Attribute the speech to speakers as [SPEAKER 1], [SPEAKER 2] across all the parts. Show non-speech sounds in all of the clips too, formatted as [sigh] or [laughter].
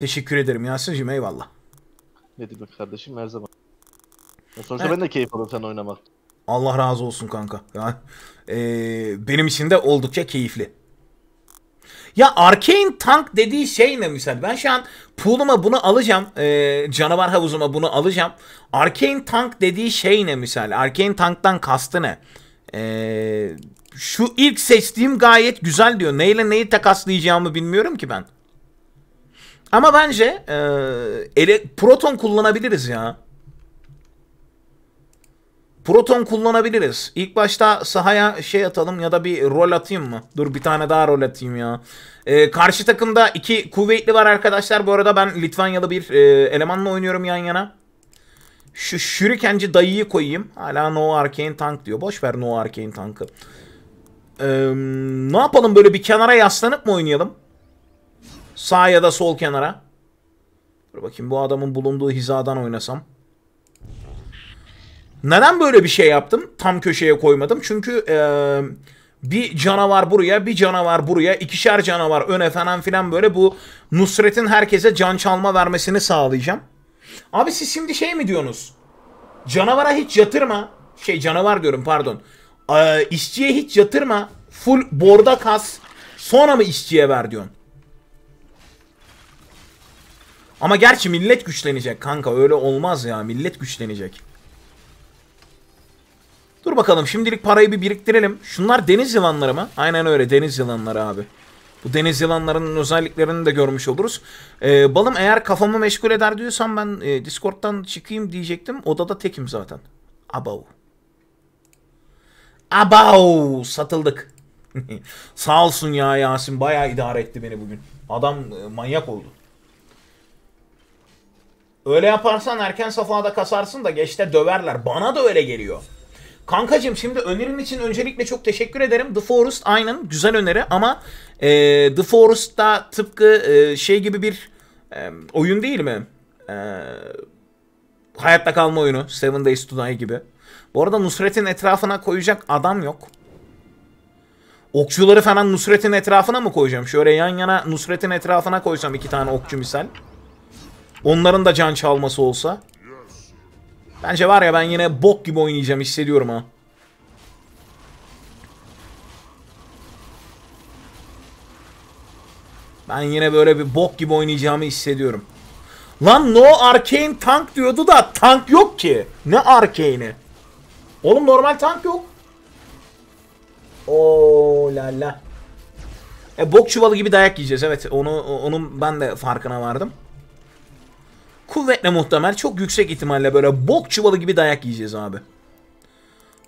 [SPEAKER 1] Teşekkür ederim Yasin'cim eyvallah.
[SPEAKER 2] Ne demek kardeşim her zaman. Ya sonuçta ben de keyif alıyorum sen oynamak.
[SPEAKER 1] Allah razı olsun kanka. Yani, eee, benim için de oldukça keyifli. Ya Arcane Tank dediği şey ne misal? Ben şu an pool'uma bunu alacağım. eee, canavar havuzuma bunu alacağım. Arcane Tank dediği şey ne misal? Arcane Tank'tan kastı ne? Eee, şu ilk seçtiğim gayet güzel diyor. Neyle neyi takaslayacağımı bilmiyorum ki ben. Ama bence eee, ele, Proton kullanabiliriz ya. Proton kullanabiliriz. İlk başta sahaya şey atalım ya da bir rol atayım mı? Dur bir tane daha rol atayım ya. Ee, karşı takımda iki kuvvetli var arkadaşlar. Bu arada ben Litvanyalı bir e, elemanla oynuyorum yan yana. Şu şurikenci dayıyı koyayım. Hala No Arcane Tank diyor. Boş ver No Arcane Tank'ı. Ee, ne yapalım böyle bir kenara yaslanıp mı oynayalım? Sağ ya da sol kenara. Dur bakayım bu adamın bulunduğu hizadan oynasam. Neden böyle bir şey yaptım? Tam köşeye koymadım. Çünkü eee, bir canavar buraya, bir canavar buraya, ikişer canavar öne falan filan böyle bu Nusret'in herkese can çalma vermesini sağlayacağım. Abi siz şimdi şey mi diyorsunuz? Canavara hiç yatırma. Şey canavar diyorum pardon. Ee, işçiye hiç yatırma. Full borda kas. Sonra mı işçiye ver diyorsun? Ama gerçi millet güçlenecek kanka öyle olmaz ya millet güçlenecek. Dur bakalım şimdilik parayı bir biriktirelim. Şunlar deniz yılanları mı? Aynen öyle deniz yılanları abi. Bu deniz yılanlarının özelliklerini de görmüş oluruz. Ee, balım eğer kafamı meşgul eder diyorsan ben e, Discord'dan çıkayım diyecektim. Odada tekim zaten. Abav. Abav. Satıldık. [laughs] Sağ olsun ya Yasin. Bayağı idare etti beni bugün. Adam e, manyak oldu. Öyle yaparsan erken safhada kasarsın da geçte döverler. Bana da öyle geliyor. Kankacım şimdi önerin için öncelikle çok teşekkür ederim. The Forest aynen güzel öneri ama e, The Forest'ta tıpkı e, şey gibi bir e, oyun değil mi? E, hayatta kalma oyunu. Seven Days to Die gibi. Bu arada Nusret'in etrafına koyacak adam yok. Okçuları falan Nusret'in etrafına mı koyacağım? Şöyle yan yana Nusret'in etrafına koysam iki tane okçu misal. Onların da can çalması olsa. Bence var ya ben yine bok gibi oynayacağım hissediyorum ha. Ben yine böyle bir bok gibi oynayacağımı hissediyorum. Lan no arcane tank diyordu da tank yok ki. Ne arcane'i? Oğlum normal tank yok. Oo la la. E bok çuvalı gibi dayak yiyeceğiz evet. Onu onun ben de farkına vardım. Kuvvetle muhtemel çok yüksek ihtimalle böyle bok çuvalı gibi dayak yiyeceğiz abi.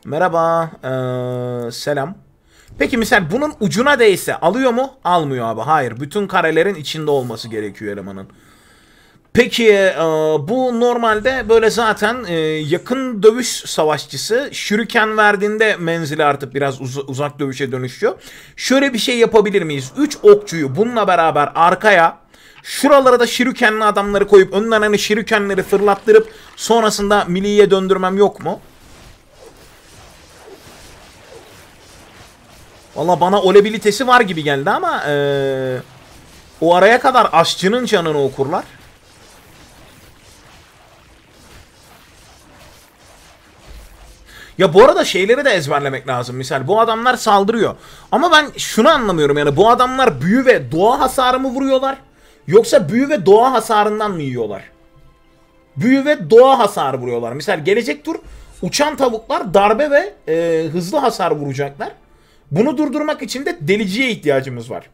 [SPEAKER 1] Merhaba. Ee, selam. Peki misal bunun ucuna değse alıyor mu? Almıyor abi. Hayır. Bütün karelerin içinde olması gerekiyor elemanın. Peki e, bu normalde böyle zaten e, yakın dövüş savaşçısı şuriken verdiğinde menzili artık biraz uz- uzak dövüşe dönüşüyor. Şöyle bir şey yapabilir miyiz? 3 okçuyu bununla beraber arkaya Şuralara da şirikenli adamları koyup önden hani şirikenleri fırlattırıp sonrasında milliye döndürmem yok mu? Valla bana olabilitesi var gibi geldi ama ee, o araya kadar aşçının canını okurlar. Ya bu arada şeyleri de ezberlemek lazım. Misal bu adamlar saldırıyor. Ama ben şunu anlamıyorum yani bu adamlar büyü ve doğa hasarı mı vuruyorlar? Yoksa büyü ve doğa hasarından mı yiyorlar? Büyü ve doğa hasarı vuruyorlar. Misal gelecek tur uçan tavuklar darbe ve e, hızlı hasar vuracaklar. Bunu durdurmak için de deliciye ihtiyacımız var.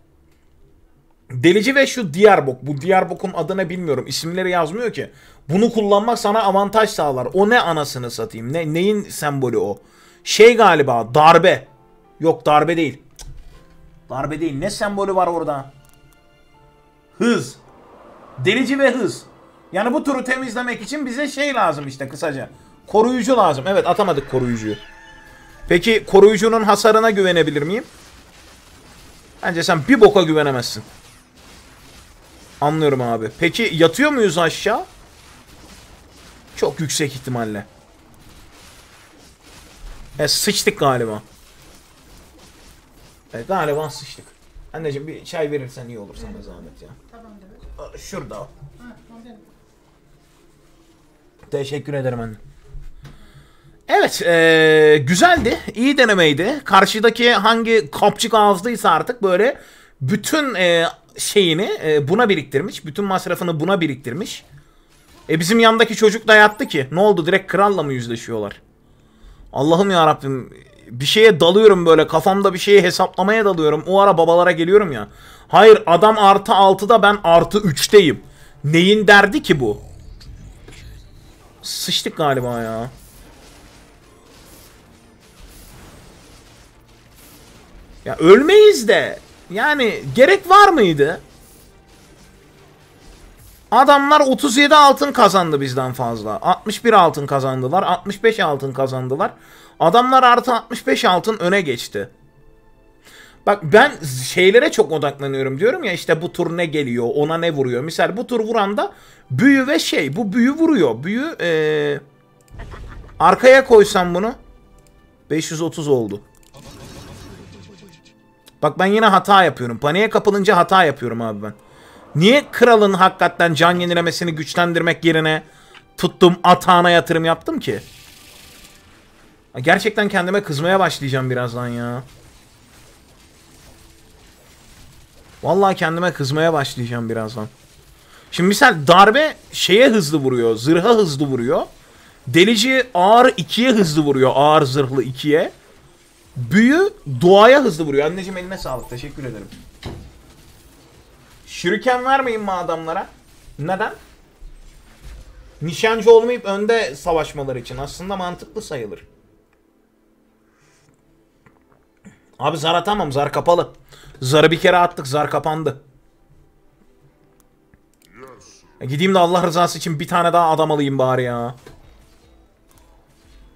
[SPEAKER 1] Delici ve şu diğer bok. Bu diğer bokun adını bilmiyorum. İsimleri yazmıyor ki. Bunu kullanmak sana avantaj sağlar. O ne anasını satayım? Ne neyin sembolü o? Şey galiba darbe. Yok darbe değil. Darbe değil. Ne sembolü var orada? Hız. Delici ve hız. Yani bu turu temizlemek için bize şey lazım işte kısaca. Koruyucu lazım. Evet atamadık koruyucuyu. Peki koruyucunun hasarına güvenebilir miyim? Bence sen bir boka güvenemezsin. Anlıyorum abi. Peki yatıyor muyuz aşağı? Çok yüksek ihtimalle. E sıçtık galiba. E galiba sıçtık. Anneciğim bir çay verirsen iyi olur sana zahmet ya. Şurada. Teşekkür ederim anne. Evet, eee, güzeldi. iyi denemeydi. Karşıdaki hangi kapçık ağızdaysa artık böyle bütün eee, şeyini eee, buna biriktirmiş. Bütün masrafını buna biriktirmiş. E bizim yandaki çocuk da yattı ki. Ne oldu? Direkt kralla mı yüzleşiyorlar? Allah'ım ya Rabbim. Bir şeye dalıyorum böyle. Kafamda bir şeyi hesaplamaya dalıyorum. O ara babalara geliyorum ya. Hayır adam artı 6'da ben artı 3'teyim. Neyin derdi ki bu? Sıçtık galiba ya. Ya ölmeyiz de. Yani gerek var mıydı? Adamlar 37 altın kazandı bizden fazla. 61 altın kazandılar. 65 altın kazandılar. Adamlar artı 65 altın öne geçti. Bak ben şeylere çok odaklanıyorum diyorum ya işte bu tur ne geliyor ona ne vuruyor. Misal bu tur vuranda büyü ve şey bu büyü vuruyor. Büyü eee, arkaya koysam bunu 530 oldu. Bak ben yine hata yapıyorum. Paniğe kapılınca hata yapıyorum abi ben. Niye kralın hakikaten can yenilemesini güçlendirmek yerine tuttum atağına yatırım yaptım ki? Gerçekten kendime kızmaya başlayacağım birazdan ya. Vallahi kendime kızmaya başlayacağım birazdan. Şimdi misal darbe şeye hızlı vuruyor. Zırha hızlı vuruyor. Delici ağır 2'ye hızlı vuruyor. Ağır zırhlı 2'ye. Büyü doğaya hızlı vuruyor. Anneciğim eline sağlık. Teşekkür ederim. Şuriken vermeyin mi adamlara? Neden? Nişancı olmayıp önde savaşmaları için. Aslında mantıklı sayılır. Abi zar atamam. Zar kapalı. Zarı bir kere attık. Zar kapandı. E gideyim de Allah rızası için bir tane daha adam alayım bari ya.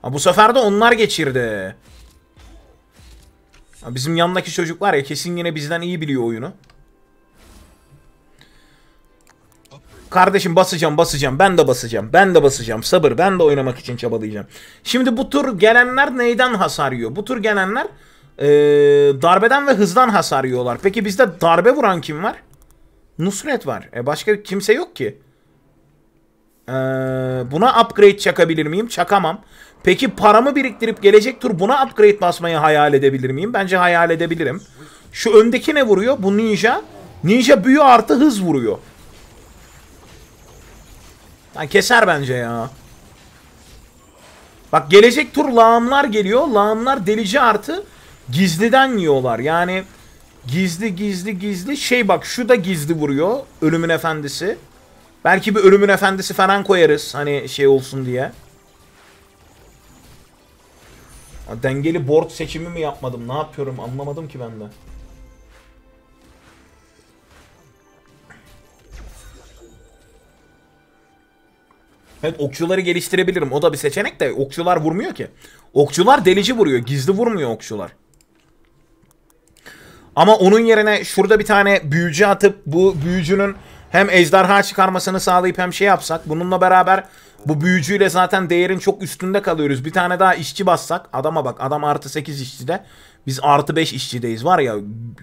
[SPEAKER 1] Ha, bu sefer de onlar geçirdi. Ha, bizim yanındaki çocuk var ya kesin yine bizden iyi biliyor oyunu. Kardeşim basacağım basacağım ben de basacağım ben de basacağım sabır ben de oynamak için çabalayacağım. Şimdi bu tur gelenler neyden hasar yiyor? Bu tur gelenler eee, darbeden ve hızdan hasar yiyorlar. Peki bizde darbe vuran kim var? Nusret var. E başka kimse yok ki. Ee, buna upgrade çakabilir miyim? Çakamam. Peki paramı biriktirip gelecek tur buna upgrade basmayı hayal edebilir miyim? Bence hayal edebilirim. Şu öndeki ne vuruyor? Bu ninja. Ninja büyü artı hız vuruyor. Ha, keser bence ya. Bak gelecek tur lağımlar geliyor. Lağımlar delici artı gizliden yiyorlar. Yani gizli gizli gizli şey bak şu da gizli vuruyor. Ölümün efendisi. Belki bir ölümün efendisi falan koyarız. Hani şey olsun diye. Dengeli board seçimi mi yapmadım? Ne yapıyorum? Anlamadım ki ben de. Evet okçuları geliştirebilirim. O da bir seçenek de okçular vurmuyor ki. Okçular delici vuruyor. Gizli vurmuyor okçular. Ama onun yerine şurada bir tane büyücü atıp bu büyücünün hem ejderha çıkarmasını sağlayıp hem şey yapsak. Bununla beraber bu büyücüyle zaten değerin çok üstünde kalıyoruz. Bir tane daha işçi bassak. Adama bak adam artı 8 işçide. Biz artı 5 işçideyiz var ya.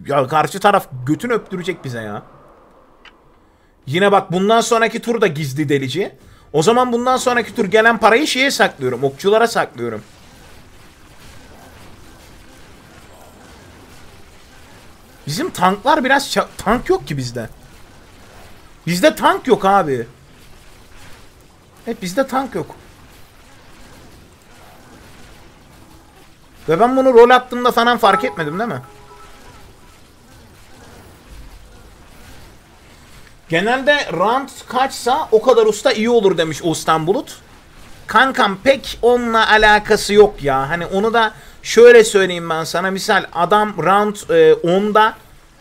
[SPEAKER 1] Ya karşı taraf götünü öptürecek bize ya. Yine bak bundan sonraki tur da gizli delici. O zaman bundan sonraki tur gelen parayı şeye saklıyorum. Okçulara saklıyorum. Bizim tanklar biraz tank yok ki bizde. Bizde tank yok abi. Hep bizde tank yok. Ve ben bunu rol attığımda falan fark etmedim değil mi? Genelde round kaçsa o kadar usta iyi olur demiş Ostan Bulut. Kankam pek onunla alakası yok ya. Hani onu da şöyle söyleyeyim ben sana. Misal adam round e, 10'da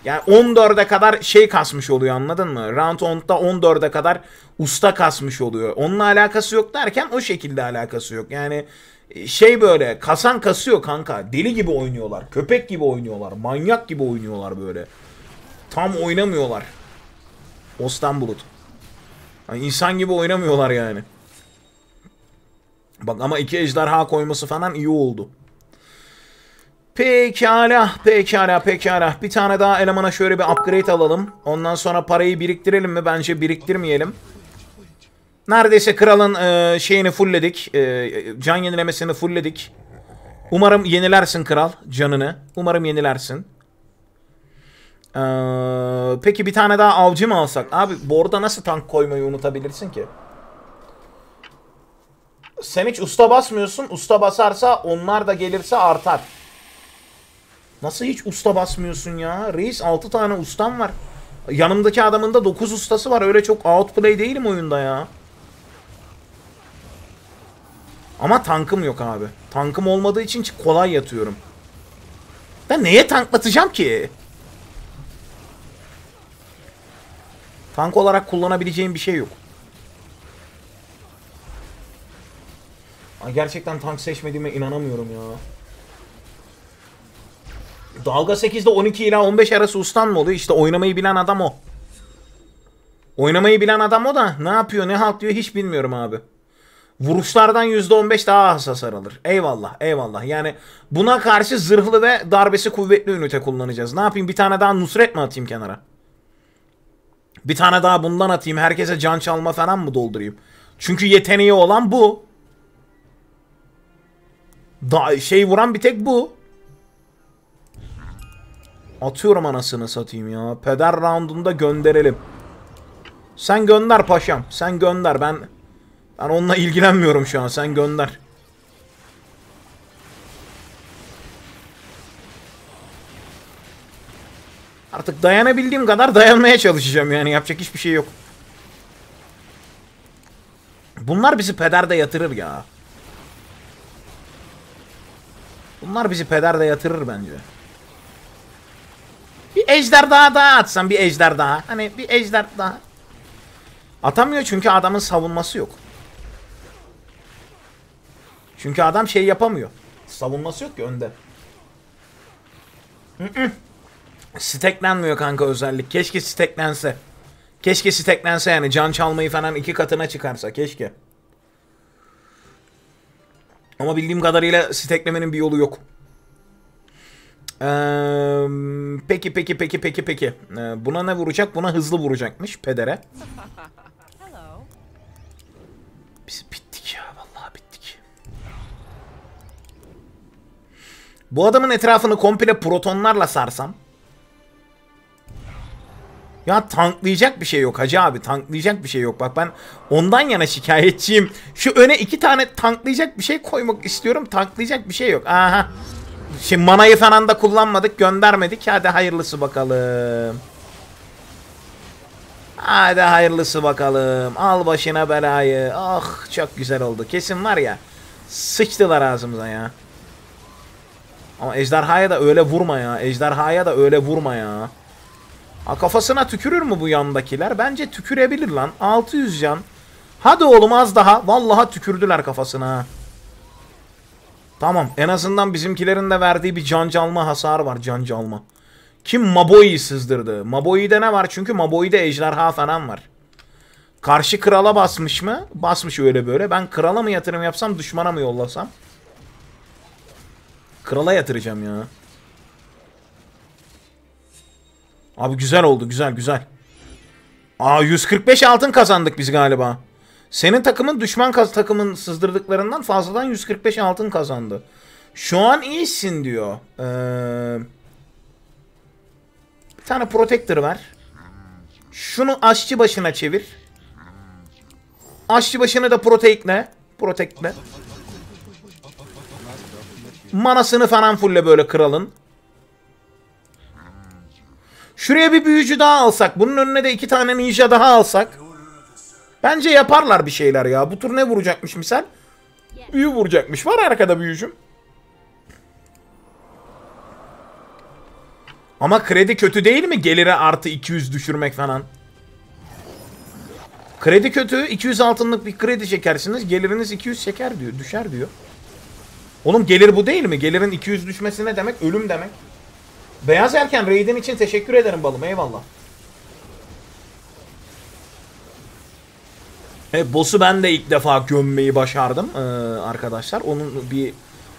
[SPEAKER 1] yani 14'e kadar şey kasmış oluyor anladın mı? Round 10'da 14'e kadar usta kasmış oluyor. Onunla alakası yok derken o şekilde alakası yok. Yani e, şey böyle kasan kasıyor kanka. Deli gibi oynuyorlar. Köpek gibi oynuyorlar. Manyak gibi oynuyorlar böyle. Tam oynamıyorlar. Ostan Bulut. Yani insan gibi oynamıyorlar yani. Bak ama iki ejderha koyması falan iyi oldu. Pekala, pekala, pekala. Bir tane daha elemana şöyle bir upgrade alalım. Ondan sonra parayı biriktirelim mi? Bence biriktirmeyelim. Neredeyse kralın e, şeyini fullledik. E, can yenilemesini fullledik. Umarım yenilersin kral canını. Umarım yenilersin. Ee, peki bir tane daha avcı mı alsak? Abi borda nasıl tank koymayı unutabilirsin ki? Sen hiç usta basmıyorsun. Usta basarsa onlar da gelirse artar. Nasıl hiç usta basmıyorsun ya? Reis 6 tane ustam var. Yanımdaki adamın da 9 ustası var. Öyle çok outplay değilim oyunda ya. Ama tankım yok abi. Tankım olmadığı için kolay yatıyorum. Ben neye tanklatacağım ki? Tank olarak kullanabileceğim bir şey yok. Gerçekten tank seçmediğime inanamıyorum ya. Dalga 8'de 12 ila 15 arası ustan mı oluyor? İşte oynamayı bilen adam o. Oynamayı bilen adam o da ne yapıyor ne halt diyor hiç bilmiyorum abi. Vuruşlardan %15 daha az hasar alır. Eyvallah eyvallah. Yani buna karşı zırhlı ve darbesi kuvvetli ünite kullanacağız. Ne yapayım bir tane daha Nusret mi atayım kenara? Bir tane daha bundan atayım. Herkese can çalma falan mı doldurayım? Çünkü yeteneği olan bu. Da şey vuran bir tek bu. Atıyorum anasını satayım ya. Peder roundunda gönderelim. Sen gönder paşam. Sen gönder. Ben ben onunla ilgilenmiyorum şu an. Sen gönder. Artık dayanabildiğim kadar dayanmaya çalışacağım yani. Yapacak hiçbir şey yok. Bunlar bizi pederde yatırır ya. Bunlar bizi pederde yatırır bence. Bir ejder daha daha atsam bir ejder daha. Hani bir ejder daha. Atamıyor çünkü adamın savunması yok. Çünkü adam şey yapamıyor. Savunması yok ki önde. Steklenmiyor kanka özellik. Keşke steklense. Keşke steklense yani can çalmayı falan iki katına çıkarsa keşke. Ama bildiğim kadarıyla steklemenin bir yolu yok. Ee, peki peki peki peki peki. Ee, buna ne vuracak? Buna hızlı vuracakmış pedere. Biz bittik ya vallahi bittik. Bu adamın etrafını komple protonlarla sarsam. Ya tanklayacak bir şey yok hacı abi tanklayacak bir şey yok. Bak ben ondan yana şikayetçiyim. Şu öne iki tane tanklayacak bir şey koymak istiyorum. Tanklayacak bir şey yok. Aha. Şimdi manayı falan da kullanmadık göndermedik. Hadi hayırlısı bakalım. Hadi hayırlısı bakalım. Al başına belayı. Ah çok güzel oldu. Kesin var ya. Sıçtılar ağzımıza ya. Ama ejderhaya da öyle vurma ya. Ejderhaya da öyle vurma ya. Ha, kafasına tükürür mü bu yandakiler? Bence tükürebilir lan. 600 can. Hadi oğlum az daha. Vallahi tükürdüler kafasına. Tamam. En azından bizimkilerin de verdiği bir can çalma hasarı var. Can çalma. Kim Maboi'yi sızdırdı? Maboi'de ne var? Çünkü Maboi'de ejderha falan var. Karşı krala basmış mı? Basmış öyle böyle. Ben krala mı yatırım yapsam düşmana mı yollasam? Krala yatıracağım ya. Abi güzel oldu güzel güzel. Aa 145 altın kazandık biz galiba. Senin takımın düşman kaz takımın sızdırdıklarından fazladan 145 altın kazandı. Şu an iyisin diyor. Ee, bir tane protector ver. Şunu aşçı başına çevir. Aşçı başını da protekle. Protekle. Manasını falan fulle böyle kralın. Şuraya bir büyücü daha alsak. Bunun önüne de iki tane ninja daha alsak. Bence yaparlar bir şeyler ya. Bu tur ne vuracakmış misal? Büyü vuracakmış. Var arkada büyücüm. Ama kredi kötü değil mi? Gelire artı 200 düşürmek falan. Kredi kötü. 200 altınlık bir kredi çekersiniz. Geliriniz 200 çeker diyor. Düşer diyor. Oğlum gelir bu değil mi? Gelirin 200 düşmesi ne demek? Ölüm demek. Beyaz Erken raid'in için teşekkür ederim balım. Eyvallah. Evet, boss'u ben de ilk defa gömmeyi başardım ee, arkadaşlar. Onun bir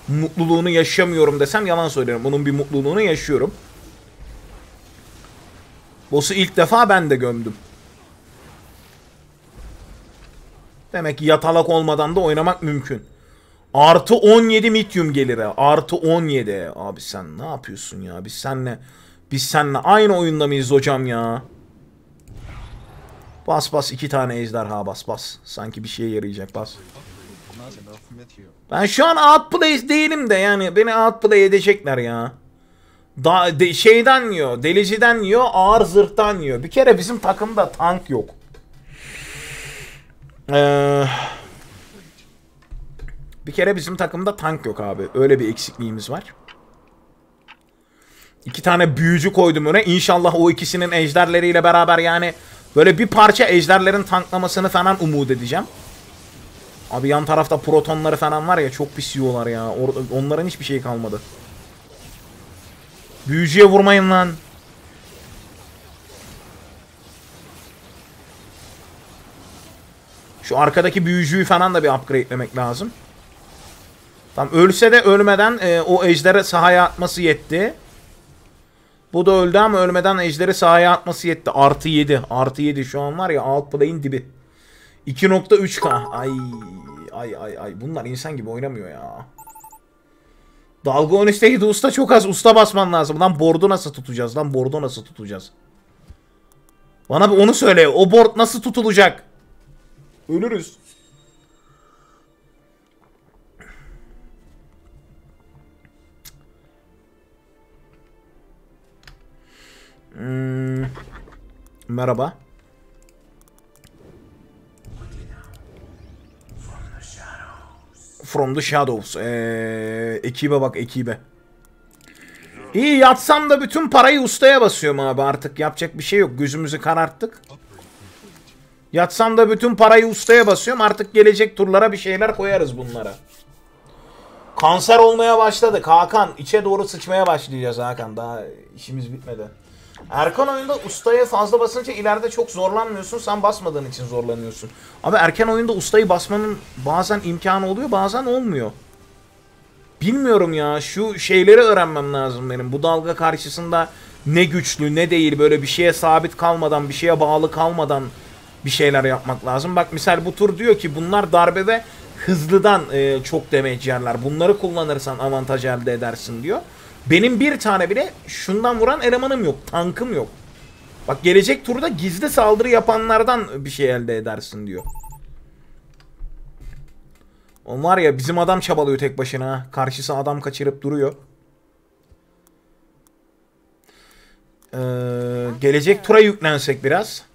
[SPEAKER 1] mutluluğunu yaşamıyorum desem yalan söylerim. Bunun bir mutluluğunu yaşıyorum. Boss'u ilk defa ben de gömdüm. Demek ki yatalak olmadan da oynamak mümkün. Artı 17 medium gelir ha. Artı 17. Abi sen ne yapıyorsun ya? Biz senle biz senle aynı oyunda mıyız hocam ya? Bas bas iki tane ejderha bas bas. Sanki bir şeye yarayacak bas. Ben şu an outplay değilim de yani beni outplay edecekler ya. Da, de- şeyden yiyor, deliciden yiyor, ağır zırhtan yiyor. Bir kere bizim takımda tank yok. Ee, bir kere bizim takımda tank yok abi. Öyle bir eksikliğimiz var. İki tane büyücü koydum öne. İnşallah o ikisinin ejderleriyle beraber yani böyle bir parça ejderlerin tanklamasını falan umut edeceğim. Abi yan tarafta protonları falan var ya çok pis yiyorlar ya. Or- onların hiçbir şey kalmadı. Büyücüye vurmayın lan. Şu arkadaki büyücüyü falan da bir upgrade'lemek lazım. Tam ölse de ölmeden e, o ejderi sahaya atması yetti. Bu da öldü ama ölmeden ejderi sahaya atması yetti. Artı 7. Artı 7 şu an var ya outplay'in dibi. 2.3k. Ay ay ay ay. Bunlar insan gibi oynamıyor ya. Dalga 13'teki usta çok az. Usta basman lazım. Lan board'u nasıl tutacağız? Lan board'u nasıl tutacağız? Bana bir onu söyle. O board nasıl tutulacak? Ölürüz. Hmm. Merhaba. From the Shadows. Ee, ekibe bak ekibe. İyi yatsam da bütün parayı ustaya basıyorum abi artık. Yapacak bir şey yok. Gözümüzü kararttık. Yatsam da bütün parayı ustaya basıyorum. Artık gelecek turlara bir şeyler koyarız bunlara. Kanser olmaya başladık Hakan. içe doğru sıçmaya başlayacağız Hakan. Daha işimiz bitmedi. Erken oyunda ustaya fazla basınca ileride çok zorlanmıyorsun. Sen basmadığın için zorlanıyorsun. Abi erken oyunda ustayı basmanın bazen imkanı oluyor bazen olmuyor. Bilmiyorum ya şu şeyleri öğrenmem lazım benim. Bu dalga karşısında ne güçlü ne değil böyle bir şeye sabit kalmadan bir şeye bağlı kalmadan bir şeyler yapmak lazım. Bak misal bu tur diyor ki bunlar darbe ve hızlıdan e, çok damage yerler. Bunları kullanırsan avantaj elde edersin diyor. Benim bir tane bile şundan vuran elemanım yok. Tankım yok. Bak gelecek turda gizli saldırı yapanlardan bir şey elde edersin diyor. On var ya bizim adam çabalıyor tek başına. Karşısı adam kaçırıp duruyor. Ee, gelecek tura yüklensek biraz.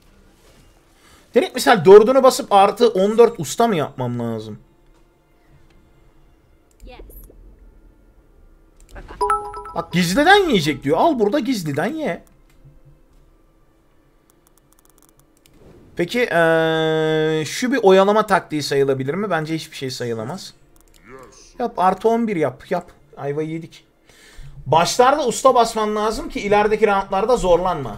[SPEAKER 1] Direkt misal dördünü basıp artı 14 usta mı yapmam lazım? Bak gizliden yiyecek diyor. Al burada gizliden ye. Peki eee, şu bir oyalama taktiği sayılabilir mi? Bence hiçbir şey sayılamaz. Yap artı 11 yap. Yap. Ayva yedik. Başlarda usta basman lazım ki ilerideki roundlarda zorlanma.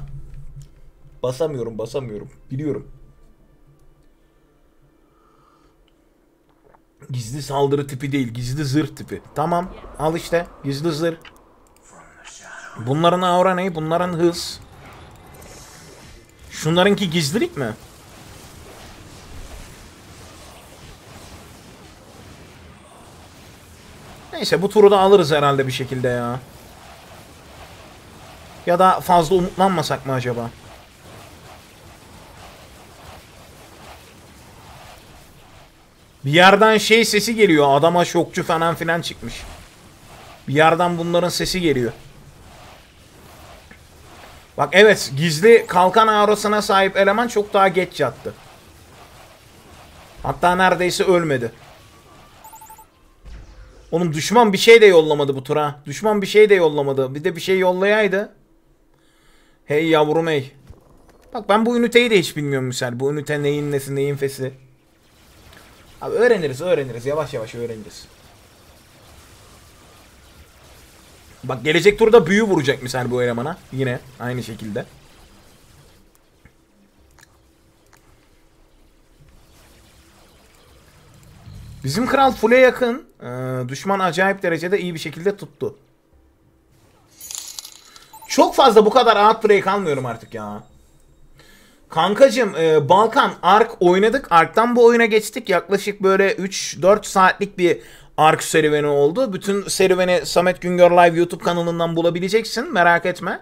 [SPEAKER 1] Basamıyorum basamıyorum. Biliyorum. Gizli saldırı tipi değil. Gizli zırh tipi. Tamam. Al işte. Gizli zırh. Bunların aura ne? Bunların hız. Şunlarınki gizlilik mi? Neyse bu turu da alırız herhalde bir şekilde ya. Ya da fazla umutlanmasak mı acaba? Bir yerden şey sesi geliyor. Adama şokçu falan filan çıkmış. Bir yerden bunların sesi geliyor. Bak evet gizli kalkan aurasına sahip eleman çok daha geç yattı. Hatta neredeyse ölmedi. Oğlum düşman bir şey de yollamadı bu tura. Düşman bir şey de yollamadı. Bir de bir şey yollayaydı. Hey yavrum hey. Bak ben bu üniteyi de hiç bilmiyorum misal. Bu ünite neyin nesi neyin fesi. Abi öğreniriz öğreniriz. Yavaş yavaş öğreniriz. Bak gelecek turda büyü vuracak misal bu elemana. Yine aynı şekilde. Bizim kral full'e yakın. Ee, düşman acayip derecede iyi bir şekilde tuttu. Çok fazla bu kadar outbreak almıyorum artık ya. Kankacım e, Balkan Ark oynadık. Ark'tan bu oyuna geçtik. Yaklaşık böyle 3-4 saatlik bir Ark serüveni oldu. Bütün serüveni Samet Güngör Live YouTube kanalından bulabileceksin. Merak etme.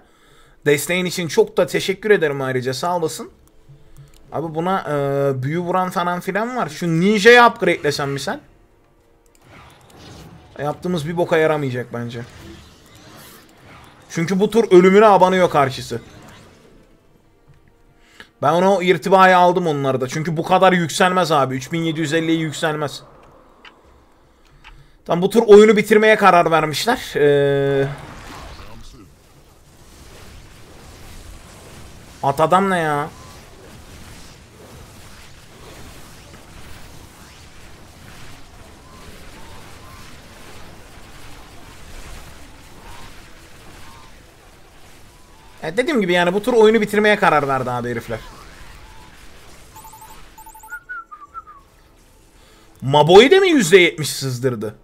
[SPEAKER 1] Desteğin için çok da teşekkür ederim ayrıca sağ olasın. Abi buna e, büyü vuran falan filan var. Şu Ninja'yı upgradelesem misal. Yaptığımız bir boka yaramayacak bence. Çünkü bu tur ölümüne abanıyor karşısı. Ben onu irtibaya aldım onlarda. Çünkü bu kadar yükselmez abi. 3750'ye yükselmez. Tam bu tur oyunu bitirmeye karar vermişler. Ee... At adam ne ya? E dediğim gibi yani bu tur oyunu bitirmeye karar verdi abi herifler. Mabo'yu da mı %70 sızdırdı?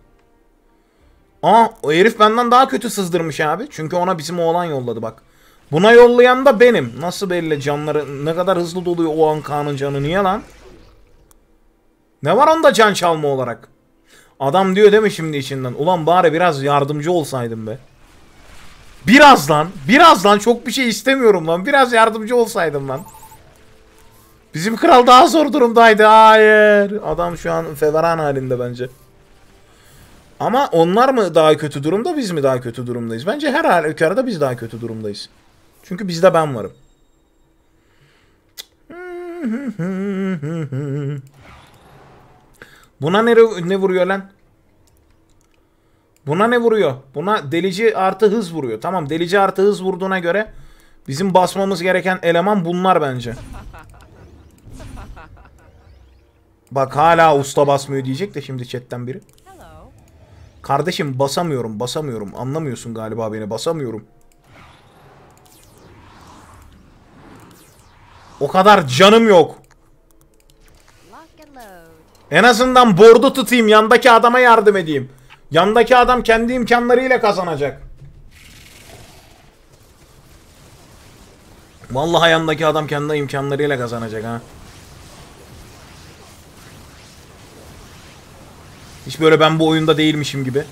[SPEAKER 1] Aa o herif benden daha kötü sızdırmış abi. Çünkü ona bizim oğlan yolladı bak. Buna yollayan da benim. Nasıl belli canları ne kadar hızlı doluyor o an Kaan'ın canı niye lan? Ne var onda can çalma olarak? Adam diyor değil mi şimdi içinden? Ulan bari biraz yardımcı olsaydım be. Biraz lan. Biraz lan. Çok bir şey istemiyorum lan. Biraz yardımcı olsaydım lan. Bizim kral daha zor durumdaydı. Hayır. Adam şu an feveran halinde bence. Ama onlar mı daha kötü durumda biz mi daha kötü durumdayız? Bence her halükarda biz daha kötü durumdayız. Çünkü bizde ben varım. Buna ne, ne vuruyor lan? Buna ne vuruyor? Buna delici artı hız vuruyor. Tamam delici artı hız vurduğuna göre bizim basmamız gereken eleman bunlar bence. Bak hala usta basmıyor diyecek de şimdi chatten biri. Kardeşim basamıyorum basamıyorum. Anlamıyorsun galiba beni basamıyorum. O kadar canım yok. En azından bordu tutayım yandaki adama yardım edeyim. Yandaki adam kendi imkanlarıyla kazanacak. Vallahi yandaki adam kendi imkanlarıyla kazanacak ha. Hiç böyle ben bu oyunda değilmişim gibi.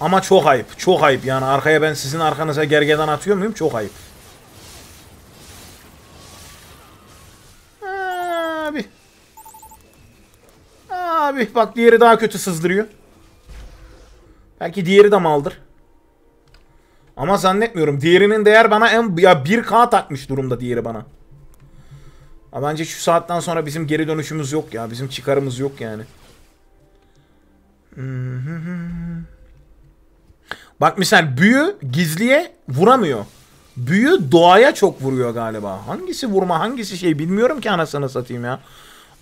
[SPEAKER 1] Ama çok ayıp. Çok ayıp yani. Arkaya ben sizin arkanıza gergedan atıyor muyum? Çok ayıp. Abi. Abi bak diğeri daha kötü sızdırıyor. Belki diğeri de maldır. Ama zannetmiyorum. Diğerinin değer bana en ya 1K takmış durumda diğeri bana. Ama bence şu saatten sonra bizim geri dönüşümüz yok ya. Bizim çıkarımız yok yani. [laughs] Bak misal büyü gizliye vuramıyor. Büyü doğaya çok vuruyor galiba. Hangisi vurma hangisi şey bilmiyorum ki anasını satayım ya.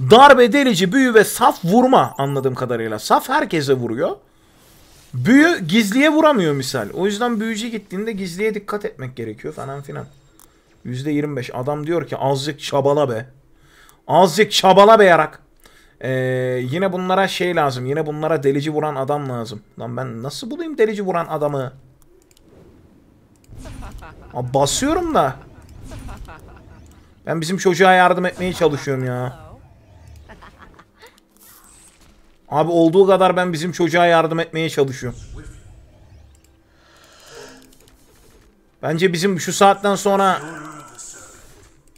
[SPEAKER 1] Darbe delici büyü ve saf vurma anladığım kadarıyla. Saf herkese vuruyor. Büyü gizliye vuramıyor misal. O yüzden büyücü gittiğinde gizliye dikkat etmek gerekiyor falan filan. %25 adam diyor ki azıcık çabala be. Azıcık çabala be yarak. Ee, yine bunlara şey lazım. Yine bunlara delici vuran adam lazım. Lan ben nasıl bulayım delici vuran adamı? Aa, basıyorum da. Ben bizim çocuğa yardım etmeye çalışıyorum ya. Abi olduğu kadar ben bizim çocuğa yardım etmeye çalışıyorum. Bence bizim şu saatten sonra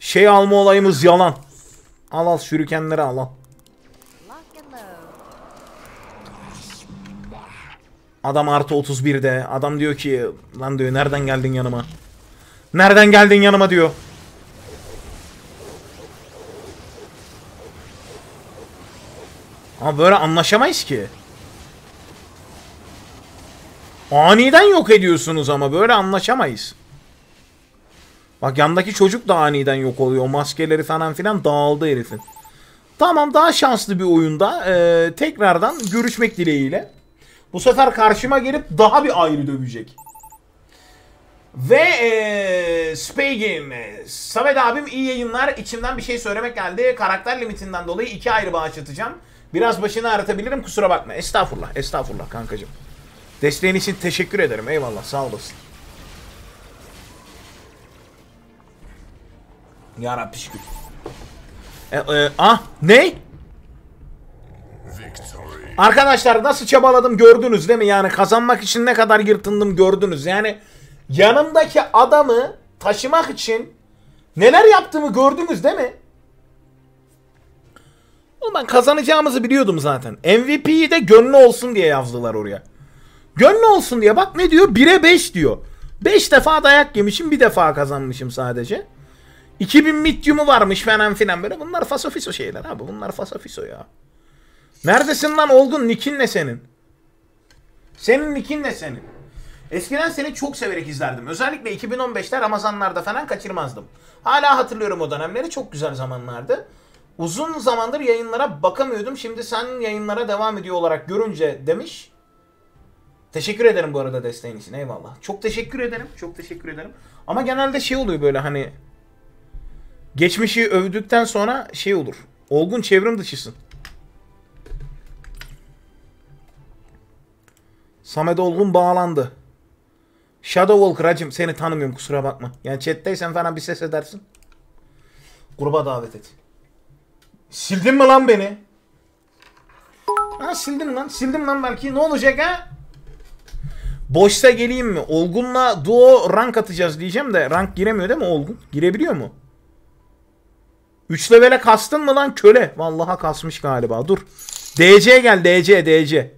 [SPEAKER 1] şey alma olayımız yalan. Al al şurikenleri al al. Adam artı 31'de. Adam diyor ki lan diyor nereden geldin yanıma? Nereden geldin yanıma diyor. Ama böyle anlaşamayız ki. Aniden yok ediyorsunuz ama böyle anlaşamayız. Bak yandaki çocuk da aniden yok oluyor. Maskeleri falan filan dağıldı herifin. Tamam daha şanslı bir oyunda eee, tekrardan görüşmek dileğiyle. Bu sefer karşıma gelip daha bir ayrı dövecek. Ve eee Spagin, Samet abim iyi yayınlar. İçimden bir şey söylemek geldi. Karakter limitinden dolayı iki ayrı bağışlatacağım. Biraz başını ağrıtabilirim kusura bakma. Estağfurullah, estağfurullah kankacığım. Desteğin için teşekkür ederim. Eyvallah, sağ olasın. Ya Rabbi şükür. E, e, ah, ne? Arkadaşlar nasıl çabaladım gördünüz değil mi? Yani kazanmak için ne kadar yırtındım gördünüz. Yani yanımdaki adamı taşımak için neler yaptığımı gördünüz değil mi? Ben kazanacağımızı biliyordum zaten. MVP'yi de gönlü olsun diye yazdılar oraya. Gönlü olsun diye bak ne diyor? 1'e 5 diyor. 5 defa dayak yemişim bir defa kazanmışım sadece. 2000 mityumu varmış falan filan böyle. Bunlar fasofiso şeyler abi. Bunlar fasofiso ya. Neredesin lan Olgun? Nikin ne senin? Senin nikin ne senin? Eskiden seni çok severek izlerdim. Özellikle 2015'te Ramazanlarda falan kaçırmazdım. Hala hatırlıyorum o dönemleri. Çok güzel zamanlardı. Uzun zamandır yayınlara bakamıyordum. Şimdi sen yayınlara devam ediyor olarak görünce demiş. Teşekkür ederim bu arada desteğin için. Eyvallah. Çok teşekkür ederim. Çok teşekkür ederim. Ama genelde şey oluyor böyle hani geçmişi övdükten sonra şey olur. Olgun çevrim dışısın. Samet Olgun bağlandı. Shadow Walker hacım seni tanımıyorum kusura bakma. Yani chatteysen falan bir ses edersin. Gruba davet et. Sildin mi lan beni? Ha sildim lan. Sildim lan belki. Ne olacak ha? Boşsa geleyim mi? Olgun'la duo rank atacağız diyeceğim de rank giremiyor değil mi Olgun? Girebiliyor mu? 3 levele kastın mı lan köle? Vallaha kasmış galiba. Dur. DC gel DC DC.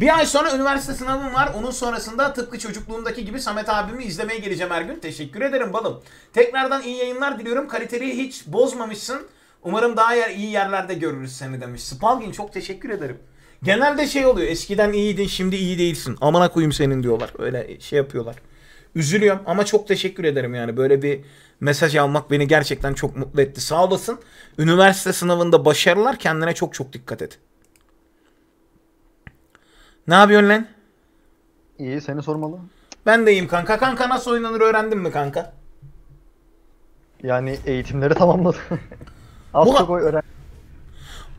[SPEAKER 1] Bir ay sonra üniversite sınavım var. Onun sonrasında tıpkı çocukluğumdaki gibi Samet abimi izlemeye geleceğim her gün. Teşekkür ederim balım. Tekrardan iyi yayınlar diliyorum. Kaliteliği hiç bozmamışsın. Umarım daha yer, iyi yerlerde görürüz seni demiş. Spalgin çok teşekkür ederim. Genelde şey oluyor. Eskiden iyiydin şimdi iyi değilsin. Amına koyayım senin diyorlar. Öyle şey yapıyorlar. Üzülüyorum ama çok teşekkür ederim yani. Böyle bir mesaj almak beni gerçekten çok mutlu etti. Sağ olasın. Üniversite sınavında başarılar. Kendine çok çok dikkat et. Ne yapıyorsun lan?
[SPEAKER 2] İyi seni sormalı.
[SPEAKER 1] Ben de iyiyim kanka. Kanka nasıl oynanır öğrendin mi kanka?
[SPEAKER 2] Yani eğitimleri tamamladı. [laughs] Az
[SPEAKER 1] Bu-
[SPEAKER 2] çok öğren.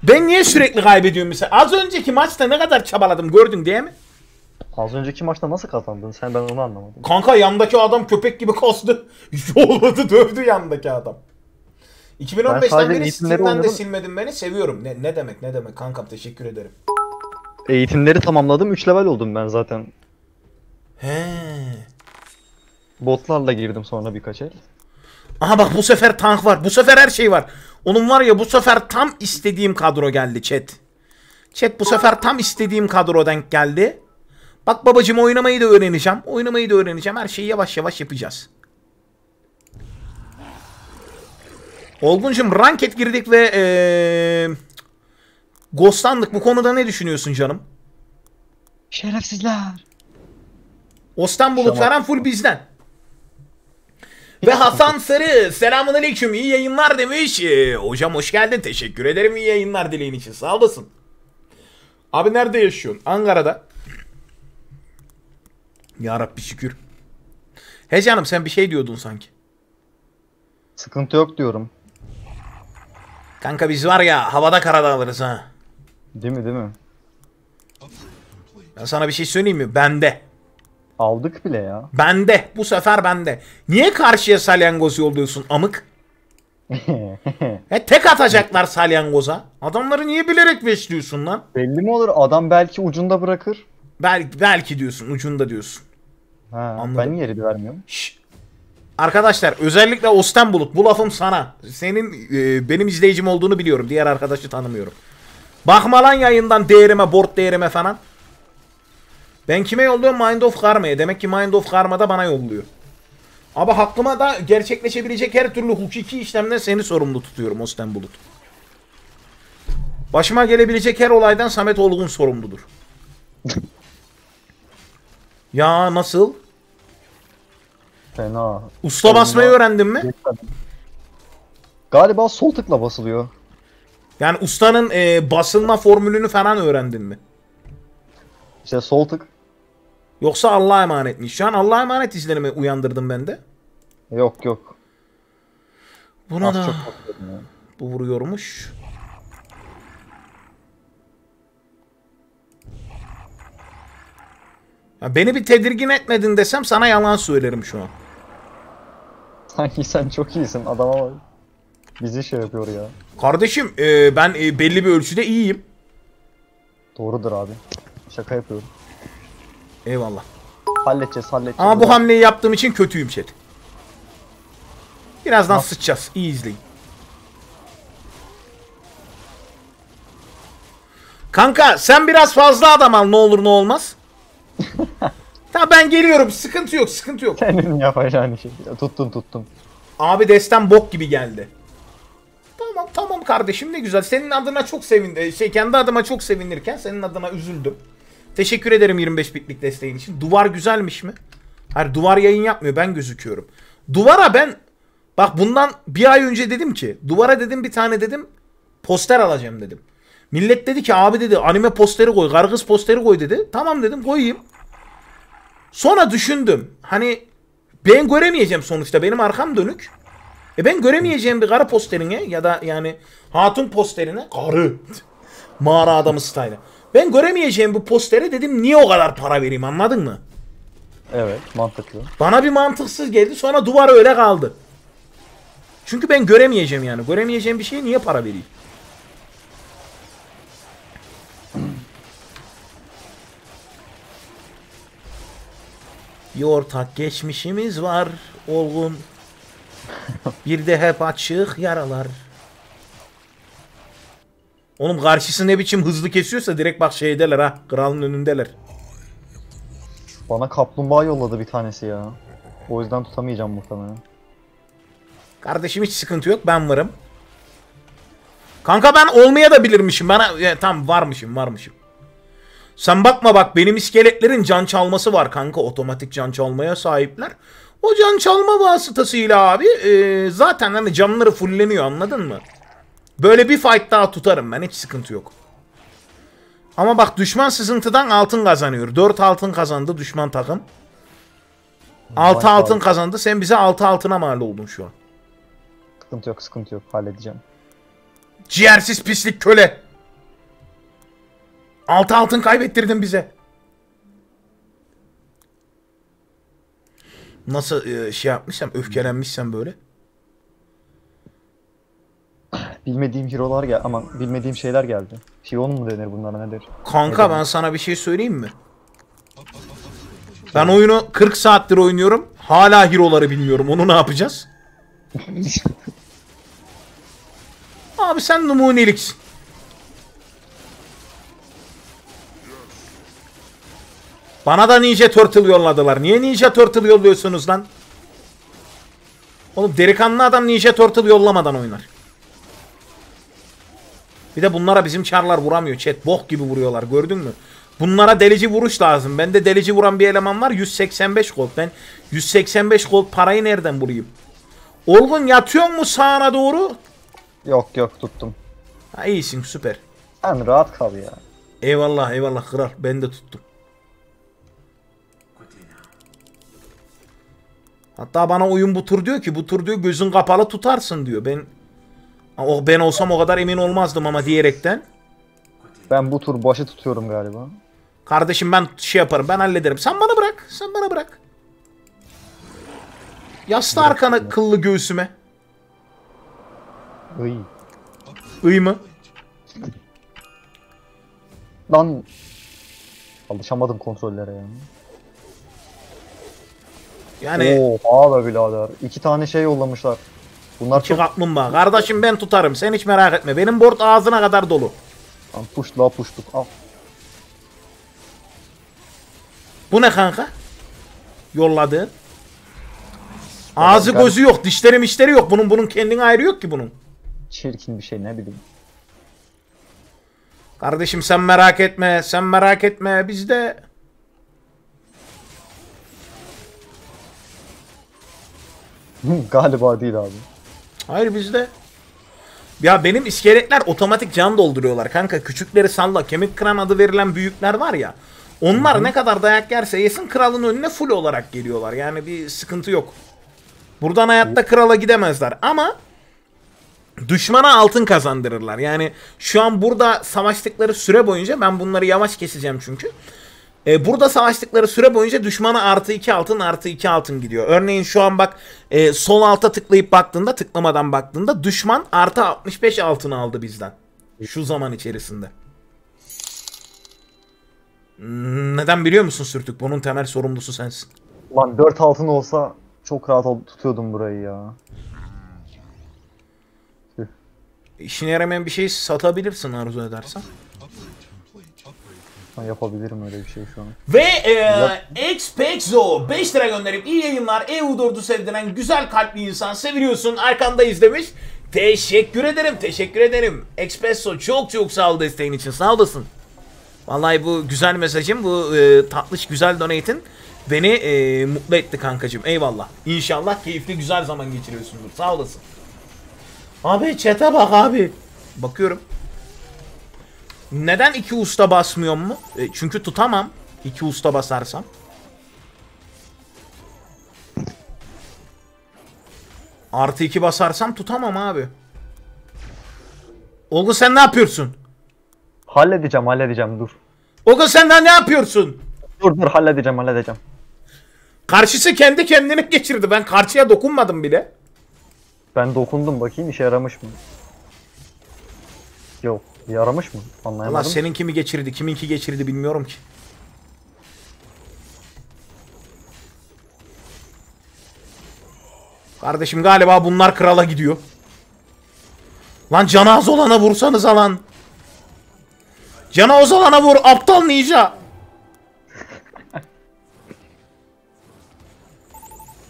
[SPEAKER 1] Ben niye sürekli kaybediyorum mesela? Az önceki maçta ne kadar çabaladım gördün diye mi?
[SPEAKER 2] Az önceki maçta nasıl kazandın sen ben onu anlamadım.
[SPEAKER 1] Kanka yandaki adam köpek gibi kastı. [laughs] Yolladı dövdü yandaki adam.
[SPEAKER 2] Ben
[SPEAKER 1] 2015'ten
[SPEAKER 2] sadece
[SPEAKER 1] beri Steam'den de silmedin beni. Seviyorum. Ne, ne demek ne demek kankam teşekkür ederim.
[SPEAKER 2] Eğitimleri tamamladım 3 level oldum ben zaten.
[SPEAKER 1] He.
[SPEAKER 2] Botlarla girdim sonra birkaç el.
[SPEAKER 1] Aha bak bu sefer tank var. Bu sefer her şey var. Onun var ya bu sefer tam istediğim kadro geldi chat. Chat bu sefer tam istediğim kadro denk geldi. Bak babacım oynamayı da öğreneceğim. Oynamayı da öğreneceğim. Her şeyi yavaş yavaş yapacağız. Olgun'cum ranket girdik ve ee, Ghostlandık. Bu konuda ne düşünüyorsun canım?
[SPEAKER 2] Şerefsizler.
[SPEAKER 1] Ostan Bulut
[SPEAKER 2] Tamam.
[SPEAKER 1] falan full bizden. Ve Hasan Sarı selamun aleyküm iyi yayınlar demiş. Ee, hocam hoş geldin teşekkür ederim iyi yayınlar dileğin için sağ olasın. Abi nerede yaşıyorsun? Ankara'da. Ya Rabbi şükür. He canım sen bir şey diyordun sanki.
[SPEAKER 2] Sıkıntı yok diyorum.
[SPEAKER 1] Kanka biz var ya havada karada alırız ha.
[SPEAKER 2] Değil mi değil mi?
[SPEAKER 1] Ben sana bir şey söyleyeyim mi? Bende.
[SPEAKER 2] Aldık bile ya.
[SPEAKER 1] Bende. Bu sefer bende. Niye karşıya salyangoz yolluyorsun amık? He [laughs] tek atacaklar salyangoza. Adamları niye bilerek besliyorsun lan?
[SPEAKER 2] Belli mi olur adam belki ucunda bırakır.
[SPEAKER 1] Belki, belki diyorsun ucunda diyorsun.
[SPEAKER 2] Ha,
[SPEAKER 1] Anladım.
[SPEAKER 2] ben niye redi vermiyorum?
[SPEAKER 1] Arkadaşlar özellikle Osten Bulut bu lafım sana. Senin e, benim izleyicim olduğunu biliyorum. Diğer arkadaşı tanımıyorum. Bakma lan yayından değerime, board değerime falan. Ben kime yolluyorum? Mind of Karma'ya. Demek ki Mind of Karma da bana yolluyor. Ama haklıma da gerçekleşebilecek her türlü hukuki işlemden seni sorumlu tutuyorum Osten Bulut. Başıma gelebilecek her olaydan Samet Olgun sorumludur. [laughs] ya nasıl?
[SPEAKER 2] Fena.
[SPEAKER 1] Usta basmayı öğrendin mi?
[SPEAKER 2] Galiba sol tıkla basılıyor.
[SPEAKER 1] Yani ustanın e, basılma formülünü falan öğrendin mi?
[SPEAKER 2] İşte sol tık.
[SPEAKER 1] Yoksa Allah'a emanet mi? Şu an Allah'a emanet izlenimi uyandırdım ben de.
[SPEAKER 3] Yok yok.
[SPEAKER 1] Buna
[SPEAKER 3] Az
[SPEAKER 1] da
[SPEAKER 3] çok
[SPEAKER 1] bu vuruyormuş. Ya beni bir tedirgin etmedin desem sana yalan söylerim şu an.
[SPEAKER 3] Sanki sen çok iyisin adama bak. Bizi şey yapıyor ya.
[SPEAKER 1] Kardeşim e, ben e, belli bir ölçüde iyiyim.
[SPEAKER 3] Doğrudur abi. Şaka yapıyorum.
[SPEAKER 1] Eyvallah.
[SPEAKER 3] Halledeceğiz halledeceğiz.
[SPEAKER 1] Ama bu hamleyi yaptığım için kötüyüm chat. Birazdan sıçacağız. İyi izleyin. Kanka sen biraz fazla adam al ne olur ne olmaz. Tamam ben geliyorum. Sıkıntı yok, sıkıntı yok.
[SPEAKER 3] Senin yapacağın şey. Ya, Tuttun tuttun.
[SPEAKER 1] Abi destem bok gibi geldi. Tamam tamam kardeşim ne güzel. Senin adına çok sevindim. Şey kendi adıma çok sevinirken senin adına üzüldüm. Teşekkür ederim 25 bitlik desteğin için. Duvar güzelmiş mi? Hayır duvar yayın yapmıyor ben gözüküyorum. Duvara ben bak bundan bir ay önce dedim ki duvara dedim bir tane dedim poster alacağım dedim. Millet dedi ki abi dedi anime posteri koy, kargız posteri koy dedi. Tamam dedim koyayım. Sonra düşündüm. Hani ben göremeyeceğim sonuçta benim arkam dönük. E ben göremeyeceğim bir karı posterine ya da yani hatun posterine karı [laughs] mağara adamı style. Ben göremeyeceğim bu postere dedim niye o kadar para vereyim anladın mı?
[SPEAKER 3] Evet mantıklı.
[SPEAKER 1] Bana bir mantıksız geldi sonra duvar öyle kaldı. Çünkü ben göremeyeceğim yani. Göremeyeceğim bir şeye niye para vereyim? Bir ortak geçmişimiz var olgun. Bir de hep açık yaralar. Oğlum karşısı ne biçim hızlı kesiyorsa direkt bak şeydeler ha. Kralın önündeler.
[SPEAKER 3] Bana kaplumbağa yolladı bir tanesi ya. O yüzden tutamayacağım muhtemelen.
[SPEAKER 1] Kardeşim hiç sıkıntı yok ben varım. Kanka ben olmaya da bilirmişim. Bana ya, tam varmışım varmışım. Sen bakma bak benim iskeletlerin can çalması var kanka. Otomatik can çalmaya sahipler. O can çalma vasıtasıyla abi e, zaten hani canları fulleniyor anladın mı? Böyle bir fight daha tutarım ben hiç sıkıntı yok. Ama bak düşman sızıntıdan altın kazanıyor. 4 altın kazandı düşman takım. 6
[SPEAKER 3] Vay
[SPEAKER 1] altın kazandı. Sen bize 6 altına mal oldun şu an.
[SPEAKER 3] Sıkıntı yok sıkıntı yok halledeceğim.
[SPEAKER 1] Ciğersiz pislik köle. Altı altın kaybettirdin bize. Nasıl e, şey yapmışsam, öfkelenmişsem böyle.
[SPEAKER 3] Bilmediğim hero'lar gel ama bilmediğim şeyler geldi. Piyon mu denir bunlara nedir?
[SPEAKER 1] Kanka ben sana bir şey söyleyeyim mi? Ben oyunu 40 saattir oynuyorum. Hala hero'ları bilmiyorum. Onu ne yapacağız? [laughs] Abi sen numuneliksin. Bana da Ninja Turtle yolladılar. Niye Ninja Turtle yolluyorsunuz lan? Oğlum delikanlı adam Ninja Turtle yollamadan oynar. Bir de bunlara bizim çarlar vuramıyor. Chat bok gibi vuruyorlar gördün mü? Bunlara delici vuruş lazım. Bende delici vuran bir eleman var 185 gold. Ben 185 gold parayı nereden bulayım? Olgun yatıyor mu sağına doğru?
[SPEAKER 3] Yok yok tuttum.
[SPEAKER 1] Ha iyisin süper.
[SPEAKER 3] Sen rahat kal ya.
[SPEAKER 1] Eyvallah eyvallah kral ben de tuttum. Hatta bana oyun bu tur diyor ki bu tur diyor gözün kapalı tutarsın diyor. Ben o ben olsam o kadar emin olmazdım ama diyerekten.
[SPEAKER 3] Ben bu tur başı tutuyorum galiba.
[SPEAKER 1] Kardeşim ben şey yaparım ben hallederim. Sen bana bırak. Sen bana bırak. Yasla arkana kıllı göğsüme.
[SPEAKER 3] Iy.
[SPEAKER 1] Iy mı?
[SPEAKER 3] Lan alışamadım kontrollere ya.
[SPEAKER 1] Yani
[SPEAKER 3] Oha be birader. İki tane şey yollamışlar. Bunlar
[SPEAKER 1] iki
[SPEAKER 3] çok
[SPEAKER 1] kaplumbağa. Kardeşim ben tutarım. Sen hiç merak etme. Benim board ağzına kadar dolu.
[SPEAKER 3] Lan puşla puştuk. Al.
[SPEAKER 1] Bu ne kanka? Yolladığın. Ağzı gözü yok. Dişleri mişleri yok. Bunun bunun kendine ayrı yok ki bunun.
[SPEAKER 3] Çirkin bir şey ne bileyim.
[SPEAKER 1] Kardeşim sen merak etme. Sen merak etme. Bizde [laughs]
[SPEAKER 3] Galiba değil abi.
[SPEAKER 1] Hayır bizde. Ya benim iskeletler otomatik can dolduruyorlar kanka. Küçükleri salla. Kemik kıran adı verilen büyükler var ya. Onlar ne kadar dayak yerse yesin kralın önüne full olarak geliyorlar. Yani bir sıkıntı yok. Buradan hayatta krala gidemezler ama düşmana altın kazandırırlar. Yani şu an burada savaştıkları süre boyunca ben bunları yavaş keseceğim çünkü. E, burada savaştıkları süre boyunca düşmana artı 2 altın artı 2 altın gidiyor. Örneğin şu an bak e, sol alta tıklayıp baktığında tıklamadan baktığında düşman artı 65 altın aldı bizden. Şu zaman içerisinde. Neden biliyor musun Sürtük? Bunun temel sorumlusu sensin.
[SPEAKER 3] Lan 4 altın olsa çok rahat tutuyordum burayı ya.
[SPEAKER 1] İşine yaramayan bir şey satabilirsin arzu edersen.
[SPEAKER 3] Ben yapabilirim öyle bir şey şu an.
[SPEAKER 1] Ve e, Xpexo 5 lira gönderip iyi yayınlar. EU4'ü sevdiren güzel kalpli insan seviyorsun. Arkandayız demiş. Teşekkür ederim. Teşekkür ederim. Expresso çok çok sağ ol desteğin için. Sağ olasın. Vallahi bu güzel mesajın, bu e, tatlış güzel donate'in beni e, mutlu etti kankacığım. Eyvallah. İnşallah keyifli güzel zaman geçiriyorsundur. Sağ olasın. Abi çete bak abi. Bakıyorum. Neden iki usta basmıyor mu? E, çünkü tutamam. iki usta basarsam. Artı iki basarsam tutamam abi. Olgu sen ne yapıyorsun?
[SPEAKER 3] Halledeceğim halledeceğim dur.
[SPEAKER 1] Olgu sen de ne yapıyorsun?
[SPEAKER 3] Dur dur halledeceğim halledeceğim.
[SPEAKER 1] Karşısı kendi kendini geçirdi. Ben karşıya dokunmadım bile.
[SPEAKER 3] Ben dokundum bakayım işe yaramış mı? Yok yaramış mı?
[SPEAKER 1] Allah
[SPEAKER 3] Anlayamadım.
[SPEAKER 1] senin kimi geçirdi, kiminki geçirdi bilmiyorum ki. Kardeşim galiba bunlar krala gidiyor. Lan canı az olana vursanız lan. Canı az olana vur aptal ninja. [laughs]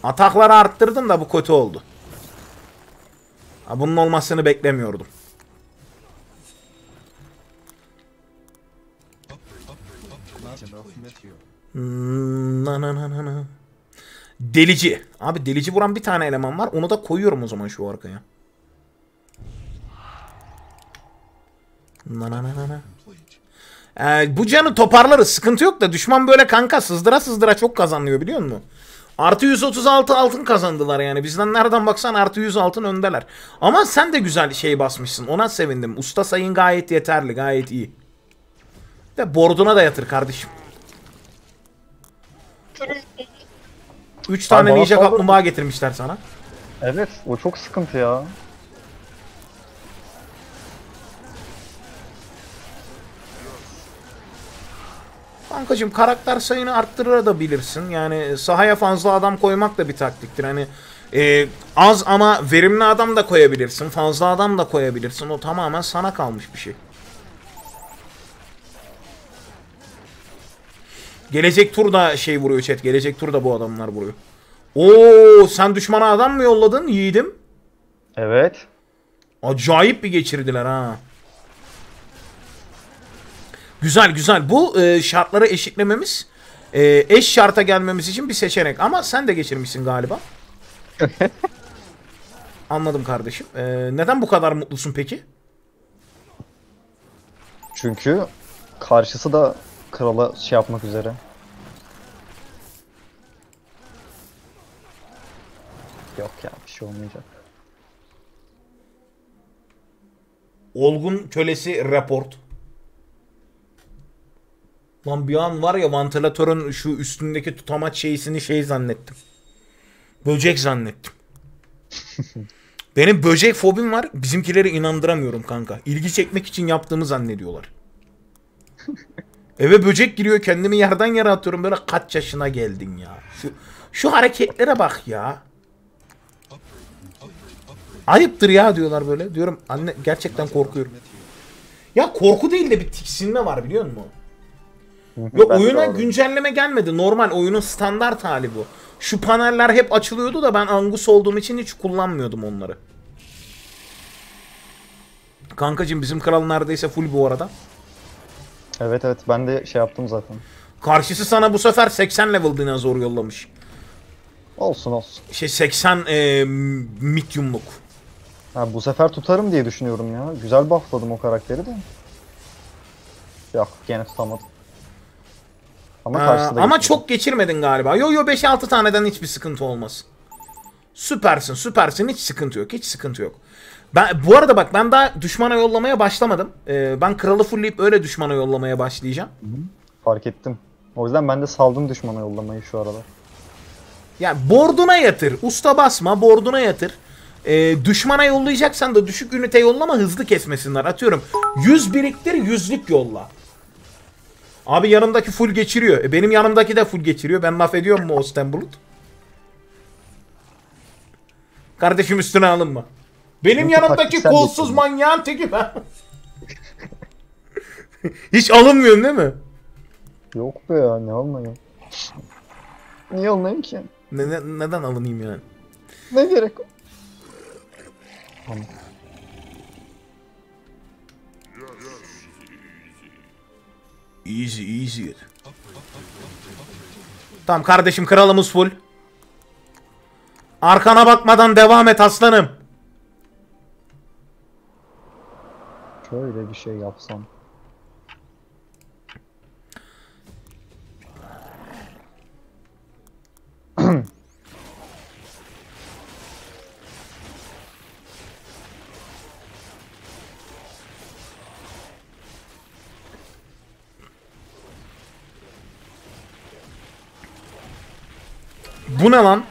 [SPEAKER 1] Atakları arttırdın da bu kötü oldu. Ha, bunun olmasını beklemiyordum. Na na na na na. Delici. Abi delici vuran bir tane eleman var. Onu da koyuyorum o zaman şu arkaya. Na na na na na. Ee, bu canı toparlarız. Sıkıntı yok da düşman böyle kanka sızdıra sızdıra çok kazanıyor biliyor musun? Artı 136 altın kazandılar yani. Bizden nereden baksan artı 100 altın öndeler. Ama sen de güzel şey basmışsın. Ona sevindim. Usta sayın gayet yeterli. Gayet iyi. De borduna da yatır kardeşim. 3 tane ninja kaplumbağa getirmişler sana.
[SPEAKER 3] Evet o çok sıkıntı ya.
[SPEAKER 1] Kankacım karakter sayını arttırabilirsin. Yani sahaya fazla adam koymak da bir taktiktir. Hani e, az ama verimli adam da koyabilirsin. Fazla adam da koyabilirsin. O tamamen sana kalmış bir şey. Gelecek tur da şey vuruyor chat. Gelecek tur da bu adamlar vuruyor. Oo sen düşmana adam mı yolladın yiğidim?
[SPEAKER 3] Evet.
[SPEAKER 1] Acayip bir geçirdiler ha. Güzel güzel. Bu e, şartları eşitlememiz e, eş şarta gelmemiz için bir seçenek. Ama sen de geçirmişsin galiba. [laughs] Anladım kardeşim. E, neden bu kadar mutlusun peki?
[SPEAKER 3] Çünkü karşısı da krala şey yapmak üzere. Yok ya bir şey olmayacak.
[SPEAKER 1] Olgun kölesi report. Lan bir an var ya vantilatörün şu üstündeki tutamaç şeysini şey zannettim. Böcek zannettim. [laughs] Benim böcek fobim var. Bizimkileri inandıramıyorum kanka. İlgi çekmek için yaptığımı zannediyorlar. [laughs] Eve böcek giriyor kendimi yerden yere atıyorum böyle kaç yaşına geldin ya. Şu, şu hareketlere bak ya. Ayıptır ya diyorlar böyle. Diyorum anne gerçekten korkuyorum. Ya korku değil de bir tiksinme var biliyor musun?
[SPEAKER 3] De
[SPEAKER 1] oyuna güncelleme gelmedi. Normal oyunun standart hali bu. Şu paneller hep açılıyordu da ben Angus olduğum için hiç kullanmıyordum onları. Kankacım bizim kral neredeyse full bu arada.
[SPEAKER 3] Evet evet ben de şey yaptım zaten.
[SPEAKER 1] Karşısı sana bu sefer 80 level dinozor yollamış.
[SPEAKER 3] Olsun olsun.
[SPEAKER 1] Şey 80 e, mediumluk.
[SPEAKER 3] Ha, bu sefer tutarım diye düşünüyorum ya. Güzel buffladım o karakteri de. Yok gene tutamadım. Ama
[SPEAKER 1] Aa,
[SPEAKER 3] karşıda
[SPEAKER 1] ama
[SPEAKER 3] geçirdi.
[SPEAKER 1] çok geçirmedin galiba. Yo yo 5-6 taneden hiçbir sıkıntı olmaz. Süpersin süpersin hiç sıkıntı yok hiç sıkıntı yok. Ben bu arada bak ben daha düşmana yollamaya başlamadım. Ee, ben kralı fullleyip öyle düşmana yollamaya başlayacağım.
[SPEAKER 3] Fark ettim. O yüzden ben de saldım düşmana yollamayı şu aralar.
[SPEAKER 1] Ya borduna yatır. Usta basma borduna yatır. Ee, düşmana yollayacaksan da düşük ünite yollama hızlı kesmesinler. Atıyorum 100 biriktir 100'lük yolla. Abi yanımdaki full geçiriyor. E, benim yanımdaki de full geçiriyor. Ben laf ediyorum mu Osten Bulut? Kardeşim üstüne alınma. Benim
[SPEAKER 3] Çünkü
[SPEAKER 1] yanımdaki kolsuz manyağın teki ben. [laughs] Hiç alınmıyorsun değil mi?
[SPEAKER 3] Yok be ya ne olmuyor? Niye olmuyor ki?
[SPEAKER 1] Ne- ne- neden alınayım yani?
[SPEAKER 3] Ne gerek var?
[SPEAKER 1] Easy easy. Tamam kardeşim kralımız full. Arkana bakmadan devam et aslanım.
[SPEAKER 3] Şöyle bir şey yapsam.
[SPEAKER 1] Bu ne lan?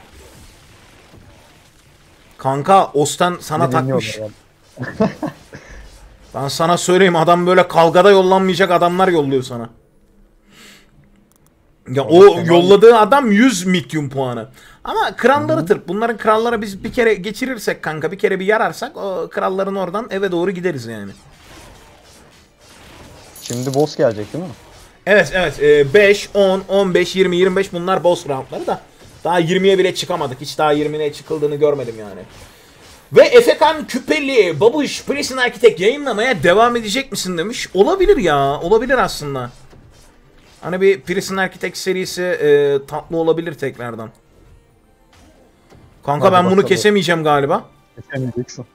[SPEAKER 1] Kanka Osten sana
[SPEAKER 3] dinliyorlar
[SPEAKER 1] takmış. [laughs] Ben sana söyleyeyim adam böyle kavgada yollanmayacak adamlar yolluyor sana. Ya o yolladığı adam 100 mityum puanı. Ama kralları tırp. Bunların krallara biz bir kere geçirirsek kanka bir kere bir yararsak o kralların oradan eve doğru gideriz yani.
[SPEAKER 3] Şimdi boss gelecek değil mi?
[SPEAKER 1] Evet evet e, 5, 10, 15, 20, 25 bunlar boss roundları da. Daha 20'ye bile çıkamadık. Hiç daha 20'ye çıkıldığını görmedim yani. Ve Efekan Küpeli, Babuş, Prison Architect yayınlamaya devam edecek misin demiş. Olabilir ya, olabilir aslında. Hani bir Prison Architect serisi e, tatlı olabilir tekrardan. Kanka
[SPEAKER 3] Hadi
[SPEAKER 1] ben bunu
[SPEAKER 3] bakalım.
[SPEAKER 1] kesemeyeceğim galiba.
[SPEAKER 3] Kesemeyeceksin.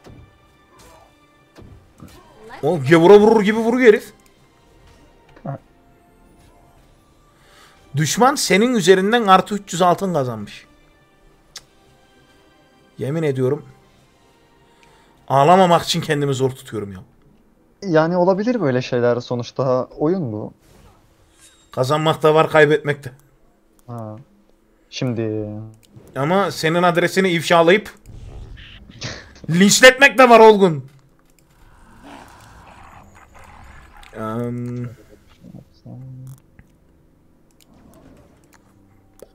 [SPEAKER 1] O gevura vurur gibi vuruyor herif. Düşman senin üzerinden artı 300 altın kazanmış. Yemin ediyorum. Ağlamamak için kendimi zor tutuyorum ya.
[SPEAKER 3] Yani olabilir böyle şeyler sonuçta oyun bu.
[SPEAKER 1] Kazanmak da var kaybetmek de.
[SPEAKER 3] Ha. Şimdi
[SPEAKER 1] Ama senin adresini ifşalayıp [laughs] linçletmek de var Olgun.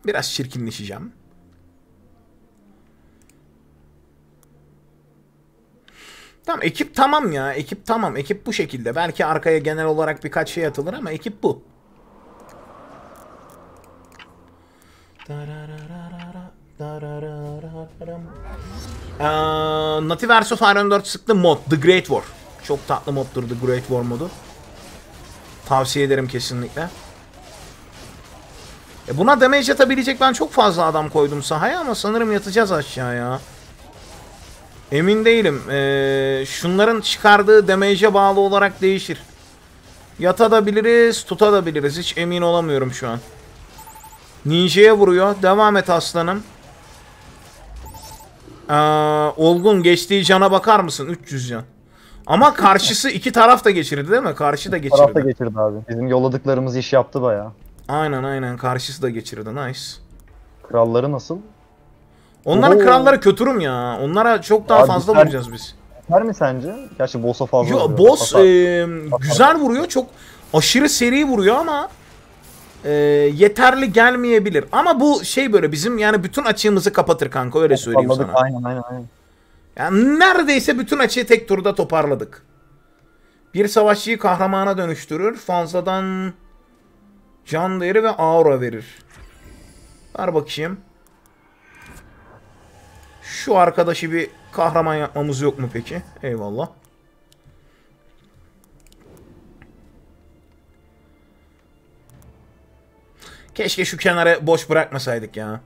[SPEAKER 1] Biraz çirkinleşeceğim. Tamam ekip tamam ya. Ekip tamam. Ekip bu şekilde. Belki arkaya genel olarak birkaç şey atılır ama ekip bu. Ee, Nativerse of Iron 4 sıklı mod The Great War. Çok tatlı moddur The Great War modu. Tavsiye ederim kesinlikle. E buna damage atabilecek ben çok fazla adam koydum sahaya ama sanırım yatacağız aşağıya. Emin değilim. Ee, şunların çıkardığı damage'e bağlı olarak değişir. Yatabiliriz, tutabiliriz. Hiç emin olamıyorum şu an. Ninja'ya vuruyor. Devam et aslanım. Ee, Olgun geçtiği cana bakar mısın? 300 can. Ama karşısı iki taraf da geçirdi değil mi? Karşı da geçirdi.
[SPEAKER 3] geçirdi abi. Bizim yolladıklarımız iş yaptı baya.
[SPEAKER 1] Aynen aynen karşısı da geçirdi. Nice.
[SPEAKER 3] Kralları nasıl?
[SPEAKER 1] Onların
[SPEAKER 3] Oo.
[SPEAKER 1] kralları kötürüm ya. Onlara çok daha
[SPEAKER 3] Abi
[SPEAKER 1] fazla vuracağız biz.
[SPEAKER 3] Var mi sence? Gerçi boss'a fazla
[SPEAKER 1] Yo,
[SPEAKER 3] vuruyor.
[SPEAKER 1] boss
[SPEAKER 3] Hasar-
[SPEAKER 1] e, güzel vuruyor. Çok aşırı seri vuruyor ama e, yeterli gelmeyebilir. Ama bu şey böyle bizim yani bütün açığımızı kapatır kanka öyle söyleyeyim
[SPEAKER 3] Salladık,
[SPEAKER 1] sana.
[SPEAKER 3] Aynen aynen aynen.
[SPEAKER 1] Yani neredeyse bütün açığı tek turda toparladık. Bir savaşçıyı kahramana dönüştürür. Fazladan can değeri ve aura verir. Ver bakayım. Şu arkadaşı bir kahraman yapmamız yok mu peki? Eyvallah. Keşke şu kenarı boş bırakmasaydık ya.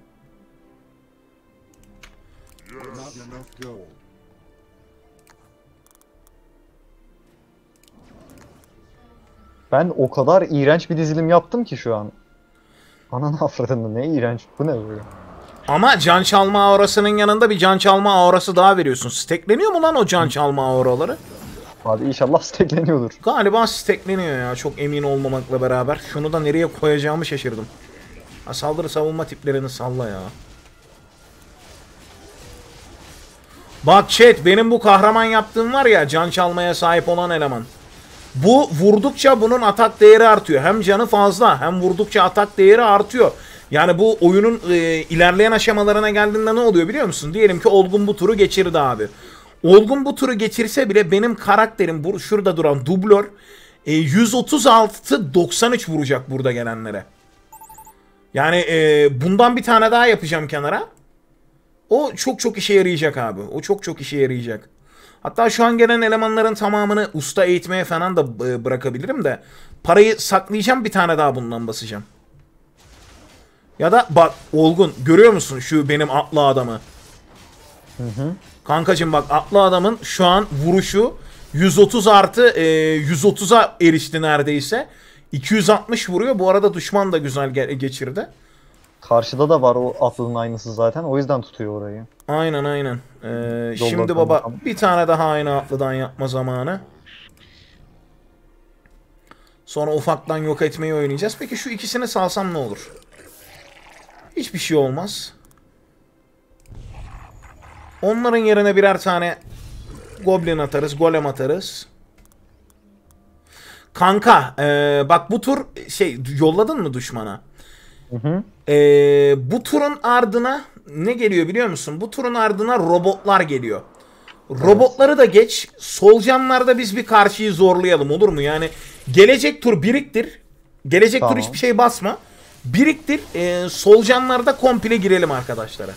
[SPEAKER 3] Ben o kadar iğrenç bir dizilim yaptım ki şu an. Ananı afradında ne iğrenç. Bu ne böyle?
[SPEAKER 1] Ama can çalma aurasının yanında bir can çalma aurası daha veriyorsun. Stekleniyor mu lan o can çalma auraları?
[SPEAKER 3] Hadi inşallah stekleniyordur.
[SPEAKER 1] Galiba stekleniyor ya çok emin olmamakla beraber. Şunu da nereye koyacağımı şaşırdım. Ha, saldırı savunma tiplerini salla ya. Bak chat benim bu kahraman yaptığım var ya can çalmaya sahip olan eleman. Bu vurdukça bunun atak değeri artıyor. Hem canı fazla hem vurdukça atak değeri artıyor. Yani bu oyunun e, ilerleyen aşamalarına geldiğinde ne oluyor biliyor musun? Diyelim ki Olgun bu turu geçirdi abi. Olgun bu turu geçirse bile benim karakterim bu şurada duran dublör e, 136 93 vuracak burada gelenlere. Yani e, bundan bir tane daha yapacağım kenara. O çok çok işe yarayacak abi. O çok çok işe yarayacak. Hatta şu an gelen elemanların tamamını usta eğitmeye falan da e, bırakabilirim de parayı saklayacağım bir tane daha bundan basacağım. Ya da bak Olgun görüyor musun şu benim atlı adamı? Kankacım bak atlı adamın şu an vuruşu 130 artı e, 130'a erişti neredeyse. 260 vuruyor. Bu arada düşman da güzel ge- geçirdi.
[SPEAKER 3] Karşıda da var o atlının aynısı zaten. O yüzden tutuyor orayı.
[SPEAKER 1] Aynen aynen. Ee, şimdi baba
[SPEAKER 3] tamam.
[SPEAKER 1] bir tane daha aynı atlıdan yapma zamanı. Sonra ufaktan yok etmeyi oynayacağız. Peki şu ikisini salsam ne olur? Hiçbir şey olmaz. Onların yerine birer tane goblin atarız, golem atarız. Kanka, ee, bak bu tur şey yolladın mı düşmana?
[SPEAKER 3] Hı hı.
[SPEAKER 1] Ee, bu turun ardına ne geliyor biliyor musun? Bu turun ardına robotlar geliyor. Robotları da geç. Solcanlarda biz bir karşıyı zorlayalım olur mu? Yani gelecek tur biriktir. Gelecek tur
[SPEAKER 3] Tamam.
[SPEAKER 1] hiçbir şey basma. Biriktir. Ee, solcanlarda komple girelim arkadaşlara.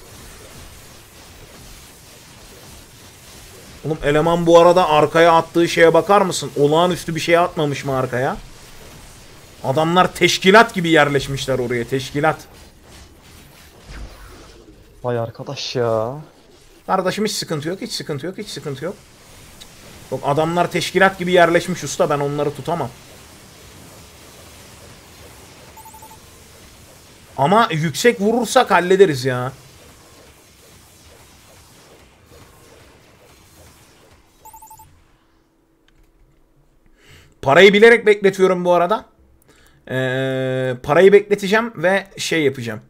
[SPEAKER 1] Oğlum eleman bu arada arkaya attığı şeye bakar mısın? Olağanüstü bir şey atmamış mı arkaya? Adamlar teşkilat gibi yerleşmişler oraya teşkilat.
[SPEAKER 3] Vay arkadaş ya.
[SPEAKER 1] Kardeşim hiç sıkıntı yok, hiç sıkıntı yok, hiç sıkıntı yok. Yok adamlar teşkilat gibi yerleşmiş usta ben onları tutamam. Ama yüksek vurursak hallederiz ya. Parayı bilerek bekletiyorum bu arada. Ee, parayı bekleteceğim ve şey yapacağım.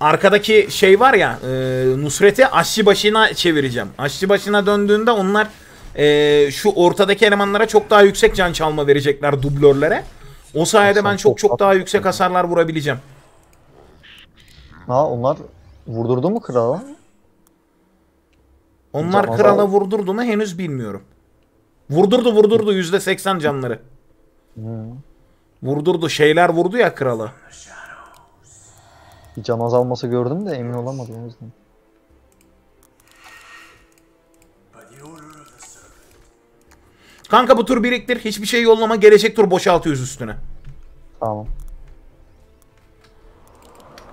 [SPEAKER 1] Arkadaki şey var ya e, Nusret'i aşçı başına çevireceğim. Aşçı başına döndüğünde onlar e, şu ortadaki elemanlara çok daha yüksek can çalma verecekler dublörlere. O sayede ben çok
[SPEAKER 3] çok
[SPEAKER 1] daha yüksek hasarlar vurabileceğim.
[SPEAKER 3] Ha onlar vurdurdu mu krala?
[SPEAKER 1] Onlar
[SPEAKER 3] Can
[SPEAKER 1] krala vurdurdu mu henüz bilmiyorum. Vurdurdu vurdurdu %80 canları. Vurdurdu şeyler vurdu ya krala.
[SPEAKER 3] Bir can azalması gördüm de emin olamadım o yüzden.
[SPEAKER 1] Kanka bu tur biriktir. Hiçbir şey yollama. Gelecek tur boşaltıyoruz üstüne.
[SPEAKER 3] Tamam.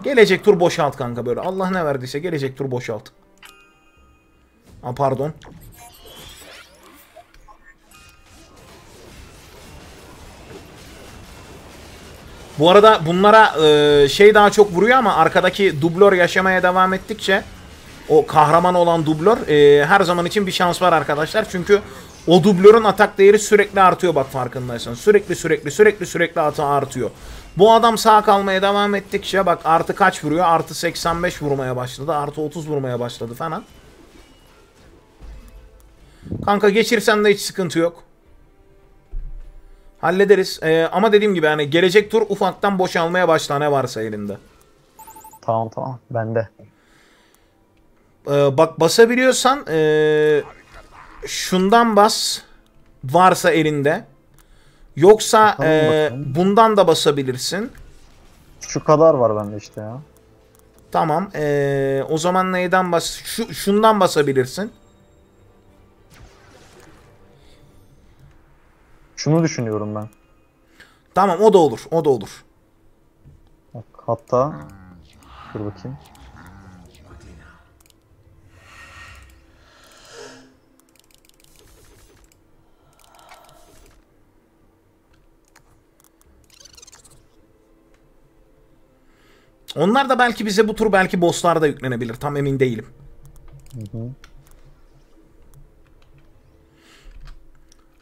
[SPEAKER 1] Gelecek tur boşalt kanka böyle. Allah ne verdiyse gelecek tur boşalt. Ha pardon. Bu arada bunlara e, şey daha çok vuruyor ama arkadaki dublör yaşamaya devam ettikçe o kahraman olan dublör e, her zaman için bir şans var arkadaşlar. Çünkü o dublörün atak değeri sürekli artıyor bak farkındaysan. Sürekli sürekli sürekli sürekli atı artıyor. Bu adam sağ kalmaya devam ettikçe bak artı kaç vuruyor? Artı 85 vurmaya başladı. Artı 30 vurmaya başladı falan. Kanka geçirsen de hiç sıkıntı yok. Hallederiz. Ee, ama dediğim gibi hani gelecek tur ufaktan boşalmaya başla ne varsa elinde.
[SPEAKER 3] Tamam tamam. Bende.
[SPEAKER 1] Ee, bak basabiliyorsan ee, şundan bas varsa elinde. Yoksa
[SPEAKER 3] Tamam, bakalım.
[SPEAKER 1] bundan da basabilirsin.
[SPEAKER 3] Şu kadar var bende işte ya.
[SPEAKER 1] Tamam. ee, o zaman neyden bas? Şu, şundan basabilirsin.
[SPEAKER 3] Şunu düşünüyorum ben.
[SPEAKER 1] Tamam o da olur. O da olur.
[SPEAKER 3] Bak, hatta dur bakayım.
[SPEAKER 1] Onlar da belki bize bu tur belki bosslar da yüklenebilir. Tam emin değilim.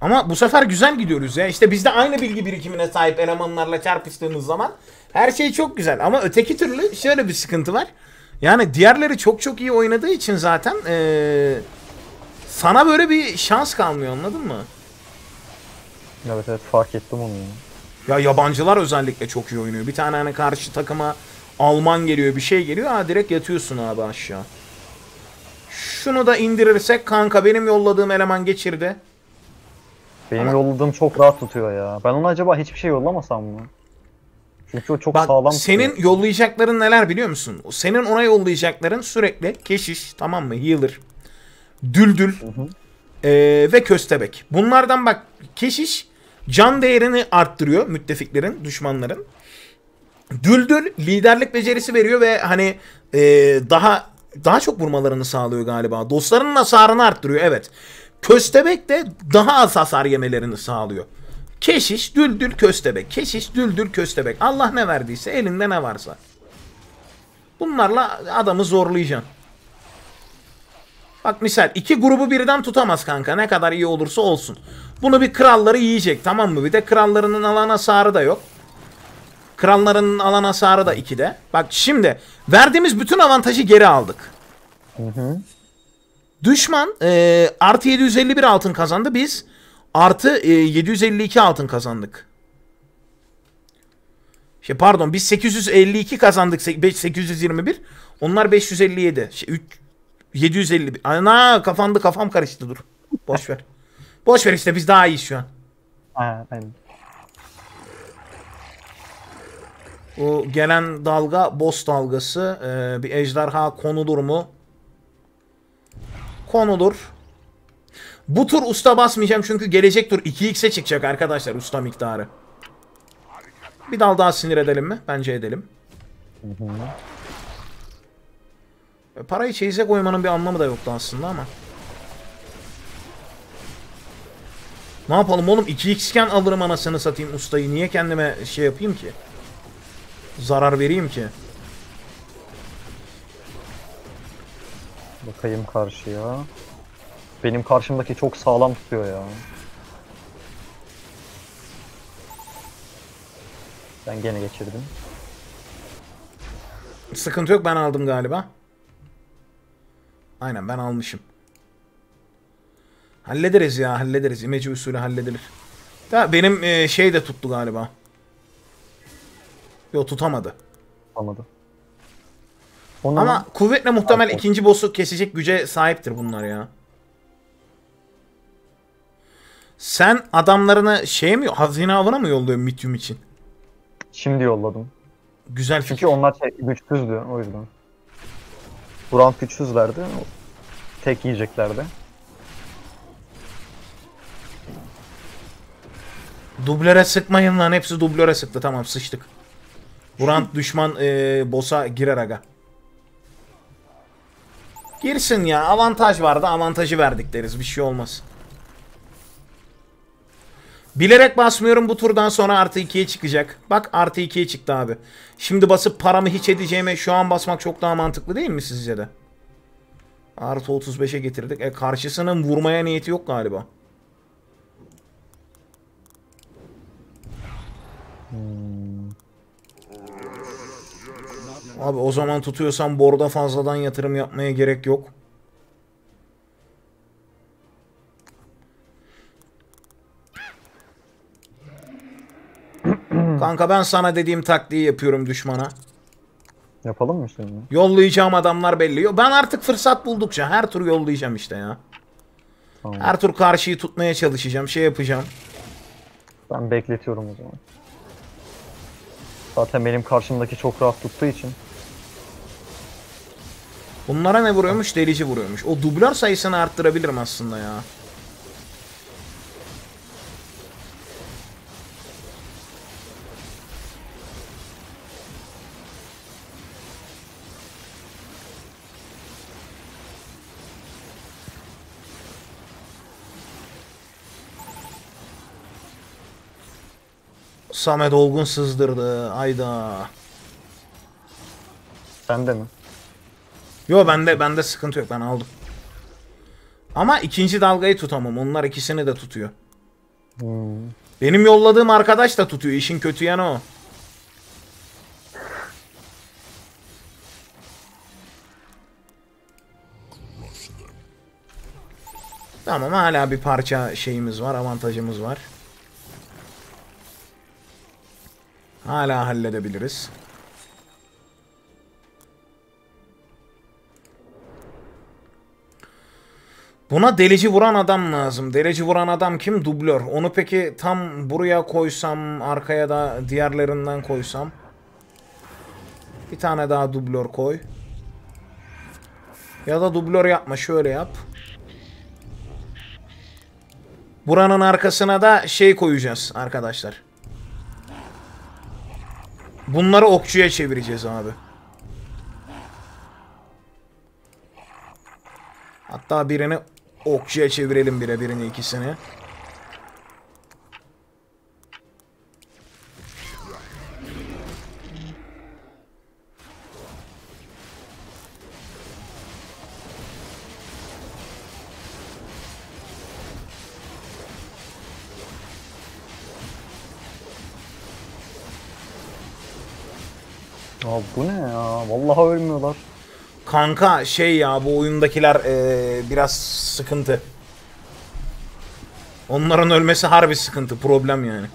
[SPEAKER 1] Ama bu sefer güzel gidiyoruz ya. İşte biz de aynı bilgi birikimine sahip elemanlarla çarpıştığımız zaman her şey çok güzel. Ama öteki türlü şöyle bir sıkıntı var. Yani diğerleri çok çok iyi oynadığı için zaten eee, sana böyle bir şans kalmıyor anladın mı?
[SPEAKER 3] Evet evet fark ettim onu ya.
[SPEAKER 1] Ya yabancılar özellikle çok iyi oynuyor. Bir tane hani karşı takıma Alman geliyor bir şey geliyor. Ha direkt yatıyorsun abi aşağı. Şunu da indirirsek kanka benim yolladığım eleman geçirdi.
[SPEAKER 3] Benim
[SPEAKER 1] Ama-
[SPEAKER 3] yolladığım çok rahat tutuyor ya. Ben ona acaba hiçbir şey yollamasam mı? Çünkü o çok
[SPEAKER 1] Bak
[SPEAKER 3] sağlam
[SPEAKER 1] senin
[SPEAKER 3] tutuyor.
[SPEAKER 1] yollayacakların neler biliyor musun? Senin ona yollayacakların sürekli keşiş tamam mı? Healer, düldül eee, ve köstebek. Bunlardan bak keşiş can değerini arttırıyor müttefiklerin, düşmanların. Düldül liderlik becerisi veriyor ve hani eee, daha daha çok vurmalarını sağlıyor galiba. Dostlarının hasarını arttırıyor evet. Köstebek de daha az hasar yemelerini sağlıyor. Keşiş, düldül, köstebek. Keşiş, düldül, köstebek. Allah ne verdiyse, elinde ne varsa. Bunlarla adamı zorlayacaksın. Bak misal iki grubu birden tutamaz kanka. Ne kadar iyi olursa olsun. Bunu bir kralları yiyecek tamam mı? Bir de krallarının alan hasarı da yok. Krallarının alan hasarı da 2'de. Bak şimdi verdiğimiz bütün avantajı geri aldık. Düşman e, artı 751 altın kazandı. Biz artı e, 752 altın kazandık. Şey pardon biz 852 kazandık. se- beş- 821. Onlar 557. Şey, üç- 751. Ana kafandı kafam karıştı dur. Boş ver. Boş ver işte biz daha iyiyiz şu an.
[SPEAKER 3] Ha, aynen.
[SPEAKER 1] O gelen dalga boss dalgası. Ee, bir ejderha konulur mu? Konulur. Bu tur usta basmayacağım çünkü gelecek tur 2x'e çıkacak arkadaşlar usta miktarı. Bir dal daha sinir edelim mi? Bence edelim. E, Parayı çeyize koymanın bir anlamı da yoktu aslında ama. Ne yapalım oğlum 2x iken alırım anasını satayım ustayı. Niye kendime şey yapayım ki? Zarar vereyim ki.
[SPEAKER 3] Bakayım karşıya. Benim karşımdaki çok sağlam tutuyor ya. Ben gene geçirdim.
[SPEAKER 1] Sıkıntı yok ben aldım galiba. Aynen ben almışım. Hallederiz ya hallederiz. İmece usulü halledilir. Da benim e, şey de tuttu galiba. Yo tutamadı.
[SPEAKER 3] Anladım. Onu
[SPEAKER 1] Ama kuvvetle muhtemel
[SPEAKER 3] Pardon.
[SPEAKER 1] ikinci boss'u kesecek güce sahiptir bunlar ya. Sen adamlarını şeye mi hazine avına mı yolluyorsun mityum için?
[SPEAKER 3] şimdi yolladım.
[SPEAKER 1] Güzel fikir.
[SPEAKER 3] Çünkü onlar şey, güçsüzdü o yüzden. Bu round güçsüzlerdi. Tek yiyeceklerdi.
[SPEAKER 1] Dublöre sıkmayın lan hepsi dublöre sıktı tamam sıçtık. Burant düşman e, boss'a girer aga. Girsin ya avantaj vardı avantajı verdik deriz bir şey olmaz. Bilerek basmıyorum bu turdan sonra artı 2'ye çıkacak. Bak artı 2'ye çıktı abi. Şimdi basıp paramı hiç edeceğime şu an basmak çok daha mantıklı değil mi sizce de? Artı 35'e getirdik. E karşısının vurmaya niyeti yok galiba. Abi o zaman tutuyorsan borda fazladan yatırım yapmaya gerek yok. Kanka ben sana dediğim taktiği yapıyorum düşmana.
[SPEAKER 3] Yapalım mı şimdi?
[SPEAKER 1] Yollayacağım adamlar belli. Ben artık fırsat buldukça her tur yollayacağım işte ya.
[SPEAKER 3] Tamam.
[SPEAKER 1] Her tur karşıyı tutmaya çalışacağım. Şey yapacağım.
[SPEAKER 3] Ben bekletiyorum o zaman. Zaten benim karşımdaki çok rahat tuttuğu için.
[SPEAKER 1] Bunlara ne vuruyormuş? Delici vuruyormuş. O dublör sayısını arttırabilirim aslında ya. Samet Olgun sızdırdı. Ayda.
[SPEAKER 3] Sen de mi?
[SPEAKER 1] Yo bende bende sıkıntı yok ben aldım. Ama ikinci dalgayı tutamam. Onlar ikisini de tutuyor.
[SPEAKER 3] Hmm.
[SPEAKER 1] Benim yolladığım arkadaş da tutuyor. İşin kötü yanı o. Tamam hala bir parça şeyimiz var, avantajımız var. Hala halledebiliriz. Buna delici vuran adam lazım. Delici vuran adam kim? Dublör. Onu peki tam buraya koysam, arkaya da diğerlerinden koysam. Bir tane daha dublör koy. Ya da dublör yapma, şöyle yap. Buranın arkasına da şey koyacağız arkadaşlar. Bunları okçuya çevireceğiz abi. Hatta birini okçuya çevirelim bire birini ikisini.
[SPEAKER 3] Aa bu ne ya? Vallahi ölmüyorlar.
[SPEAKER 1] Kanka şey ya bu oyundakiler eee, biraz sıkıntı. Onların ölmesi harbi sıkıntı, problem yani.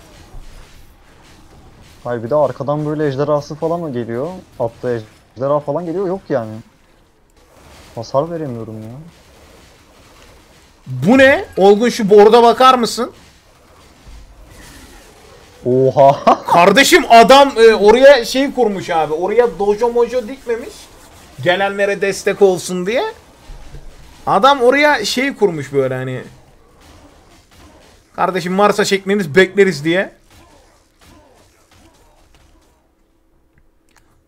[SPEAKER 3] Hayır bir de arkadan böyle ejderhası falan mı geliyor? Atlı ejderha falan geliyor yok yani. Hasar veremiyorum ya.
[SPEAKER 1] Bu ne? Olgun şu borda bakar mısın?
[SPEAKER 3] Oha! [laughs]
[SPEAKER 1] Kardeşim adam e, oraya şey kurmuş abi. Oraya dojo mojo dikmemiş. Gelenlere destek olsun diye. Adam oraya şey kurmuş böyle hani. Kardeşim varsa çekmeniz bekleriz diye.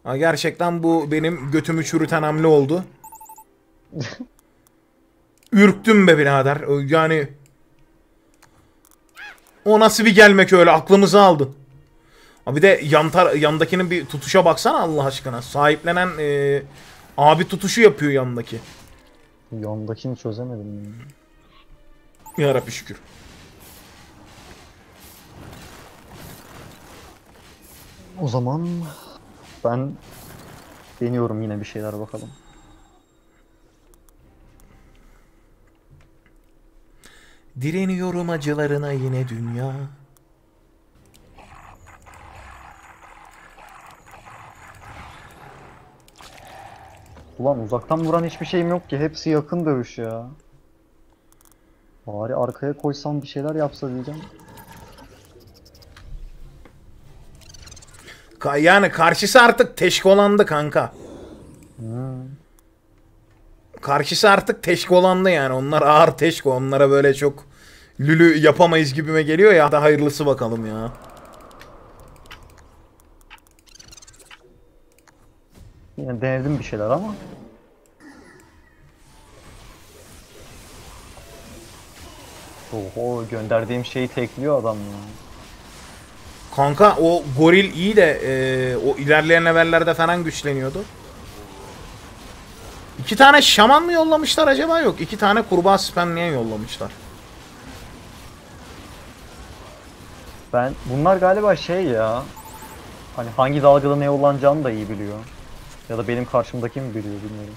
[SPEAKER 1] Ha, gerçekten bu benim götümü çürüten hamle oldu. [laughs] Ürktüm be birader. Yani o nasıl bir gelmek öyle aklımızı aldı. Ha bir de yan tar- yandakinin bir tutuşa baksana Allah aşkına. Sahiplenen e, abi tutuşu yapıyor yandaki.
[SPEAKER 3] Yandakini çözemedim. ya.
[SPEAKER 1] Ya Rabbi şükür.
[SPEAKER 3] O zaman ben deniyorum yine bir şeyler bakalım.
[SPEAKER 1] Direniyorum acılarına yine dünya.
[SPEAKER 3] Ulan uzaktan vuran hiçbir şeyim yok ki. Hepsi yakın dövüş ya. Bari arkaya koysam bir şeyler yapsa diyeceğim.
[SPEAKER 1] Ka- yani karşısı artık teşkolandı kanka. Karşısı artık teşkolandı yani. Onlar ağır teşko. Onlara böyle çok lülü yapamayız gibime geliyor ya. Da hayırlısı bakalım ya.
[SPEAKER 3] Yine denedim bir şeyler ama. Oho gönderdiğim şeyi tekliyor adam ya.
[SPEAKER 1] Kanka o goril iyi de e, o ilerleyen levellerde falan güçleniyordu. İki tane şaman mı yollamışlar acaba? Yok. iki tane kurbağa spamleyen yollamışlar.
[SPEAKER 3] Ben bunlar galiba şey ya. Hani hangi dalgada ne yollanacağını da iyi biliyor. Ya da benim karşımdaki mi biliyor bilmiyorum.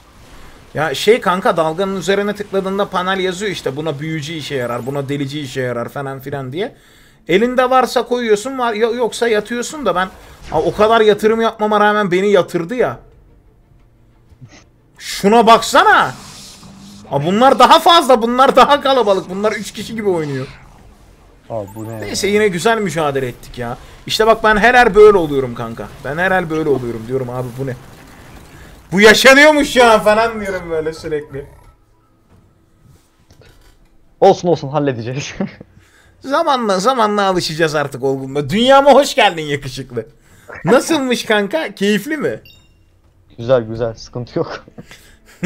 [SPEAKER 1] Ya şey kanka dalganın üzerine tıkladığında panel yazıyor işte buna büyücü işe yarar, buna delici işe yarar falan filan diye. Elinde varsa koyuyorsun var yo- yoksa yatıyorsun da ben o kadar yatırım yapmama rağmen beni yatırdı ya. Şuna baksana. Ha, bunlar daha fazla, bunlar daha kalabalık. Bunlar 3 kişi gibi oynuyor.
[SPEAKER 3] Aa bu ne ya?
[SPEAKER 1] Neyse yine güzel mücadele ettik ya. İşte bak ben her her böyle oluyorum kanka. Ben her her böyle oluyorum diyorum abi bu ne? Bu yaşanıyormuş ya falan diyorum böyle sürekli.
[SPEAKER 3] Olsun olsun halledeceğiz. [laughs]
[SPEAKER 1] Zamanla zamanla alışacağız artık olgunluğa. Dünyama hoş geldin yakışıklı. Nasılmış kanka? Keyifli mi?
[SPEAKER 3] güzel güzel sıkıntı yok. [laughs]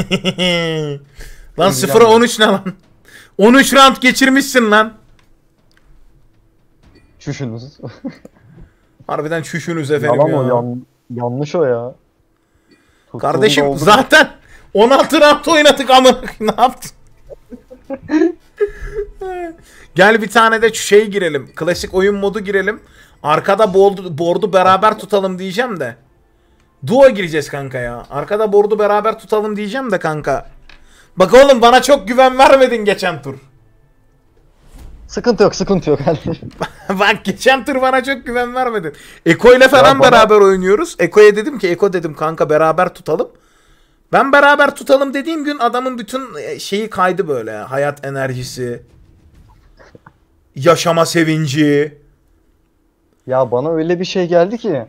[SPEAKER 1] lan 0'a 13 ne lan? 13 round geçirmişsin lan.
[SPEAKER 3] Şuşunuz.
[SPEAKER 1] Harbiden çüşünüz efendim
[SPEAKER 3] Yalan
[SPEAKER 1] ya.
[SPEAKER 3] o yan, yanlış o ya. Tuttuğum
[SPEAKER 1] Kardeşim zaten 16 round oynadık koyayım, ne yaptın? [laughs] Gel bir tane de şey girelim. Klasik oyun modu girelim. Arkada board'u beraber tutalım diyeceğim de. Duo gireceğiz kanka ya. Arkada board'u beraber tutalım diyeceğim de kanka. Bak oğlum bana çok güven vermedin geçen tur.
[SPEAKER 3] Sıkıntı yok sıkıntı yok. [laughs]
[SPEAKER 1] Bak geçen tur bana çok güven vermedin. Eko ile falan
[SPEAKER 3] Ya bana-
[SPEAKER 1] beraber oynuyoruz. Eko'ya dedim ki Eko dedim kanka beraber tutalım. Ben beraber tutalım dediğim gün adamın bütün e, şeyi kaydı böyle. Hayat enerjisi. Yaşama sevinci.
[SPEAKER 3] ya bana öyle bir şey geldi ki.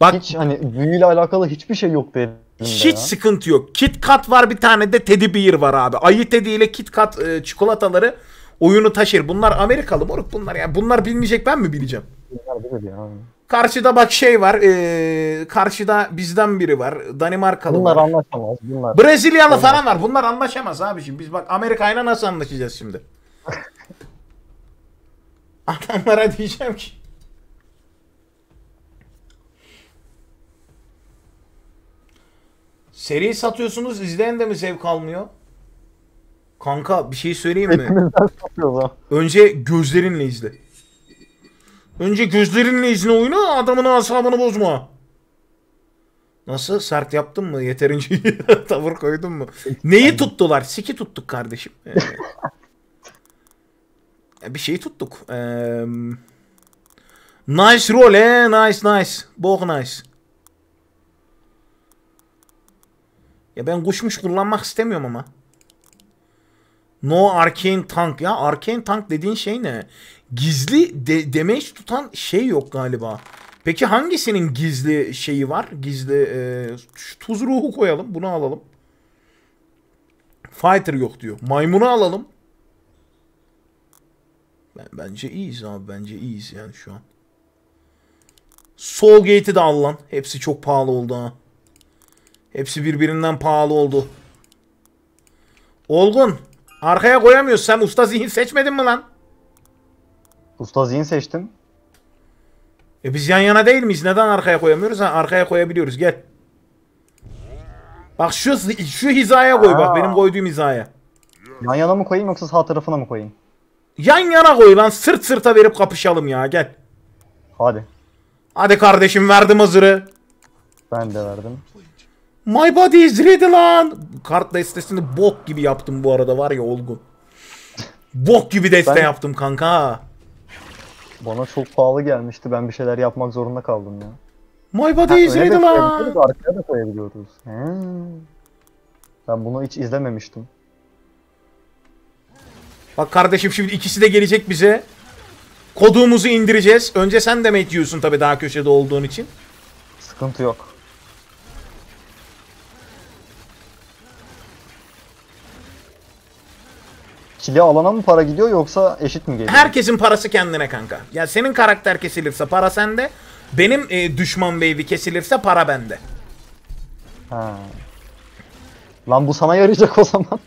[SPEAKER 1] Bak
[SPEAKER 3] Hiç hani büyüyle alakalı hiçbir şey yoktu elimde
[SPEAKER 1] hiç
[SPEAKER 3] ya.
[SPEAKER 1] sıkıntı yok. Kit Kat var bir tane de Teddy Bear var abi. Ayı Teddy ile Kit Kat e, çikolataları oyunu taşır. Bunlar Amerikalı moruk bunlar yani. Bunlar bilmeyecek ben mi bileceğim?
[SPEAKER 3] Bunlar.
[SPEAKER 1] Karşıda bak şey var. e, karşıda bizden biri var. Danimarkalı
[SPEAKER 3] Bunlar
[SPEAKER 1] var.
[SPEAKER 3] anlaşamaz. Bunlar.
[SPEAKER 1] Brezilyalı falan var. Bunlar anlaşamaz abi şimdi. Biz bak Amerika ile nasıl anlaşacağız şimdi? [laughs] Adamlara diyeceğim ki. Seri satıyorsunuz izleyen de mi zevk almıyor? Kanka bir şey söyleyeyim mi? Önce gözlerinle izle. Önce gözlerinle izle oyunu adamın asabını bozma. Nasıl? Sert yaptın mı? Yeterince [laughs] tavır koydun mu? Neyi tuttular? Siki tuttuk kardeşim. Ee, [laughs] bir şey tuttuk. Ee, nice roll eh? Nice nice. Bok nice. Ya ben kuşmuş kullanmak istemiyorum ama. No Arcane Tank ya. Arcane Tank dediğin şey ne? Gizli de damage tutan şey yok galiba. Peki hangisinin gizli şeyi var? Gizli e, tuz ruhu koyalım. Bunu alalım. Fighter yok diyor. Maymunu alalım. Ben, bence iyiyiz abi. Bence iyiyiz yani şu an. Soul Gate'i de al lan. Hepsi çok pahalı oldu ha. Hepsi birbirinden pahalı oldu. Olgun. Arkaya koyamıyorsun. Sen usta zihin seçmedin mi lan?
[SPEAKER 3] Usta zihin seçtim.
[SPEAKER 1] E biz yan yana değil miyiz? Neden arkaya koyamıyoruz? Ha, arkaya koyabiliyoruz. Gel. Bak şu şu hizaya koy bak.
[SPEAKER 3] Aa.
[SPEAKER 1] Benim koyduğum hizaya.
[SPEAKER 3] Yan yana mı koyayım yoksa sağ tarafına mı koyayım?
[SPEAKER 1] Yan yana koy lan. Sırt sırta verip kapışalım ya. Gel.
[SPEAKER 3] Hadi.
[SPEAKER 1] Hadi kardeşim verdim hazırı.
[SPEAKER 3] Ben de verdim.
[SPEAKER 1] My body is ready lan. Kart destesini bok gibi yaptım bu arada var ya olgun. Bok gibi deste
[SPEAKER 3] Ben-
[SPEAKER 1] yaptım kanka.
[SPEAKER 3] Bana çok pahalı gelmişti. Ben bir şeyler yapmak zorunda kaldım ya.
[SPEAKER 1] My body is
[SPEAKER 3] Öyle de
[SPEAKER 1] ready lan.
[SPEAKER 3] arkaya da koyabiliyoruz. He. Ben bunu hiç izlememiştim.
[SPEAKER 1] Bak kardeşim şimdi ikisi de gelecek bize. Koduğumuzu indireceğiz. Önce sen de mate yiyorsun tabii daha köşede olduğun için.
[SPEAKER 3] Sıkıntı yok. Kili alana mı para gidiyor yoksa eşit mi geliyor?
[SPEAKER 1] Herkesin parası kendine kanka. Ya senin karakter kesilirse para sende. Benim e, düşman wave'i kesilirse para bende.
[SPEAKER 3] Ha. Lan bu sana yarayacak o zaman.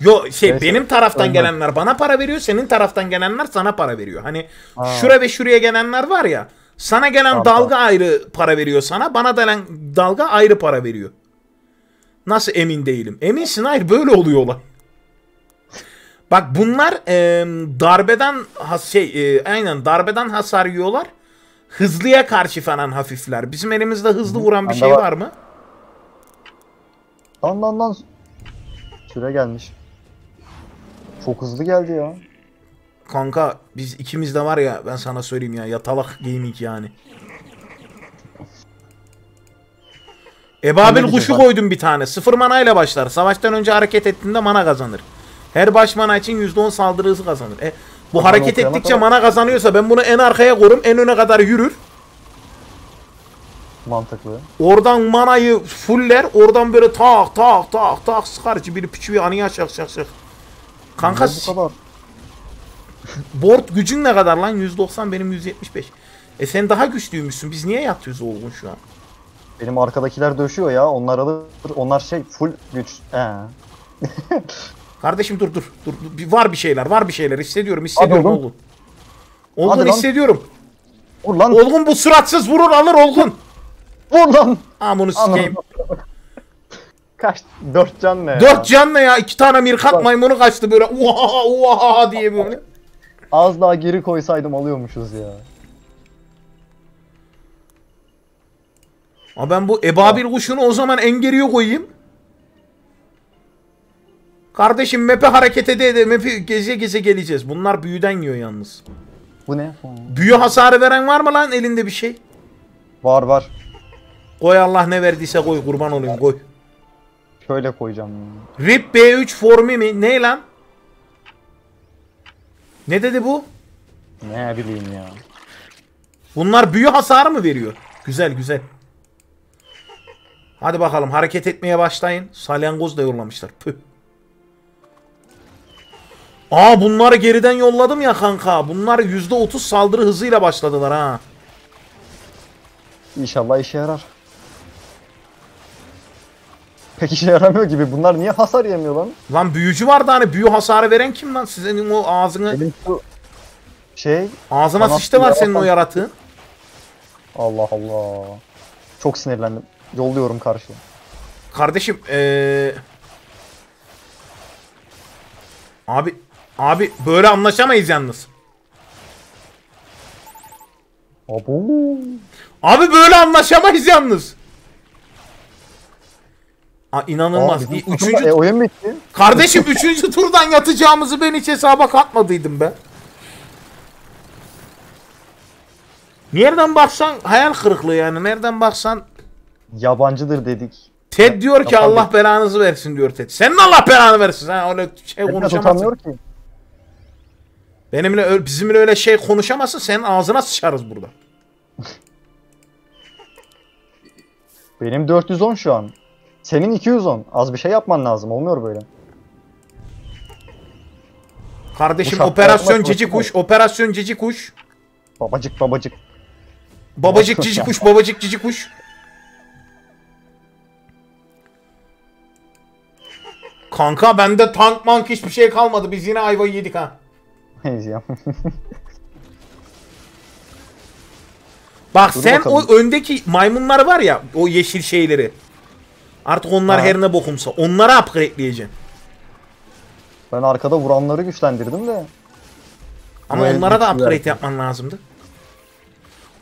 [SPEAKER 1] Yo şey
[SPEAKER 3] Neyse,
[SPEAKER 1] benim taraftan
[SPEAKER 3] önden.
[SPEAKER 1] gelenler bana para veriyor, senin taraftan gelenler sana para veriyor. Hani
[SPEAKER 3] Ha.
[SPEAKER 1] şura ve şuraya gelenler var ya. Sana gelen
[SPEAKER 3] Tamam,
[SPEAKER 1] dalga ayrı para veriyor sana, bana gelen dalga ayrı para veriyor. Nasıl emin değilim. Eminsin hayır böyle oluyor olay. Bak bunlar e, darbeden has şey e, aynen darbeden hasar yiyorlar. Hızlıya karşı falan hafifler. Bizim elimizde hızlı vuran bir şey
[SPEAKER 3] var.
[SPEAKER 1] mı?
[SPEAKER 3] Lan lan lan. Süre gelmiş. Çok hızlı geldi ya.
[SPEAKER 1] Kanka biz ikimiz de var ya ben sana söyleyeyim ya yatalak gaming yani. Ebabil kuşu
[SPEAKER 3] güzel.
[SPEAKER 1] koydum bir tane. Sıfır mana ile başlar. Savaştan önce hareket ettiğinde mana kazanır. Her baş mana için %10 saldırı hızı kazanır. E, bu
[SPEAKER 3] Ama
[SPEAKER 1] hareket ettikçe
[SPEAKER 3] kadar-
[SPEAKER 1] mana kazanıyorsa ben bunu en arkaya korum. En öne kadar yürür.
[SPEAKER 3] Mantıklı.
[SPEAKER 1] Oradan manayı fuller. Oradan böyle tak tak tak tak sıkar. Bir piçi anıya şak şak şak. Kanka
[SPEAKER 3] Ne bu kadar. [laughs]
[SPEAKER 1] Board gücün ne kadar lan? 190 benim 175. E sen daha güçlüymüşsün. Biz niye yatıyoruz olgun şu an?
[SPEAKER 3] Benim arkadakiler döşüyor ya. Onlar alır. Onlar şey full güç. He. [laughs]
[SPEAKER 1] Kardeşim dur dur. Dur. Bir- var bir şeyler. Var bir şeyler. Hissediyorum. Hissediyorum
[SPEAKER 3] oğlum.
[SPEAKER 1] olgun. Olgun
[SPEAKER 3] Hadi lan.
[SPEAKER 1] hissediyorum.
[SPEAKER 3] Vur lan.
[SPEAKER 1] Olgun bu suratsız vurur alır olgun.
[SPEAKER 3] Vur lan.
[SPEAKER 1] Amını sikeyim. [laughs]
[SPEAKER 3] Kaç? 4 can ne ya?
[SPEAKER 1] Dört can ne ya? İki tane mirkat
[SPEAKER 3] Bak.
[SPEAKER 1] maymunu kaçtı böyle. Uha uha diye böyle.
[SPEAKER 3] Az daha geri koysaydım alıyormuşuz ya.
[SPEAKER 1] Ama ben bu ebabil kuşunu o zaman en geriye koyayım. Kardeşim map'e hareket ede ede map'i geze geze geleceğiz. Bunlar büyüden yiyor yalnız.
[SPEAKER 3] Bu ne?
[SPEAKER 1] Büyü hasarı veren var mı lan elinde bir şey?
[SPEAKER 3] Var var.
[SPEAKER 1] Koy Allah ne verdiyse koy kurban olayım koy.
[SPEAKER 3] Şöyle koyacağım. ya.
[SPEAKER 1] RIP B3 formi mi? Ne lan? Ne dedi bu?
[SPEAKER 3] Ne bileyim ya.
[SPEAKER 1] Bunlar büyü hasarı mı veriyor? Güzel güzel. Hadi bakalım hareket etmeye başlayın. Salyangoz da yollamışlar. Püh. Aa bunları geriden yolladım ya kanka. Bunlar %30 saldırı hızıyla başladılar ha.
[SPEAKER 3] İnşallah işe yarar. Pek işe yaramıyor gibi. Bunlar niye hasar yemiyor lan?
[SPEAKER 1] Lan büyücü vardı hani büyü hasarı veren kim lan? Senin o ağzını
[SPEAKER 3] Benim şu şey
[SPEAKER 1] ağzına sıçtı var senin o yaratığın.
[SPEAKER 3] Allah Allah. Çok sinirlendim. Yolluyorum karşıya.
[SPEAKER 1] Kardeşim eee Abi abi böyle anlaşamayız yalnız.
[SPEAKER 3] Abo.
[SPEAKER 1] Abi böyle anlaşamayız yalnız. Aa, inanılmaz.
[SPEAKER 3] Aa,
[SPEAKER 1] Üçüncü,
[SPEAKER 3] E, oyun bitti.
[SPEAKER 1] kardeşim üçüncü turdan yatacağımızı ben hiç hesaba katmadıydım be. Nereden baksan hayal kırıklığı yani. Nereden baksan
[SPEAKER 3] Yabancıdır dedik.
[SPEAKER 1] Ted diyor ki. Allah belanızı versin diyor Ted. Senin Allah belanı versin. Sen öyle şey konuşamazsın.
[SPEAKER 3] ki.
[SPEAKER 1] Benimle bizimle öyle şey konuşamazsın. Senin ağzına sıçarız burada.
[SPEAKER 3] Benim 410 şu an. Senin 210. Az bir şey yapman lazım. Olmuyor böyle.
[SPEAKER 1] Kardeşim
[SPEAKER 3] şartlar
[SPEAKER 1] operasyon
[SPEAKER 3] yapmak
[SPEAKER 1] cici kuş, operasyon cici kuş.
[SPEAKER 3] Babacık babacık.
[SPEAKER 1] Babacık cici kuş, babacık cici kuş. Kanka bende tank mank hiçbir şey kalmadı. Biz yine ayvayı yedik ha.
[SPEAKER 3] Ya. [laughs]
[SPEAKER 1] Bak
[SPEAKER 3] Dur
[SPEAKER 1] sen
[SPEAKER 3] bakalım.
[SPEAKER 1] o öndeki maymunlar var ya o yeşil şeyleri. Artık onlar
[SPEAKER 3] Ha.
[SPEAKER 1] her ne bokumsa. Onlara upgradeleyeceksin.
[SPEAKER 3] ben arkada vuranları güçlendirdim de.
[SPEAKER 1] Ama
[SPEAKER 3] el
[SPEAKER 1] onlara da upgrade yapman lazımdı.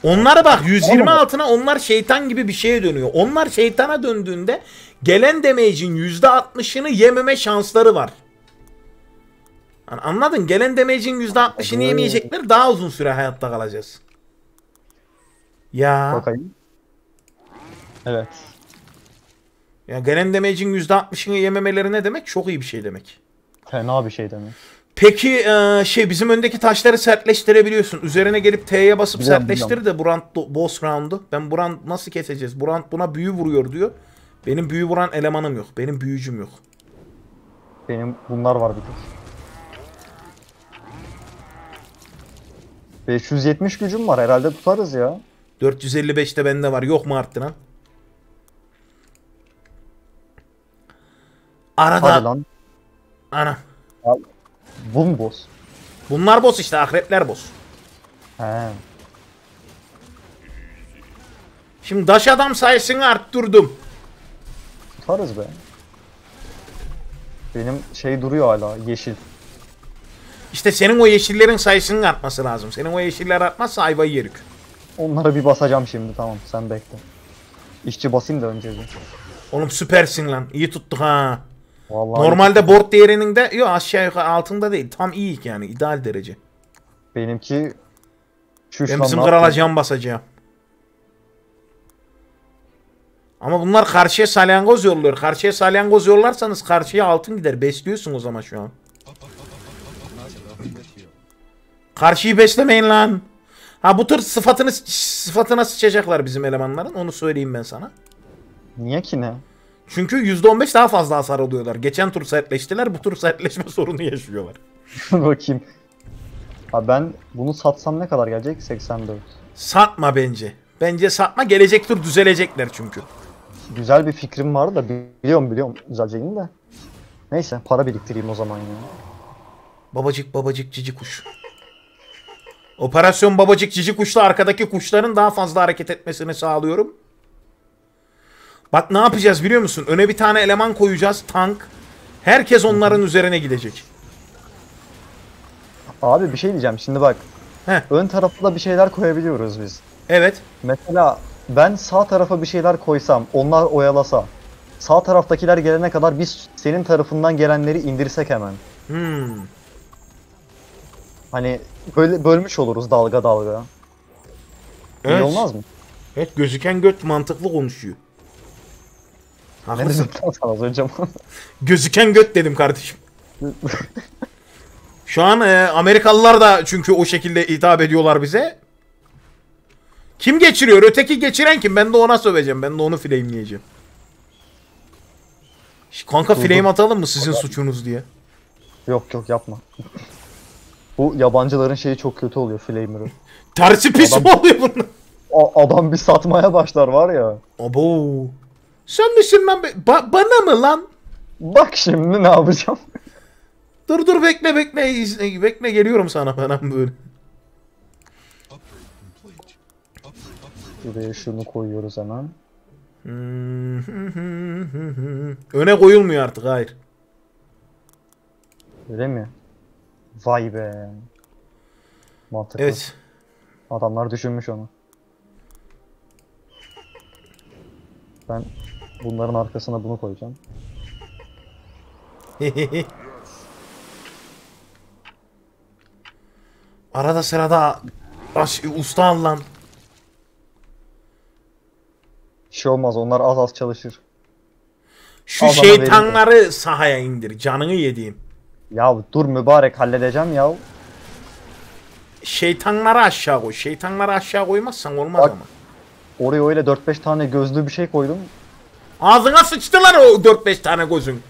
[SPEAKER 1] Onlara bak 120
[SPEAKER 3] Ama-
[SPEAKER 1] altına onlar şeytan gibi bir şeye dönüyor. Onlar şeytana döndüğünde gelen damage'in %60'ını yememe şansları var. Yani anladın? Gelen damage'in %60'ını
[SPEAKER 3] Oo.
[SPEAKER 1] yemeyecekler daha uzun süre hayatta kalacağız. Ya,
[SPEAKER 3] Bakayım. Evet.
[SPEAKER 1] ya gelen damage'in %60'ını yememeleri ne demek? Çok iyi bir şey demek.
[SPEAKER 3] Fena bir şey demek.
[SPEAKER 1] Peki eee, şey bizim öndeki taşları sertleştirebiliyorsun. Üzerine gelip T'ye basıp
[SPEAKER 3] Biliyorum,
[SPEAKER 1] sertleştir de do- boss round'u. Ben Brand nasıl keseceğiz? Brand buna büyü vuruyor diyor. Benim büyü vuran elemanım yok. Benim büyücüm yok.
[SPEAKER 3] Benim bunlar var bir tek. 570 gücüm var herhalde tutarız ya.
[SPEAKER 1] 455'te bende var. Yok mu arttıran? Arada
[SPEAKER 3] Hadi lan.
[SPEAKER 1] ana.
[SPEAKER 3] Bu mu boss?
[SPEAKER 1] Bunlar boss işte akrepler boss.
[SPEAKER 3] He.
[SPEAKER 1] Şimdi daş adam sayısını arttırdım.
[SPEAKER 3] Tutarız be. Benim şey duruyor hala yeşil.
[SPEAKER 1] İşte senin o yeşillerin sayısının artması lazım. Senin o yeşiller artmazsa ayvayı yerik.
[SPEAKER 3] Onlara bir basacağım şimdi tamam sen bekle. İşçi basayım da önce bir.
[SPEAKER 1] Oğlum süpersin lan. İyi tuttuk ha.
[SPEAKER 3] Vallahi
[SPEAKER 1] Normalde board değerinin de yok aşağı yukarı altında değil. Tam iyi yani ideal derece.
[SPEAKER 3] benimki şu
[SPEAKER 1] Ben bizim krala can basacağım. Ama bunlar karşıya salyangoz yolluyor. Karşıya salyangoz yollarsanız karşıya altın gider. Besliyorsun o zaman şu an. Karşıyı beslemeyin lan. Ha bu tür sıfatını sıfatına sıçacaklar bizim elemanların. Onu söyleyeyim ben sana.
[SPEAKER 3] Niye ki ne?
[SPEAKER 1] Çünkü %15 daha fazla hasar alıyorlar. Geçen tur sertleştiler. Bu tur sertleşme [laughs] sorunu yaşıyorlar. [laughs]
[SPEAKER 3] Bakayım. Ha ben bunu satsam ne kadar gelecek? 84.
[SPEAKER 1] Satma bence. Bence satma. Gelecek tur düzelecekler çünkü.
[SPEAKER 3] Güzel bir fikrim vardı da biliyorum biliyorum düzeleceğini de. Neyse para biriktireyim o zaman ya.
[SPEAKER 1] Babacık babacık cici kuş. Operasyon babacık cici kuşla arkadaki kuşların daha fazla hareket etmesini sağlıyorum. Bak ne yapacağız biliyor musun? Öne bir tane eleman koyacağız. Tank. Herkes onların üzerine gidecek.
[SPEAKER 3] Abi bir şey diyeceğim şimdi bak.
[SPEAKER 1] Heh.
[SPEAKER 3] Ön tarafta da bir şeyler koyabiliyoruz biz.
[SPEAKER 1] Evet.
[SPEAKER 3] Mesela ben sağ tarafa bir şeyler koysam, onlar oyalasa. Sağ taraftakiler gelene kadar biz senin tarafından gelenleri indirsek hemen.
[SPEAKER 1] Hmm.
[SPEAKER 3] Hani böyle bölmüş oluruz dalga dalga. İyi
[SPEAKER 1] Evet.
[SPEAKER 3] olmaz mı?
[SPEAKER 1] Evet gözüken göt mantıklı konuşuyor.
[SPEAKER 3] Ne
[SPEAKER 1] Haklısın.
[SPEAKER 3] dedim sana az önce?
[SPEAKER 1] Gözüken göt dedim kardeşim. [laughs] Şu an e, Amerikalılar da çünkü o şekilde hitap ediyorlar bize. Kim geçiriyor? Öteki geçiren kim? Ben de ona söveceğim. Ben de onu flameleyeceğim. Şş, Kanka flame atalım mı sizin suçunuz diye.
[SPEAKER 3] yok yok yapma. Bu yabancıların şeyi çok kötü oluyor Flamer'ı. [laughs]
[SPEAKER 1] Tersi pis mi oluyor bunun?
[SPEAKER 3] A- adam bir satmaya başlar var ya.
[SPEAKER 1] Abo. Sen misin lan? be- Ba- bana mı lan?
[SPEAKER 3] Bak şimdi ne yapacağım?
[SPEAKER 1] Dur dur bekle bekle. Bekle geliyorum sana falan böyle.
[SPEAKER 3] Buraya şunu koyuyoruz hemen. [laughs]
[SPEAKER 1] Öne koyulmuyor artık hayır.
[SPEAKER 3] Öyle mi? Vay be. Mantıklı.
[SPEAKER 1] Evet.
[SPEAKER 3] Adamlar düşünmüş onu. Ben bunların arkasına bunu koyacağım. [laughs]
[SPEAKER 1] Arada sırada aş, usta al lan.
[SPEAKER 3] Bir şey olmaz onlar az az çalışır.
[SPEAKER 1] Şu
[SPEAKER 3] Al
[SPEAKER 1] şeytanları sahaya indir. Canını yediğim.
[SPEAKER 3] Ya dur mübarek halledeceğim ya.
[SPEAKER 1] Şeytanları aşağı koy. Şeytanları aşağı koymazsan olmaz
[SPEAKER 3] Bak.
[SPEAKER 1] ama.
[SPEAKER 3] Oraya öyle 4-5 tane gözlü bir şey koydum.
[SPEAKER 1] Ağzına sıçtılar o 4-5 tane gözün.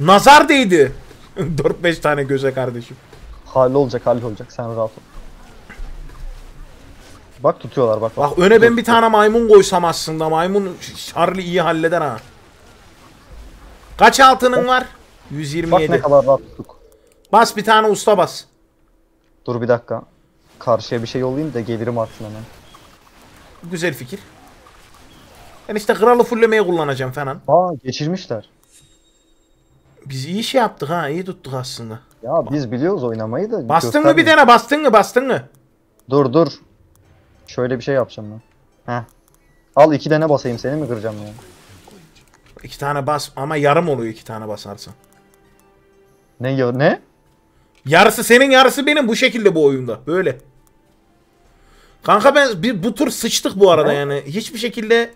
[SPEAKER 1] Nazar değdi. [laughs] 4-5 tane göze kardeşim.
[SPEAKER 3] Hallolacak hallolacak sen rahat ol. Bak tutuyorlar bak.
[SPEAKER 1] Bak öne ben bir tane maymun koysam aslında. Maymun Charlie iyi halleder ha. Kaç altının var?
[SPEAKER 3] Bak ne
[SPEAKER 1] 127.
[SPEAKER 3] kadar rahat tuttuk.
[SPEAKER 1] Bas bir tane usta bas.
[SPEAKER 3] Dur bir dakika. Karşıya bir şey yollayayım da gelirim artsın hemen.
[SPEAKER 1] Güzel fikir. Ben işte kralı fullemeye kullanacağım falan.
[SPEAKER 3] Aa geçirmişler.
[SPEAKER 1] Biz iyi şey yaptık ha. iyi tuttuk aslında.
[SPEAKER 3] Ya biz biliyoruz oynamayı da.
[SPEAKER 1] Bastın mı bir tane bastın mı bastın mı?
[SPEAKER 3] Dur dur. Şöyle bir şey yapacağım ben. Heh. Al iki tane basayım seni mi kıracağım ya?
[SPEAKER 1] İki tane bas ama yarım oluyor iki tane basarsan.
[SPEAKER 3] Ne ya ne?
[SPEAKER 1] Yarısı senin yarısı benim bu şekilde bu oyunda. Böyle. Kanka ben bir, bu tur sıçtık bu arada yani. Hiçbir şekilde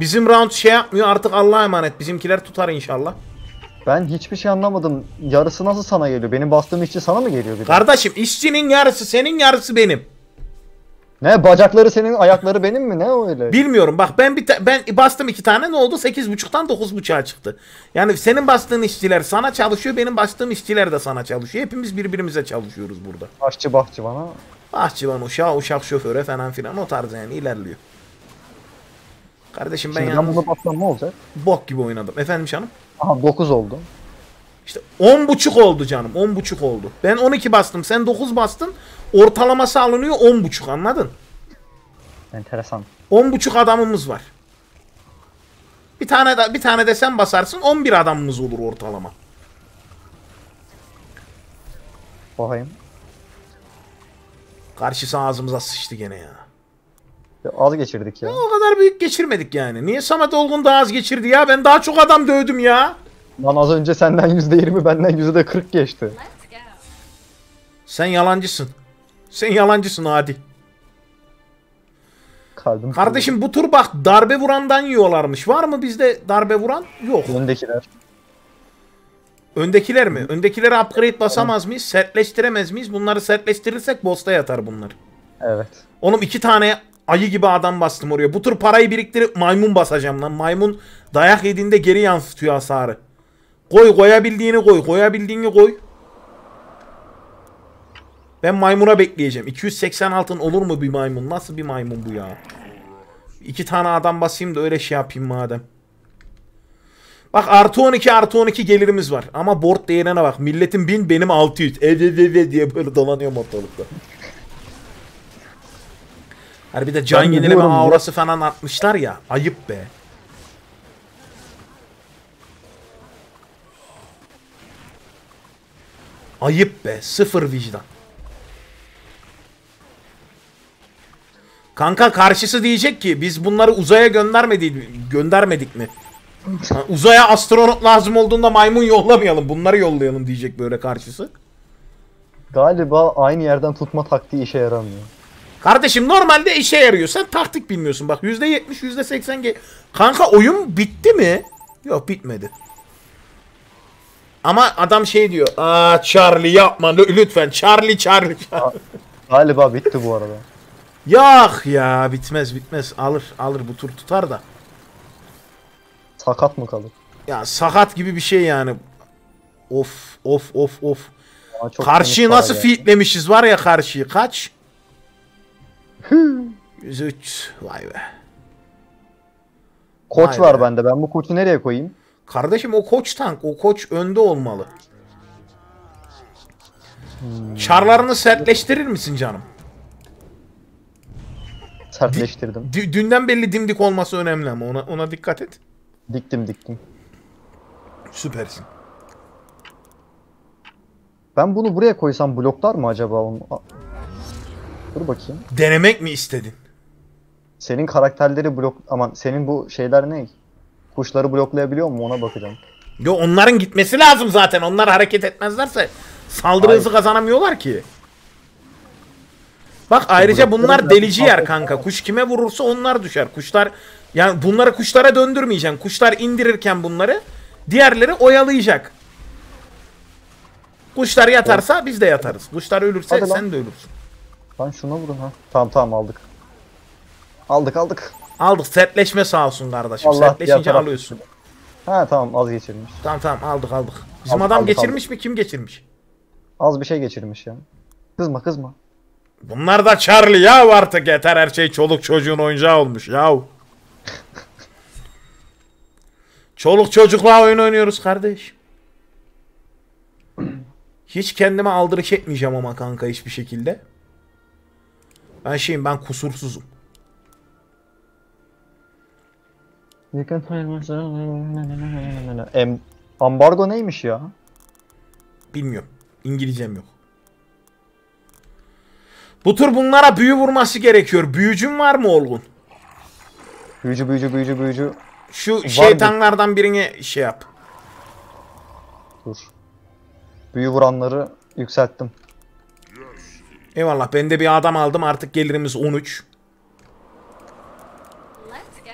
[SPEAKER 1] bizim round şey yapmıyor. Artık Allah'a emanet. Bizimkiler tutar inşallah.
[SPEAKER 3] Ben hiçbir şey anlamadım. Yarısı nasıl sana geliyor? Benim bastığım işçi sana mı geliyor bir de?
[SPEAKER 1] Kardeşim işçinin yarısı senin yarısı benim.
[SPEAKER 3] Ne bacakları senin ayakları benim mi? Ne öyle?
[SPEAKER 1] Bilmiyorum bak ben bir ben bastım iki tane ne oldu? 8.5'tan 9.5'a çıktı. Yani senin bastığın işçiler sana çalışıyor, benim bastığım işçiler de sana çalışıyor. Hepimiz birbirimize çalışıyoruz burada.
[SPEAKER 3] Aşçı bahçı bana.
[SPEAKER 1] Bahçıvan uşağı, uşak şoföre falan filan o tarz yani ilerliyor. Kardeşim ben
[SPEAKER 3] Şimdi
[SPEAKER 1] yalnız
[SPEAKER 3] bunu bassam ne olacak?
[SPEAKER 1] bok gibi oynadım. Efendim canım?
[SPEAKER 3] Aha 9 oldu.
[SPEAKER 1] İşte 10.5 oldu canım. 10.5 oldu. Ben 12 bastım. Sen 9 bastın. Ortalaması alınıyor 10.5 anladın?
[SPEAKER 3] Enteresan.
[SPEAKER 1] 10.5 adamımız var. Bir tane de bir tane de sen basarsın 11 adamımız olur ortalama.
[SPEAKER 3] Bakayım.
[SPEAKER 1] Karşısı ağzımıza sıçtı gene ya.
[SPEAKER 3] Ya Az geçirdik ya.
[SPEAKER 1] O kadar büyük geçirmedik yani. Niye Samet Olgun daha az geçirdi ya? Ben daha çok adam dövdüm ya.
[SPEAKER 3] Lan az önce senden %20 benden %40 geçti.
[SPEAKER 1] Sen yalancısın. Sen yalancısın hadi.
[SPEAKER 3] Kalbim
[SPEAKER 1] Kardeşim bu tur bak darbe vurandan yiyorlarmış. Var mı bizde darbe vuran? Yok.
[SPEAKER 3] Öndekiler.
[SPEAKER 1] Öndekiler mi? Öndekilere upgrade basamaz mıyız? Sertleştiremez miyiz? Bunları sertleştirirsek boss'ta yatar bunlar.
[SPEAKER 3] Evet.
[SPEAKER 1] Oğlum iki tane ayı gibi adam bastım oraya. Bu tür parayı biriktirip maymun basacağım lan. Maymun dayak yediğinde geri yansıtıyor hasarı. Koy koyabildiğini koy. Koyabildiğini koy. Ben maymuna bekleyeceğim. 280 altın olur mu bir maymun? Nasıl bir maymun bu ya? İki tane adam basayım da öyle şey yapayım madem. Bak artı 12 artı 12 gelirimiz var. Ama board değerine bak. Milletin 1000 benim 600. Ev ev ev ev diye böyle dolanıyorum ortalıkta. Hani bir de can yenileme
[SPEAKER 3] biliyorum ya.
[SPEAKER 1] aurası falan atmışlar ya. Ayıp be. Ayıp be. Sıfır vicdan. Kanka karşısı diyecek ki biz bunları uzaya göndermedik, göndermedik mi? Uzaya astronot lazım olduğunda maymun yollamayalım. Bunları yollayalım diyecek böyle karşısı.
[SPEAKER 3] Galiba aynı yerden tutma taktiği işe yaramıyor.
[SPEAKER 1] Kardeşim normalde işe yarıyor. Sen taktik bilmiyorsun. Bak %70 %80 ge- Kanka oyun bitti mi? Yok bitmedi. Ama adam şey diyor. Aa Charlie yapma lü- lütfen. Charlie Charlie. Charlie.
[SPEAKER 3] Galiba bitti bu arada.
[SPEAKER 1] Yok ya bitmez bitmez. Alır alır bu tur tutar da.
[SPEAKER 3] Sakat mı kalır?
[SPEAKER 1] Ya sakat gibi bir şey yani. Of of of of.
[SPEAKER 3] Aa, çok
[SPEAKER 1] Karşıyı nasıl fitlemişiz var ya karşıyı. Kaç? 103. Vay be.
[SPEAKER 3] Koç
[SPEAKER 1] Vay
[SPEAKER 3] var
[SPEAKER 1] be.
[SPEAKER 3] bende. Ben bu koçu nereye koyayım?
[SPEAKER 1] Kardeşim o koç tank. O koç önde olmalı.
[SPEAKER 3] Hmm.
[SPEAKER 1] Çarlarını sertleştirir misin canım?
[SPEAKER 3] Sertleştirdim.
[SPEAKER 1] D- dünden belli dimdik olması önemli ama ona ona dikkat et.
[SPEAKER 3] Diktim diktim.
[SPEAKER 1] Süpersin.
[SPEAKER 3] Ben bunu buraya koysam bloklar mı acaba onu? Dur bakayım.
[SPEAKER 1] Denemek mi istedin?
[SPEAKER 3] Senin karakterleri blok... Aman senin bu şeyler ne? Kuşları bloklayabiliyor mu ona bakacağım.
[SPEAKER 1] Yo onların gitmesi lazım zaten. Onlar hareket etmezlerse saldırı hızı kazanamıyorlar ki. Bak ayrıca bunlar delici yer kanka. Kuş kime vurursa onlar düşer. Kuşlar yani bunları kuşlara döndürmeyeceksin. Kuşlar indirirken bunları diğerleri oyalayacak. Kuşlar yatarsa biz de yatarız. Kuşlar ölürse
[SPEAKER 3] Hadi lan.
[SPEAKER 1] sen de ölürsün.
[SPEAKER 3] Lan şuna vurun ha. Tamam tamam aldık. Aldık aldık.
[SPEAKER 1] Aldık sertleşme sağ olsun kardeşim.
[SPEAKER 3] Allah,
[SPEAKER 1] Sertleşince
[SPEAKER 3] taraf-
[SPEAKER 1] alıyorsun.
[SPEAKER 3] Ha tamam az geçirmiş.
[SPEAKER 1] Tamam tamam aldık aldık. Bizim
[SPEAKER 3] Aldık,
[SPEAKER 1] adam
[SPEAKER 3] aldık,
[SPEAKER 1] geçirmiş mi? Kim geçirmiş?
[SPEAKER 3] Az bir şey geçirmiş ya. Kızma kızma.
[SPEAKER 1] Bunlar da Charlie ya artık yeter her şey çoluk çocuğun oyuncağı olmuş ya. Çoluk çocukla oyun oynuyoruz kardeş. Hiç kendime aldırış etmeyeceğim ama kanka hiçbir şekilde. Ben şeyim ben kusursuzum.
[SPEAKER 3] Em, ambargo neymiş ya?
[SPEAKER 1] Bilmiyorum. İngilizcem yok. Bu tur bunlara büyü vurması gerekiyor. Büyücün var mı Olgun?
[SPEAKER 3] Büyücü büyücü büyücü büyücü.
[SPEAKER 1] Şu şeytanlardan birini şey yap.
[SPEAKER 3] Dur. Büyü vuranları yükselttim.
[SPEAKER 1] Eyvallah ben de bir adam aldım artık gelirimiz 13.
[SPEAKER 4] Let's go.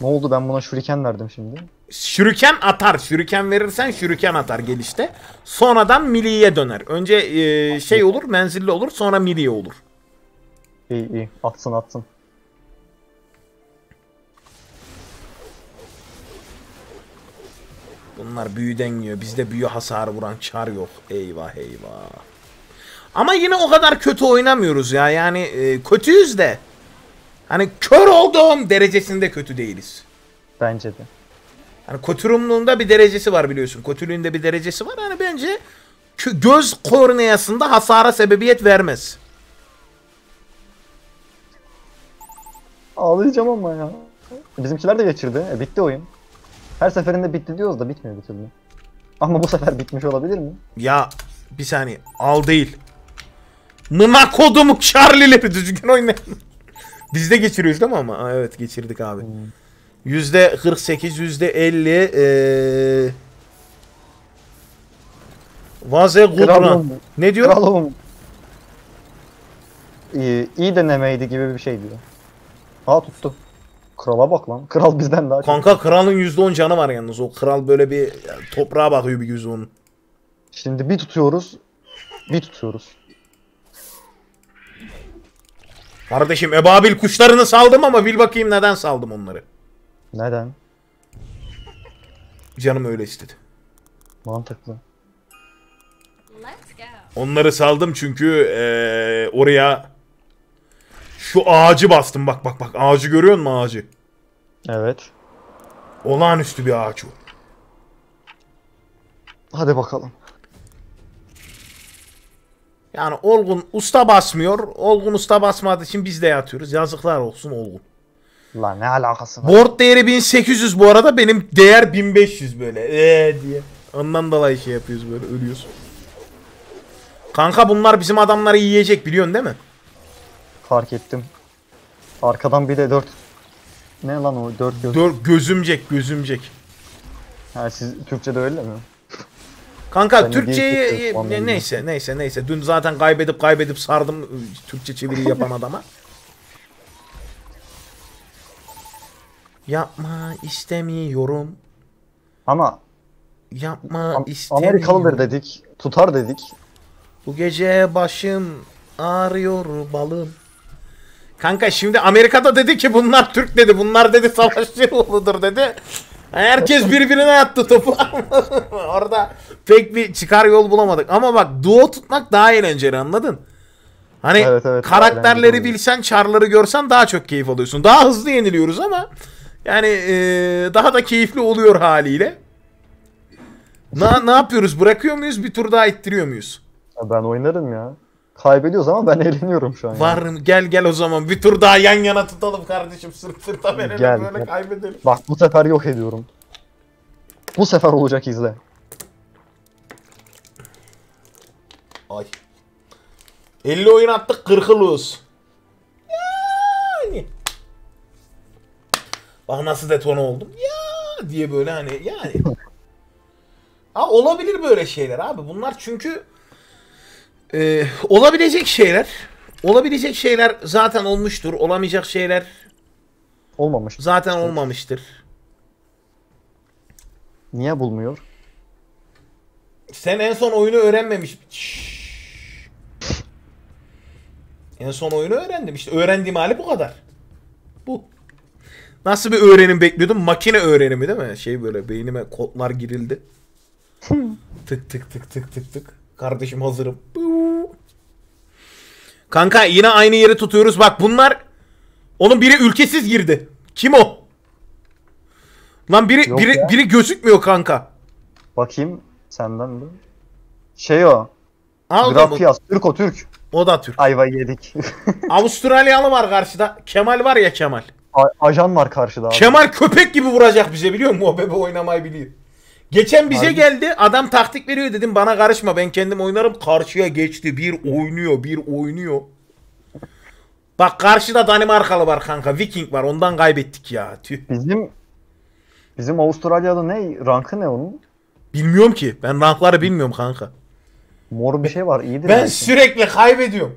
[SPEAKER 3] Ne oldu ben buna şuriken verdim şimdi.
[SPEAKER 1] Şürüken atar. Şürüken verirsen şürüken atar gelişte. Sonradan milliye döner. Önce e, şey olur menzilli olur sonra milliye olur.
[SPEAKER 3] İyi iyi atsın atsın.
[SPEAKER 1] Bunlar büyüden yiyor. Bizde büyü hasarı vuran çar yok. Eyvah eyvah. Ama yine o kadar kötü oynamıyoruz ya. Yani e, kötüyüz de. Hani kör olduğum derecesinde kötü değiliz.
[SPEAKER 3] Bence de.
[SPEAKER 1] Hani kötürümlüğünde bir derecesi var biliyorsun. Kötülüğünde bir derecesi var. Hani bence göz korneasında hasara sebebiyet vermez.
[SPEAKER 3] Ağlayacağım ama ya. Bizimkiler de geçirdi. E, bitti oyun. Her seferinde bitti diyoruz da bitmiyor bir türlü. Ama bu sefer bitmiş olabilir mi?
[SPEAKER 1] Ya bir saniye al değil. Mına kodumu Charlie'leri düzgün oynayın. [laughs] Biz de geçiriyoruz değil mi ama? Aa, evet geçirdik abi. Yüzde 48, yüzde 50 eee Vaze Gudra. Ne diyor?
[SPEAKER 3] Kralım. İyi, iyi denemeydi gibi bir şey diyor. Ha tuttu. Krala bak lan. Kral bizden daha çok.
[SPEAKER 1] Kanka kralın yüzde 10 canı var yalnız. O kral böyle bir toprağa bakıyor bir yüzde onun.
[SPEAKER 3] Şimdi bir tutuyoruz. Bir tutuyoruz.
[SPEAKER 1] Kardeşim ebabil kuşlarını saldım ama bil bakayım neden saldım onları.
[SPEAKER 3] Neden?
[SPEAKER 1] Canım öyle istedi.
[SPEAKER 3] Mantıklı.
[SPEAKER 4] Let's go.
[SPEAKER 1] Onları saldım çünkü eee, oraya şu ağacı bastım. Bak bak bak ağacı görüyor musun ağacı?
[SPEAKER 3] Evet.
[SPEAKER 1] Olağanüstü bir ağaç o.
[SPEAKER 3] Hadi bakalım.
[SPEAKER 1] Yani Olgun usta basmıyor. Olgun usta basmadığı için biz de yatıyoruz. Yazıklar olsun Olgun.
[SPEAKER 3] Lan ne alakası var?
[SPEAKER 1] Board değeri 1800 bu arada benim değer 1500 böyle ee diye. Ondan dolayı şey yapıyoruz böyle ölüyoruz. Kanka bunlar bizim adamları yiyecek biliyorsun değil mi?
[SPEAKER 3] Fark ettim. Arkadan bir de dört. Ne lan o dört göz?
[SPEAKER 1] Dör, gözümcek gözümcek.
[SPEAKER 3] Ha siz Türkçe'de öyle mi?
[SPEAKER 1] Kanka
[SPEAKER 3] Ben
[SPEAKER 1] Türkçeyi ne-
[SPEAKER 3] anladım.
[SPEAKER 1] neyse neyse neyse. Dün zaten kaybedip kaybedip sardım ıı, Türkçe çeviri yapan adama. [laughs] Yapma istemiyorum.
[SPEAKER 3] Ama
[SPEAKER 1] Yapma istemiyorum.
[SPEAKER 3] Amerikalıdır dedik. Tutar dedik.
[SPEAKER 1] Bu gece başım ağrıyor balım. Kanka şimdi Amerika'da dedi ki bunlar Türk dedi. Bunlar dedi savaşçı yoludur dedi. Herkes birbirine attı topu. [laughs] Orada pek bir çıkar yol bulamadık. Ama bak duo tutmak daha eğlenceli anladın? Hani
[SPEAKER 3] Evet, evet,
[SPEAKER 1] karakterleri bilsen, çarları görsen daha çok keyif alıyorsun. Daha hızlı yeniliyoruz ama yani eee, daha da keyifli oluyor haliyle. Ne, ne yapıyoruz? Bırakıyor muyuz? Bir tur daha ittiriyor muyuz?
[SPEAKER 3] Ya ben oynarım ya. Kaybediyoruz ama ben [laughs] eğleniyorum şu an. ya.
[SPEAKER 1] Varım gel gel o zaman bir tur daha yan yana tutalım kardeşim sırt sırta verelim
[SPEAKER 3] Gel,
[SPEAKER 1] böyle
[SPEAKER 3] gel.
[SPEAKER 1] kaybedelim.
[SPEAKER 3] Bak bu sefer yok ediyorum. Bu sefer olacak izle.
[SPEAKER 1] Ay. 50 oyun attık 40'ı lose. Yani. Bak nasıl detone oldum. Ya diye böyle hani yani. [laughs] Ha, olabilir böyle şeyler abi. Bunlar çünkü e, olabilecek şeyler. Olabilecek şeyler zaten olmuştur. Olamayacak şeyler
[SPEAKER 3] Olmamış.
[SPEAKER 1] zaten olmamıştır.
[SPEAKER 3] Niye bulmuyor?
[SPEAKER 1] Sen en son oyunu öğrenmemiş. Şşş. En son oyunu öğrendim. İşte öğrendiğim hali bu kadar. Bu. Nasıl bir öğrenim bekliyordum? Makine öğrenimi değil mi? Şey böyle beynime kodlar girildi. tık tık tık tık tık tık. Kardeşim hazırım. Kanka yine aynı yeri tutuyoruz. Bak bunlar onun biri ülkesiz girdi. Kim o? Lan biri
[SPEAKER 3] Yok
[SPEAKER 1] biri
[SPEAKER 3] ya.
[SPEAKER 1] biri gözükmüyor kanka.
[SPEAKER 3] Bakayım senden mi? Şey o. Grafias. Türk o Türk.
[SPEAKER 1] O da Türk.
[SPEAKER 3] Ayvayı yedik. [laughs]
[SPEAKER 1] Avustralyalı var karşıda. Kemal var ya Kemal.
[SPEAKER 3] A- Ajan var karşıda abi.
[SPEAKER 1] Kemal köpek gibi vuracak bize biliyor musun? O bebe oynamayı biliyor. Geçen bize
[SPEAKER 3] Harbi.
[SPEAKER 1] geldi. Adam taktik veriyor dedim bana karışma ben kendim oynarım. Karşıya geçti. Bir oynuyor bir oynuyor. Bak karşıda Danimarkalı var kanka. Viking var. Ondan kaybettik ya. Tüh.
[SPEAKER 3] Bizim bizim Avustralya'da ne? Rankı ne onun?
[SPEAKER 1] Bilmiyorum ki. Ben rankları bilmiyorum kanka.
[SPEAKER 3] Mor bir şey var. iyidir
[SPEAKER 1] Ben
[SPEAKER 3] belki.
[SPEAKER 1] sürekli kaybediyorum.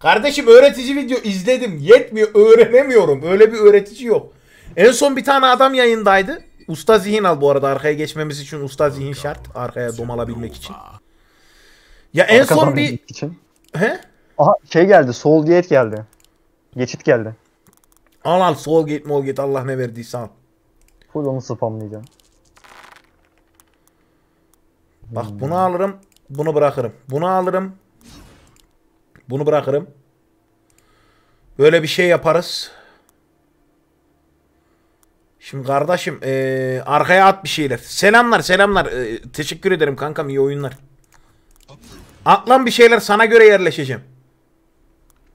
[SPEAKER 1] Kardeşim öğretici video izledim. Yetmiyor. Öğrenemiyorum. Öyle bir öğretici yok. En son bir tane adam yayındaydı. Usta zihin al bu arada. Arkaya geçmemiz için usta zihin şart. Arkaya domalabilmek için. Ya en
[SPEAKER 3] Arkadan
[SPEAKER 1] son bir...
[SPEAKER 3] için.
[SPEAKER 1] He?
[SPEAKER 3] Aha şey geldi. Soul Gate geldi. Geçit geldi.
[SPEAKER 1] Al al sol git mol git Allah ne verdiyse al.
[SPEAKER 3] Full onu spamlayacağım.
[SPEAKER 1] Bak bunu alırım. Bunu bırakırım. Bunu alırım. Bunu bırakırım. Böyle bir şey yaparız. Şimdi kardeşim eee, arkaya at bir şeyler. Selamlar selamlar. Eee, teşekkür ederim kankam iyi oyunlar. At lan bir şeyler sana göre yerleşeceğim.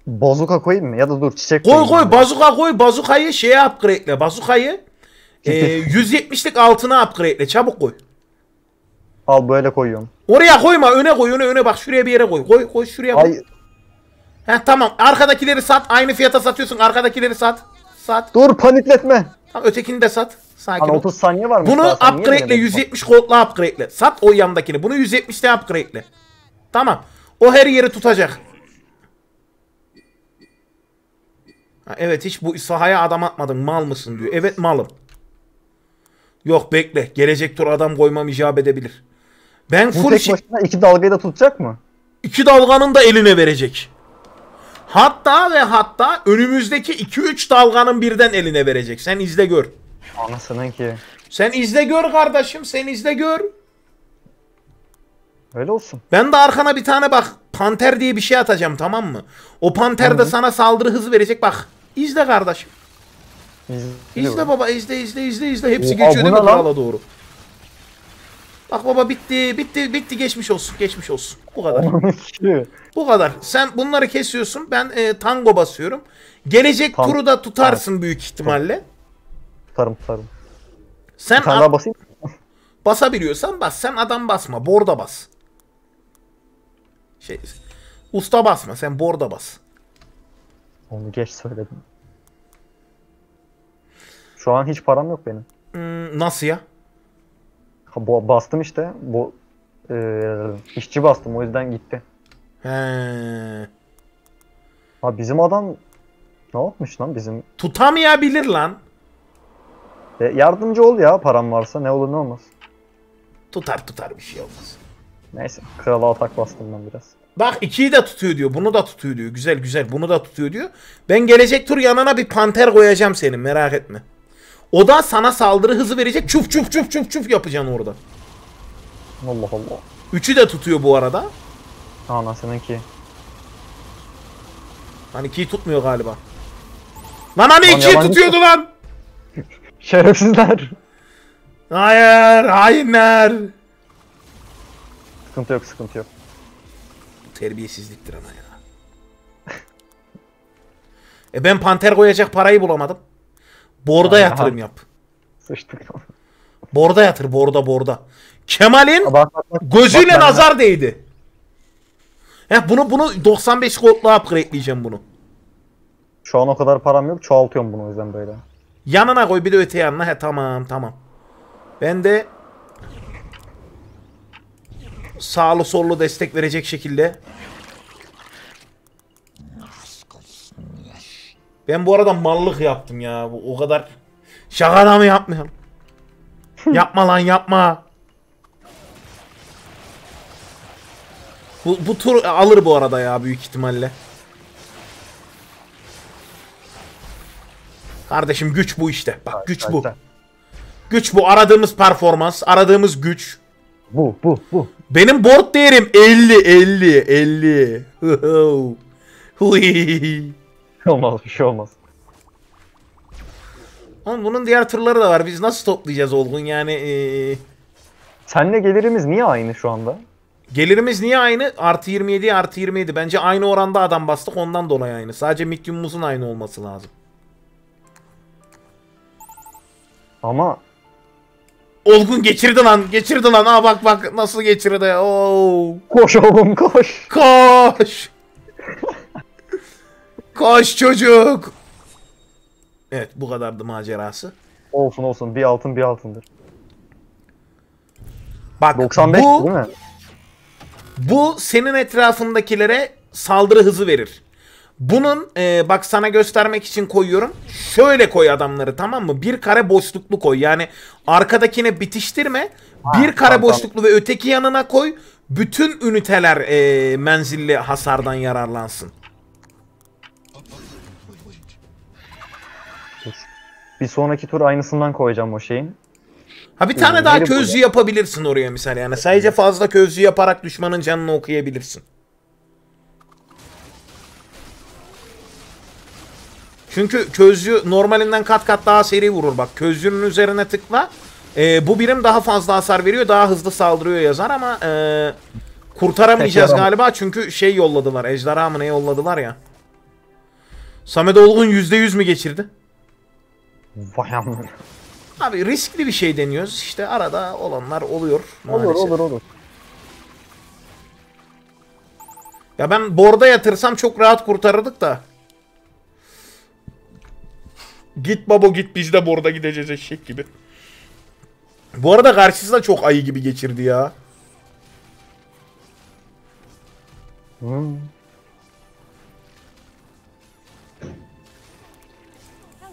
[SPEAKER 3] Bazuka koyayım mı? Ya da dur çiçek
[SPEAKER 1] Koy
[SPEAKER 3] koyayım
[SPEAKER 1] koy
[SPEAKER 3] ben.
[SPEAKER 1] bazuka koy. Bazukayı şeye upgrade'le. Bazukayı eee [laughs] 170'lik altına upgrade'le. Çabuk koy.
[SPEAKER 3] Al böyle koyuyorum.
[SPEAKER 1] Oraya koyma öne koy öne öne bak şuraya bir yere koy. Koy koy şuraya koy.
[SPEAKER 3] Ay
[SPEAKER 1] Heh tamam arkadakileri sat aynı fiyata satıyorsun arkadakileri sat. Sat.
[SPEAKER 3] dur panikletme.
[SPEAKER 1] Tamam, ötekini de sat. Sakin
[SPEAKER 3] Hani
[SPEAKER 1] ol.
[SPEAKER 3] 30 saniye var mı?
[SPEAKER 1] Bunu
[SPEAKER 3] Daha sen niye
[SPEAKER 1] upgrade'le
[SPEAKER 3] demedin?
[SPEAKER 1] 170 gold'la upgrade'le. Sat o yandakini. Bunu 170'te upgrade'le. Tamam. O her yeri tutacak. Ha, evet hiç bu sahaya adam atmadın. Mal mısın diyor. Evet malım. Yok bekle. Gelecek tur adam koymam icap edebilir. Ben
[SPEAKER 3] Bu
[SPEAKER 1] full
[SPEAKER 3] tek başına iki dalgayı da tutacak mı?
[SPEAKER 1] iki dalganın da eline verecek. Hatta ve hatta önümüzdeki 2-3 dalganın birden eline verecek. Sen izle gör.
[SPEAKER 3] Anasının ki.
[SPEAKER 1] Sen izle gör kardeşim. Sen izle gör.
[SPEAKER 3] Öyle olsun.
[SPEAKER 1] Ben de arkana bir tane bak panter diye bir şey atacağım tamam mı? O panter de sana saldırı hızı verecek bak. İzle kardeşim.
[SPEAKER 3] İzle,
[SPEAKER 1] İzle baba izle izle izle izle. Hepsi
[SPEAKER 3] Oha,
[SPEAKER 1] geçiyor değil mi krala doğru. Bak baba bitti, bitti, bitti. Geçmiş olsun, geçmiş olsun. Bu kadar. Bu kadar. Sen bunları kesiyorsun. Ben e, tango basıyorum. Gelecek
[SPEAKER 3] Tam-
[SPEAKER 1] turu da tutarsın büyük ihtimalle.
[SPEAKER 3] tutarım tutarım.
[SPEAKER 1] Sen
[SPEAKER 3] Bir tane daha basayım. [laughs]
[SPEAKER 1] basabiliyorsan bas. Sen adam basma. Borda bas. Şey, usta basma. Sen borda bas.
[SPEAKER 3] Onu geç söyledim. Şu an hiç param yok benim.
[SPEAKER 1] Hmm, nasıl ya?
[SPEAKER 3] Ha, bu, bastım işte. Bu eee, işçi bastım o yüzden gitti.
[SPEAKER 1] He.
[SPEAKER 3] Ha bizim adam ne yapmış lan bizim?
[SPEAKER 1] Tutamayabilir lan.
[SPEAKER 3] E, yardımcı ol ya param varsa ne olur ne olmaz.
[SPEAKER 1] Tutar tutar bir şey olmaz.
[SPEAKER 3] Neyse krala atak bastım ben biraz.
[SPEAKER 1] Bak ikiyi de tutuyor diyor. Bunu da tutuyor diyor. Güzel güzel. Bunu da tutuyor diyor. Ben gelecek tur yanına bir panter koyacağım senin. Merak etme. O da sana saldırı hızı verecek. Çuf çuf çuf çuf çuf yapacaksın orada.
[SPEAKER 3] Allah Allah.
[SPEAKER 1] Üçü de tutuyor bu arada.
[SPEAKER 3] Anasınınki.
[SPEAKER 1] Hani ikiyi tutmuyor galiba. Lan hani
[SPEAKER 3] Lan
[SPEAKER 1] ikiyi
[SPEAKER 3] yabancı-
[SPEAKER 1] tutuyordu lan. [laughs]
[SPEAKER 3] Şerefsizler.
[SPEAKER 1] Hayır hainler.
[SPEAKER 3] sıkıntı yok sıkıntı yok.
[SPEAKER 1] Terbiyesizliktir ama ya. e ben panter koyacak parayı bulamadım. Borda
[SPEAKER 3] Ay,
[SPEAKER 1] yatırım yap.
[SPEAKER 3] Sıçtık.
[SPEAKER 1] Borda yatır borda borda. Kemal'in
[SPEAKER 3] bak bak bak.
[SPEAKER 1] gözüyle
[SPEAKER 3] Bak ben-
[SPEAKER 1] nazar değdi. Heh, bunu bunu 95 kodla upgradeleyeceğim bunu.
[SPEAKER 3] Şu an o kadar param yok çoğaltıyorum bunu o yüzden böyle.
[SPEAKER 1] Yanına koy bir de öte yanına. He tamam tamam. Ben de sağlı sollu destek verecek şekilde. Ben bu arada mallık yaptım ya. O kadar şaka da mı yapmayalım? [laughs] yapma lan yapma. Bu, bu tur alır bu arada ya büyük ihtimalle. Kardeşim güç bu işte. Bak güç bu. Güç bu. Aradığımız performans, aradığımız güç.
[SPEAKER 3] Bu bu bu.
[SPEAKER 1] Benim board değerim 50 50 50. Hıhı. Hui.
[SPEAKER 3] olmaz bir şey olmaz.
[SPEAKER 1] Oğlum bunun diğer tırları da var. Biz nasıl toplayacağız Olgun? Yani ee,
[SPEAKER 3] Senle gelirimiz niye aynı şu anda?
[SPEAKER 1] Gelirimiz niye aynı? Artı 27 artı 27. Bence aynı oranda adam bastık ondan dolayı aynı. Sadece medium'umuzun aynı olması lazım.
[SPEAKER 3] Ama
[SPEAKER 1] Olgun geçirdi lan. Geçirdi lan. Aa bak bak nasıl geçirdi. Oo.
[SPEAKER 3] koş oğlum koş.
[SPEAKER 1] Koş. Koş çocuk. Evet bu kadardı macerası.
[SPEAKER 3] Olsun olsun bir altın bir altındır.
[SPEAKER 1] Bak
[SPEAKER 3] 95
[SPEAKER 1] bu,
[SPEAKER 3] değil mi?
[SPEAKER 1] Bu senin etrafındakilere saldırı hızı verir. Bunun e, bak sana göstermek için koyuyorum. Şöyle koy adamları tamam mı? Bir kare boşluklu koy. Yani arkadakine bitiştirme. bir kare
[SPEAKER 3] tamam,
[SPEAKER 1] boşluklu ve öteki yanına koy. Bütün üniteler e, menzilli hasardan yararlansın.
[SPEAKER 3] Bir sonraki tur aynısından koyacağım o şeyin.
[SPEAKER 1] Ha bir tane
[SPEAKER 3] Hmm,
[SPEAKER 1] daha
[SPEAKER 3] neydi bu
[SPEAKER 1] közcü yapabilirsin oraya misal yani. Sadece fazla közcü yaparak düşmanın canını okuyabilirsin. Çünkü közcü normalinden kat kat daha seri vurur bak. Közcünün üzerine tıkla. Ee, bu birim daha fazla hasar veriyor, daha hızlı saldırıyor yazar ama ee, kurtaramayacağız
[SPEAKER 3] Peki,
[SPEAKER 1] galiba çünkü şey yolladılar. Ejderha mı ne yolladılar ya. Samet Olgun %100 mü geçirdi?
[SPEAKER 3] Vay amına.
[SPEAKER 1] Abi riskli bir şey deniyoruz. İşte arada olanlar oluyor.
[SPEAKER 3] Olur
[SPEAKER 1] maalesef.
[SPEAKER 3] olur olur.
[SPEAKER 1] Ya ben borda yatırsam çok rahat kurtarırdık da. Git babo git biz de borda gideceğiz eşek gibi. Bu arada karşısı da çok ayı gibi geçirdi ya.
[SPEAKER 3] Hmm.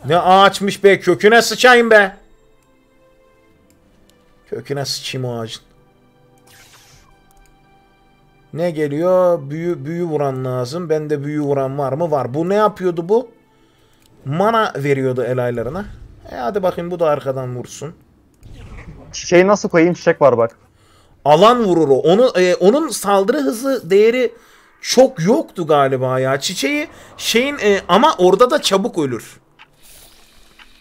[SPEAKER 1] Ne ağaçmış be köküne sıçayım be. Köküne sıçayım o ağacın. Ne geliyor? Büyü, büyü vuran lazım. Bende büyü vuran var mı? Var. Bu ne yapıyordu bu? Mana veriyordu el aylarına. E hadi bakayım bu da arkadan vursun.
[SPEAKER 3] Çiçeği nasıl koyayım? Çiçek var bak.
[SPEAKER 1] Alan vurur o. Onu, e, onun saldırı hızı değeri çok yoktu galiba ya. Çiçeği şeyin e, ama orada da çabuk ölür.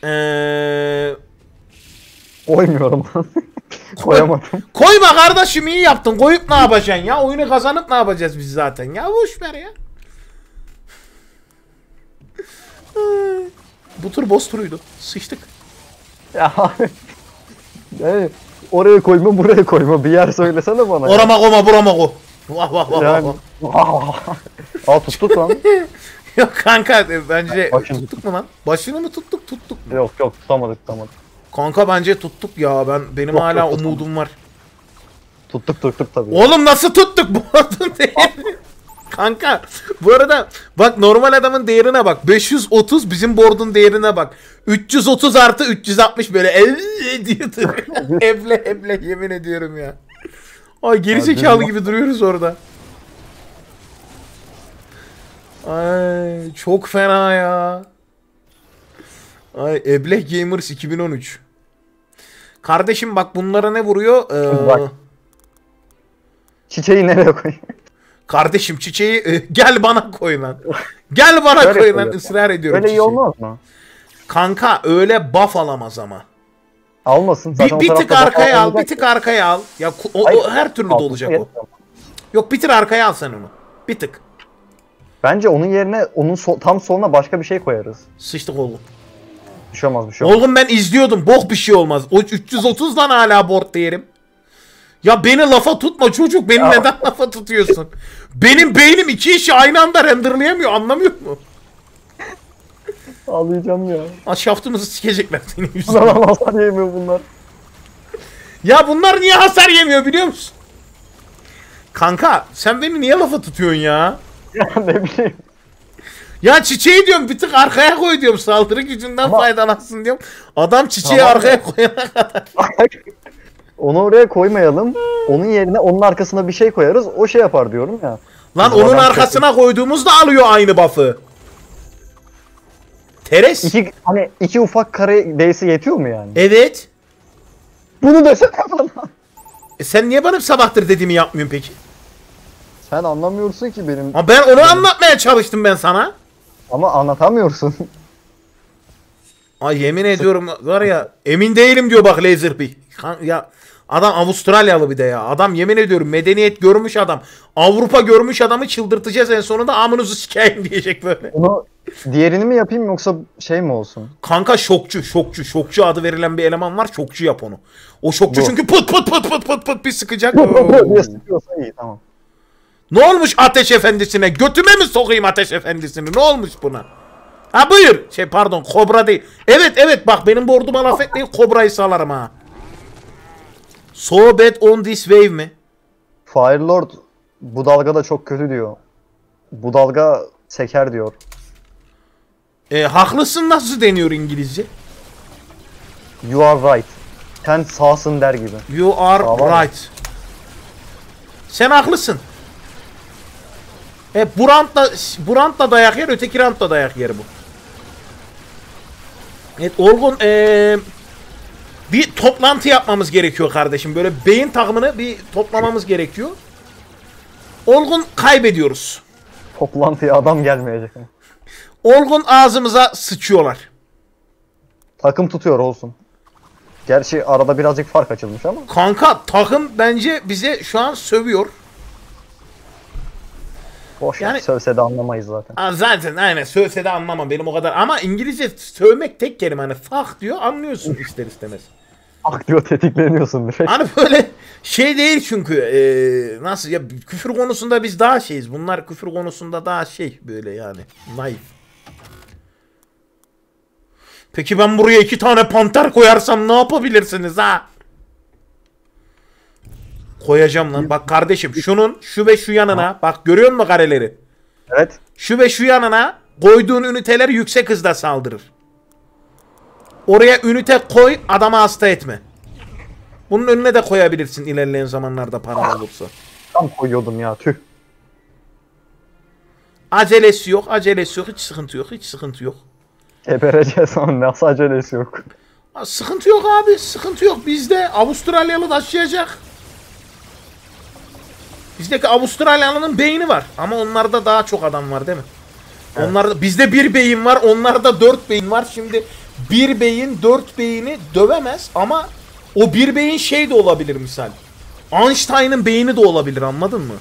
[SPEAKER 1] Eee
[SPEAKER 3] Koymuyorum. [laughs] [laughs] Koyamadım.
[SPEAKER 1] Koyma kardeşim iyi yaptın. Koyup ne yapacaksın ya? Oyunu kazanıp ne yapacağız biz zaten ya? Boş ver ya. [laughs] Bu tur boss turuydu. Sıçtık.
[SPEAKER 3] Ya yani oraya koyma buraya koyma bir yer söylesene bana.
[SPEAKER 1] Orama koma burama ko. Vah vah vah.
[SPEAKER 3] Yani.
[SPEAKER 1] vah.
[SPEAKER 3] Aa tuttuk lan. [laughs]
[SPEAKER 1] Yok kanka bence
[SPEAKER 3] Başını
[SPEAKER 1] tuttuk mu lan? Başını mı tuttuk tuttuk mu?
[SPEAKER 3] yok yok tutamadık tutamadık.
[SPEAKER 1] Kanka bence tuttuk ya ben benim
[SPEAKER 3] Yok,
[SPEAKER 1] hala
[SPEAKER 3] tutamadık.
[SPEAKER 1] umudum var.
[SPEAKER 3] Tuttuk tuttuk tabii.
[SPEAKER 1] Oğlum nasıl tuttuk [laughs] bu adamın değerini? Kanka bu arada bak normal adamın değerine bak. 530 bizim board'un değerine bak. 330 artı 360 böyle el [laughs] diye duruyor. [laughs] Eble eble yemin ediyorum ya. Ay geri zekalı gibi duruyoruz orada. Ay çok fena ya. Ay Eble Gamers 2013. Kardeşim bak bunlara ne vuruyor? Ee,
[SPEAKER 3] Bak. Çiçeği nereye koy? [laughs]
[SPEAKER 1] Kardeşim çiçeği e, gel bana koy lan. Gel bana
[SPEAKER 3] Böyle
[SPEAKER 1] koy lan ısrar ediyorum
[SPEAKER 3] Öyle iyi olmaz mı?
[SPEAKER 1] Kanka öyle buff alamaz ama.
[SPEAKER 3] Almasın.
[SPEAKER 1] Bir,
[SPEAKER 3] Zaten o
[SPEAKER 1] bir tık arkaya al, bir tık arkaya al. Ya o,
[SPEAKER 3] Hayır,
[SPEAKER 1] o her türlü de olacak o.
[SPEAKER 3] gerekmiyor.
[SPEAKER 1] Yok bir tık arkaya al sen onu. Bir tık.
[SPEAKER 3] Bence onun yerine onun sol- tam soluna başka bir şey koyarız.
[SPEAKER 1] Sıçtık oğlum.
[SPEAKER 3] Bir şey olmaz bir şey olmaz.
[SPEAKER 1] Oğlum ben izliyordum. Bok bir şey olmaz. O 330 lan hala board değerim. Ya beni lafa tutma çocuk. Beni neden lafa tutuyorsun? Benim beynim iki işi aynı anda renderlayamıyor. Anlamıyor mu?
[SPEAKER 3] Ağlayacağım ya.
[SPEAKER 1] Aşaftımızı sikecekler senin yüzünden.
[SPEAKER 3] Lan hasar yemiyor bunlar.
[SPEAKER 1] Ya bunlar niye hasar yemiyor biliyor musun? Kanka sen beni niye lafa tutuyorsun ya? [laughs]
[SPEAKER 3] Ya ne bileyim.
[SPEAKER 1] Ya çiçeği diyorum bir tık arkaya koy diyorum saldırı gücünden
[SPEAKER 3] Ama-
[SPEAKER 1] faydalansın diyorum. Adam çiçeği
[SPEAKER 3] Tamam
[SPEAKER 1] arkaya koyana kadar. [laughs]
[SPEAKER 3] Onu oraya koymayalım. Onun yerine onun arkasına bir şey koyarız. O şey yapar diyorum ya.
[SPEAKER 1] Lan
[SPEAKER 3] Bizim
[SPEAKER 1] onun arkasına koyduğumuzda alıyor aynı buff'ı. Teres.
[SPEAKER 3] İki, hani iki ufak kare değsi yetiyor mu yani?
[SPEAKER 1] Evet.
[SPEAKER 3] Bunu desene bana.
[SPEAKER 1] E sen niye bana sabahtır dediğimi yapmıyorsun peki?
[SPEAKER 3] Sen anlamıyorsun ki benim.
[SPEAKER 1] Ama ben onu anlatmaya çalıştım ben sana.
[SPEAKER 3] Ama anlatamıyorsun. [laughs]
[SPEAKER 1] Ay yemin ediyorum var ya emin değilim diyor bak Laserbeak. Kan- Ya adam Avustralyalı bir de ya. Adam yemin ediyorum medeniyet görmüş adam. Avrupa görmüş adamı çıldırtacağız en sonunda amınızı sikeyim [laughs] diyecek böyle.
[SPEAKER 3] Bunu diğerini mi yapayım yoksa şey mi olsun?
[SPEAKER 1] Kanka şokçu, şokçu, şokçu adı verilen bir eleman var. Şokçu yap onu. O şokçu
[SPEAKER 3] Bu.
[SPEAKER 1] çünkü pıt pıt pıt pıt pıt pıt bir sıkacak. [laughs]
[SPEAKER 3] Diye sıkıyorsa iyi tamam.
[SPEAKER 1] Ne olmuş ateş efendisine? Götüme mi sokayım ateş efendisini? Ne olmuş buna? Ha buyur. Şey pardon kobra değil. Evet evet bak benim borduma laf etmeyin kobrayı salarım ha. So bad on this wave mi?
[SPEAKER 3] Firelord bu dalgada çok kötü diyor. Bu dalga seker diyor.
[SPEAKER 1] E, haklısın nasıl deniyor İngilizce?
[SPEAKER 3] You are right. Sen sağsın der gibi.
[SPEAKER 1] You are
[SPEAKER 3] Tamam.
[SPEAKER 1] right. Sen haklısın. E bu rantla, bu rantla dayak yer, öteki rantla dayak yer bu. Evet Olgun eee, bir toplantı yapmamız gerekiyor kardeşim. Böyle beyin takımını bir toplamamız gerekiyor. Olgun kaybediyoruz.
[SPEAKER 3] Toplantıya adam gelmeyecek.
[SPEAKER 1] Olgun ağzımıza sıçıyorlar.
[SPEAKER 3] Takım tutuyor olsun. Gerçi arada birazcık fark açılmış ama.
[SPEAKER 1] Kanka takım bence bize şu an sövüyor.
[SPEAKER 3] Boş yani...
[SPEAKER 1] Yani-
[SPEAKER 3] sövse de anlamayız zaten.
[SPEAKER 1] Zaten aynen sövse de anlamam benim o kadar. Ama İngilizce sövmek tek kelime hani fuck diyor anlıyorsun ister istemez.
[SPEAKER 3] Ak diyor tetikleniyorsun direkt.
[SPEAKER 1] Hani böyle şey değil çünkü eee, nasıl ya küfür konusunda biz daha şeyiz. Bunlar küfür konusunda daha şey böyle yani naif. Peki ben buraya iki tane panter koyarsam ne yapabilirsiniz ha? Koyacağım lan. Bak kardeşim şunun şu ve şu yanına bak görüyor musun kareleri?
[SPEAKER 3] Evet.
[SPEAKER 1] Şu ve şu yanına koyduğun üniteler yüksek hızda saldırır. Oraya ünite koy adama hasta etme. Bunun önüne de koyabilirsin ilerleyen zamanlarda para olursa.
[SPEAKER 3] Tam koyuyordum ya tüh.
[SPEAKER 1] Acelesi yok, acelesi yok, hiç sıkıntı yok, hiç sıkıntı yok.
[SPEAKER 3] Gebereceğiz ama nasıl acelesi yok.
[SPEAKER 1] Sıkıntı yok abi, sıkıntı yok. Bizde Avustralyalı taşıyacak. Bizdeki Avustralyalı'nın beyni var. Ama onlarda daha çok adam var değil mi? Onlarda bizde bir beyin var, onlarda dört beyin var. Şimdi bir beyin dört beyini dövemez ama O bir beyin şey de olabilir misal. Einstein'ın beyni de olabilir anladın mı?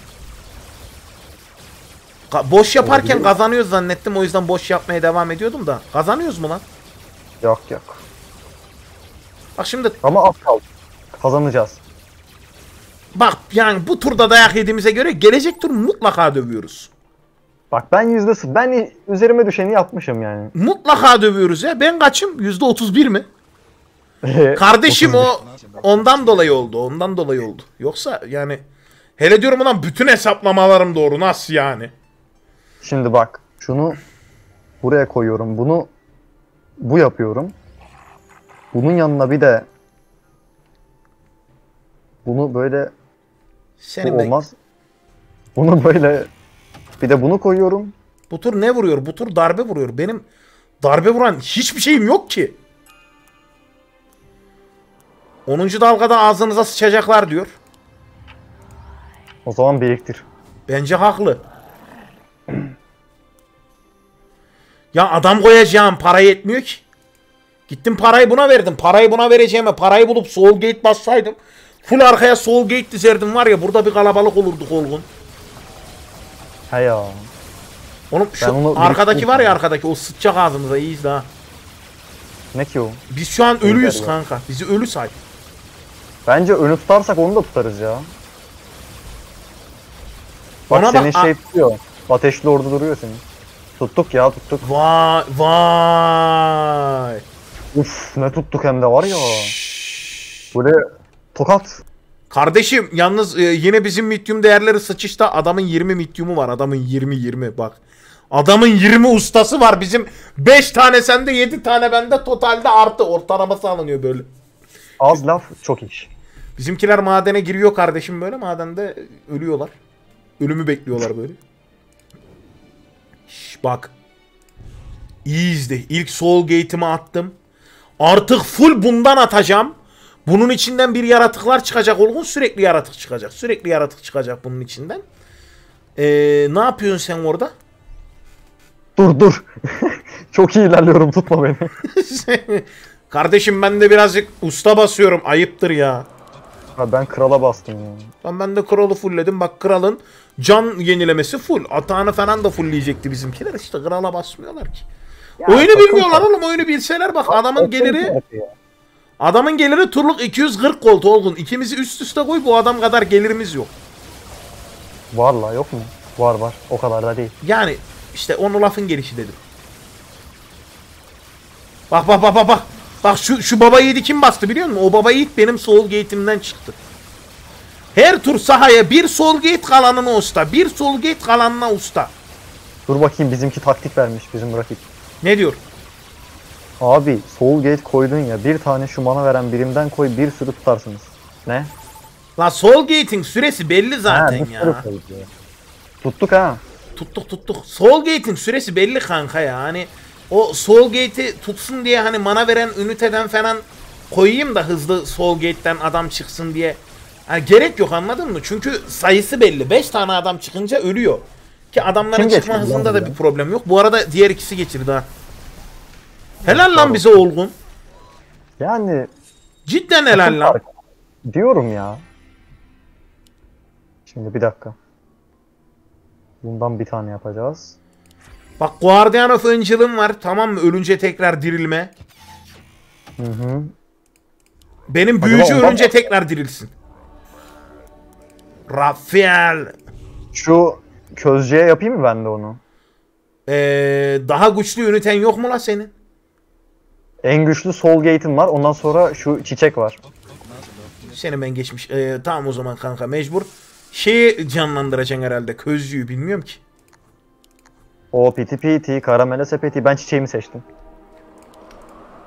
[SPEAKER 1] Ka- boş yaparken
[SPEAKER 3] Olabilir.
[SPEAKER 1] kazanıyoruz zannettim o yüzden boş yapmaya devam ediyordum da. Kazanıyoruz mu lan?
[SPEAKER 3] Yok yok.
[SPEAKER 1] Bak şimdi
[SPEAKER 3] Ama kaldı. Kazanacağız.
[SPEAKER 1] Bak yani bu turda dayak yediğimize göre gelecek tur mutlaka dövüyoruz.
[SPEAKER 3] Bak ben yüzde. Ben üzerime düşeni yapmışım yani.
[SPEAKER 1] Mutlaka dövüyoruz ya. Ben kaçım? %31 mi? [laughs] Kardeşim o ondan dolayı oldu. Ondan dolayı oldu. Yoksa yani hele diyorum ulan bütün hesaplamalarım doğru. Nasıl yani?
[SPEAKER 3] Şimdi bak şunu buraya koyuyorum. Bunu bu yapıyorum. Bunun yanına bir de bunu böyle bu
[SPEAKER 1] Senin ben-
[SPEAKER 3] olmaz. Bunu böyle bir de bunu koyuyorum.
[SPEAKER 1] bu tur ne vuruyor? Bu tur darbe vuruyor. Benim darbe vuran hiçbir şeyim yok ki. 10. dalgada ağzınıza sıçacaklar diyor.
[SPEAKER 3] O zaman biriktir.
[SPEAKER 1] Bence haklı. Ya adam koyacağım para yetmiyor ki. Gittim parayı buna verdim. Parayı buna vereceğime parayı bulup Soul Gate bassaydım. Full arkaya Soul Gate dizerdim var ya burada bir kalabalık olurduk olgun.
[SPEAKER 3] He ya.
[SPEAKER 1] Oğlum şu
[SPEAKER 3] onu
[SPEAKER 1] arkadaki var ya arkadaki o sıçacak ağzımıza iyiyiz daha.
[SPEAKER 3] Ne ki o?
[SPEAKER 1] Biz şu an ölüyüz kanka. Bizi ölü say.
[SPEAKER 3] Bence önü tutarsak onu da tutarız ya. Bak
[SPEAKER 1] Ona bak,
[SPEAKER 3] senin
[SPEAKER 1] a-
[SPEAKER 3] şey tutuyor. Ateşli ordu duruyor senin. Tuttuk ya tuttuk.
[SPEAKER 1] Vay vay.
[SPEAKER 3] Uf ne tuttuk hem de var ya. Böyle tokat.
[SPEAKER 1] Kardeşim yalnız e, yine bizim mityum değerleri sıçışta adamın 20 mityumu var. Adamın 20 20 bak. Adamın 20 ustası var. Bizim 5 tane sende 7 tane bende totalde artı ortalaması alınıyor böyle.
[SPEAKER 3] Az laf çok iş.
[SPEAKER 1] Bizimkiler madene giriyor kardeşim böyle madende ölüyorlar. Ölümü bekliyorlar böyle. Şş, bak. İyi izle. İlk soul gate'imi attım. Artık full bundan atacağım. Bunun içinden bir yaratıklar çıkacak olgun sürekli yaratık çıkacak. Sürekli yaratık çıkacak bunun içinden. Ee, ne yapıyorsun sen orada?
[SPEAKER 3] Dur dur. [laughs] çok iyi ilerliyorum tutma beni. [laughs]
[SPEAKER 1] Kardeşim ben de birazcık usta basıyorum. Ayıptır ya.
[SPEAKER 3] Ha, ben krala bastım ya.
[SPEAKER 1] Lan ben de kralı fullledim. Bak kralın can yenilemesi full. Atağını falan da fullleyecekti bizimkiler. İşte krala basmıyorlar ki. oyunu
[SPEAKER 3] takım
[SPEAKER 1] bilmiyorlar oğlum. Oyunu bilseler bak adamın geliri
[SPEAKER 3] ya.
[SPEAKER 1] Adamın geliri turluk 240 koltu olgun. İkimizi üst üste koy bu adam kadar gelirimiz yok.
[SPEAKER 3] Var la yok mu? Var var. O kadar da değil.
[SPEAKER 1] Yani işte onu lafın gelişi dedim. Bak bak bak bak bak. Bak şu şu baba yiğidi kim bastı biliyor musun? O baba yiğit benim soul gate'imden çıktı. Her tur sahaya bir soul gate kalanına usta. Bir soul gate kalanına usta.
[SPEAKER 3] Dur bakayım bizimki taktik vermiş bizim rakip.
[SPEAKER 1] Ne diyor?
[SPEAKER 3] Abi soul gate koydun ya bir tane şu mana veren birimden koy bir sürü tutarsınız. Ne?
[SPEAKER 1] La soul gate'in süresi belli zaten
[SPEAKER 3] Ha,
[SPEAKER 1] ya.
[SPEAKER 3] Tuttuk ha.
[SPEAKER 1] Tuttuk tuttuk. Soul gate'in süresi belli kanka ya. Hani o soul gate'i tutsun diye hani mana veren üniteden falan koyayım da hızlı soul gate'den adam çıksın diye. Hani gerek yok anladın mı? Çünkü sayısı belli. 5 tane adam çıkınca ölüyor. Ki adamların
[SPEAKER 3] Kim
[SPEAKER 1] çıkma
[SPEAKER 3] lan
[SPEAKER 1] hızında da bir problem yok. Bu arada diğer ikisi geçirdi ha. Helal lan bize olgun.
[SPEAKER 3] Yani
[SPEAKER 1] Cidden helal lan.
[SPEAKER 3] Diyorum ya. Şimdi bir dakika. Bundan bir tane yapacağız.
[SPEAKER 1] Bak Guardian of Angel'ım var. Tamam mı? Ölünce tekrar dirilme.
[SPEAKER 3] Hı hı.
[SPEAKER 1] Benim
[SPEAKER 3] Acaba
[SPEAKER 1] büyücü
[SPEAKER 3] ondan
[SPEAKER 1] ölünce tekrar dirilsin. Rafael.
[SPEAKER 3] Şu közcüye yapayım mı ben de onu?
[SPEAKER 1] Ee, daha güçlü üniten yok mu la senin?
[SPEAKER 3] En güçlü Soul Gate'im var. Ondan sonra şu çiçek var.
[SPEAKER 1] Senin ben geçmiş. Ee, tamam o zaman kanka mecbur. Şeyi canlandıracaksın herhalde. Közcüyü bilmiyorum ki.
[SPEAKER 3] O piti piti, karamele sepeti. Ben çiçeğimi seçtim.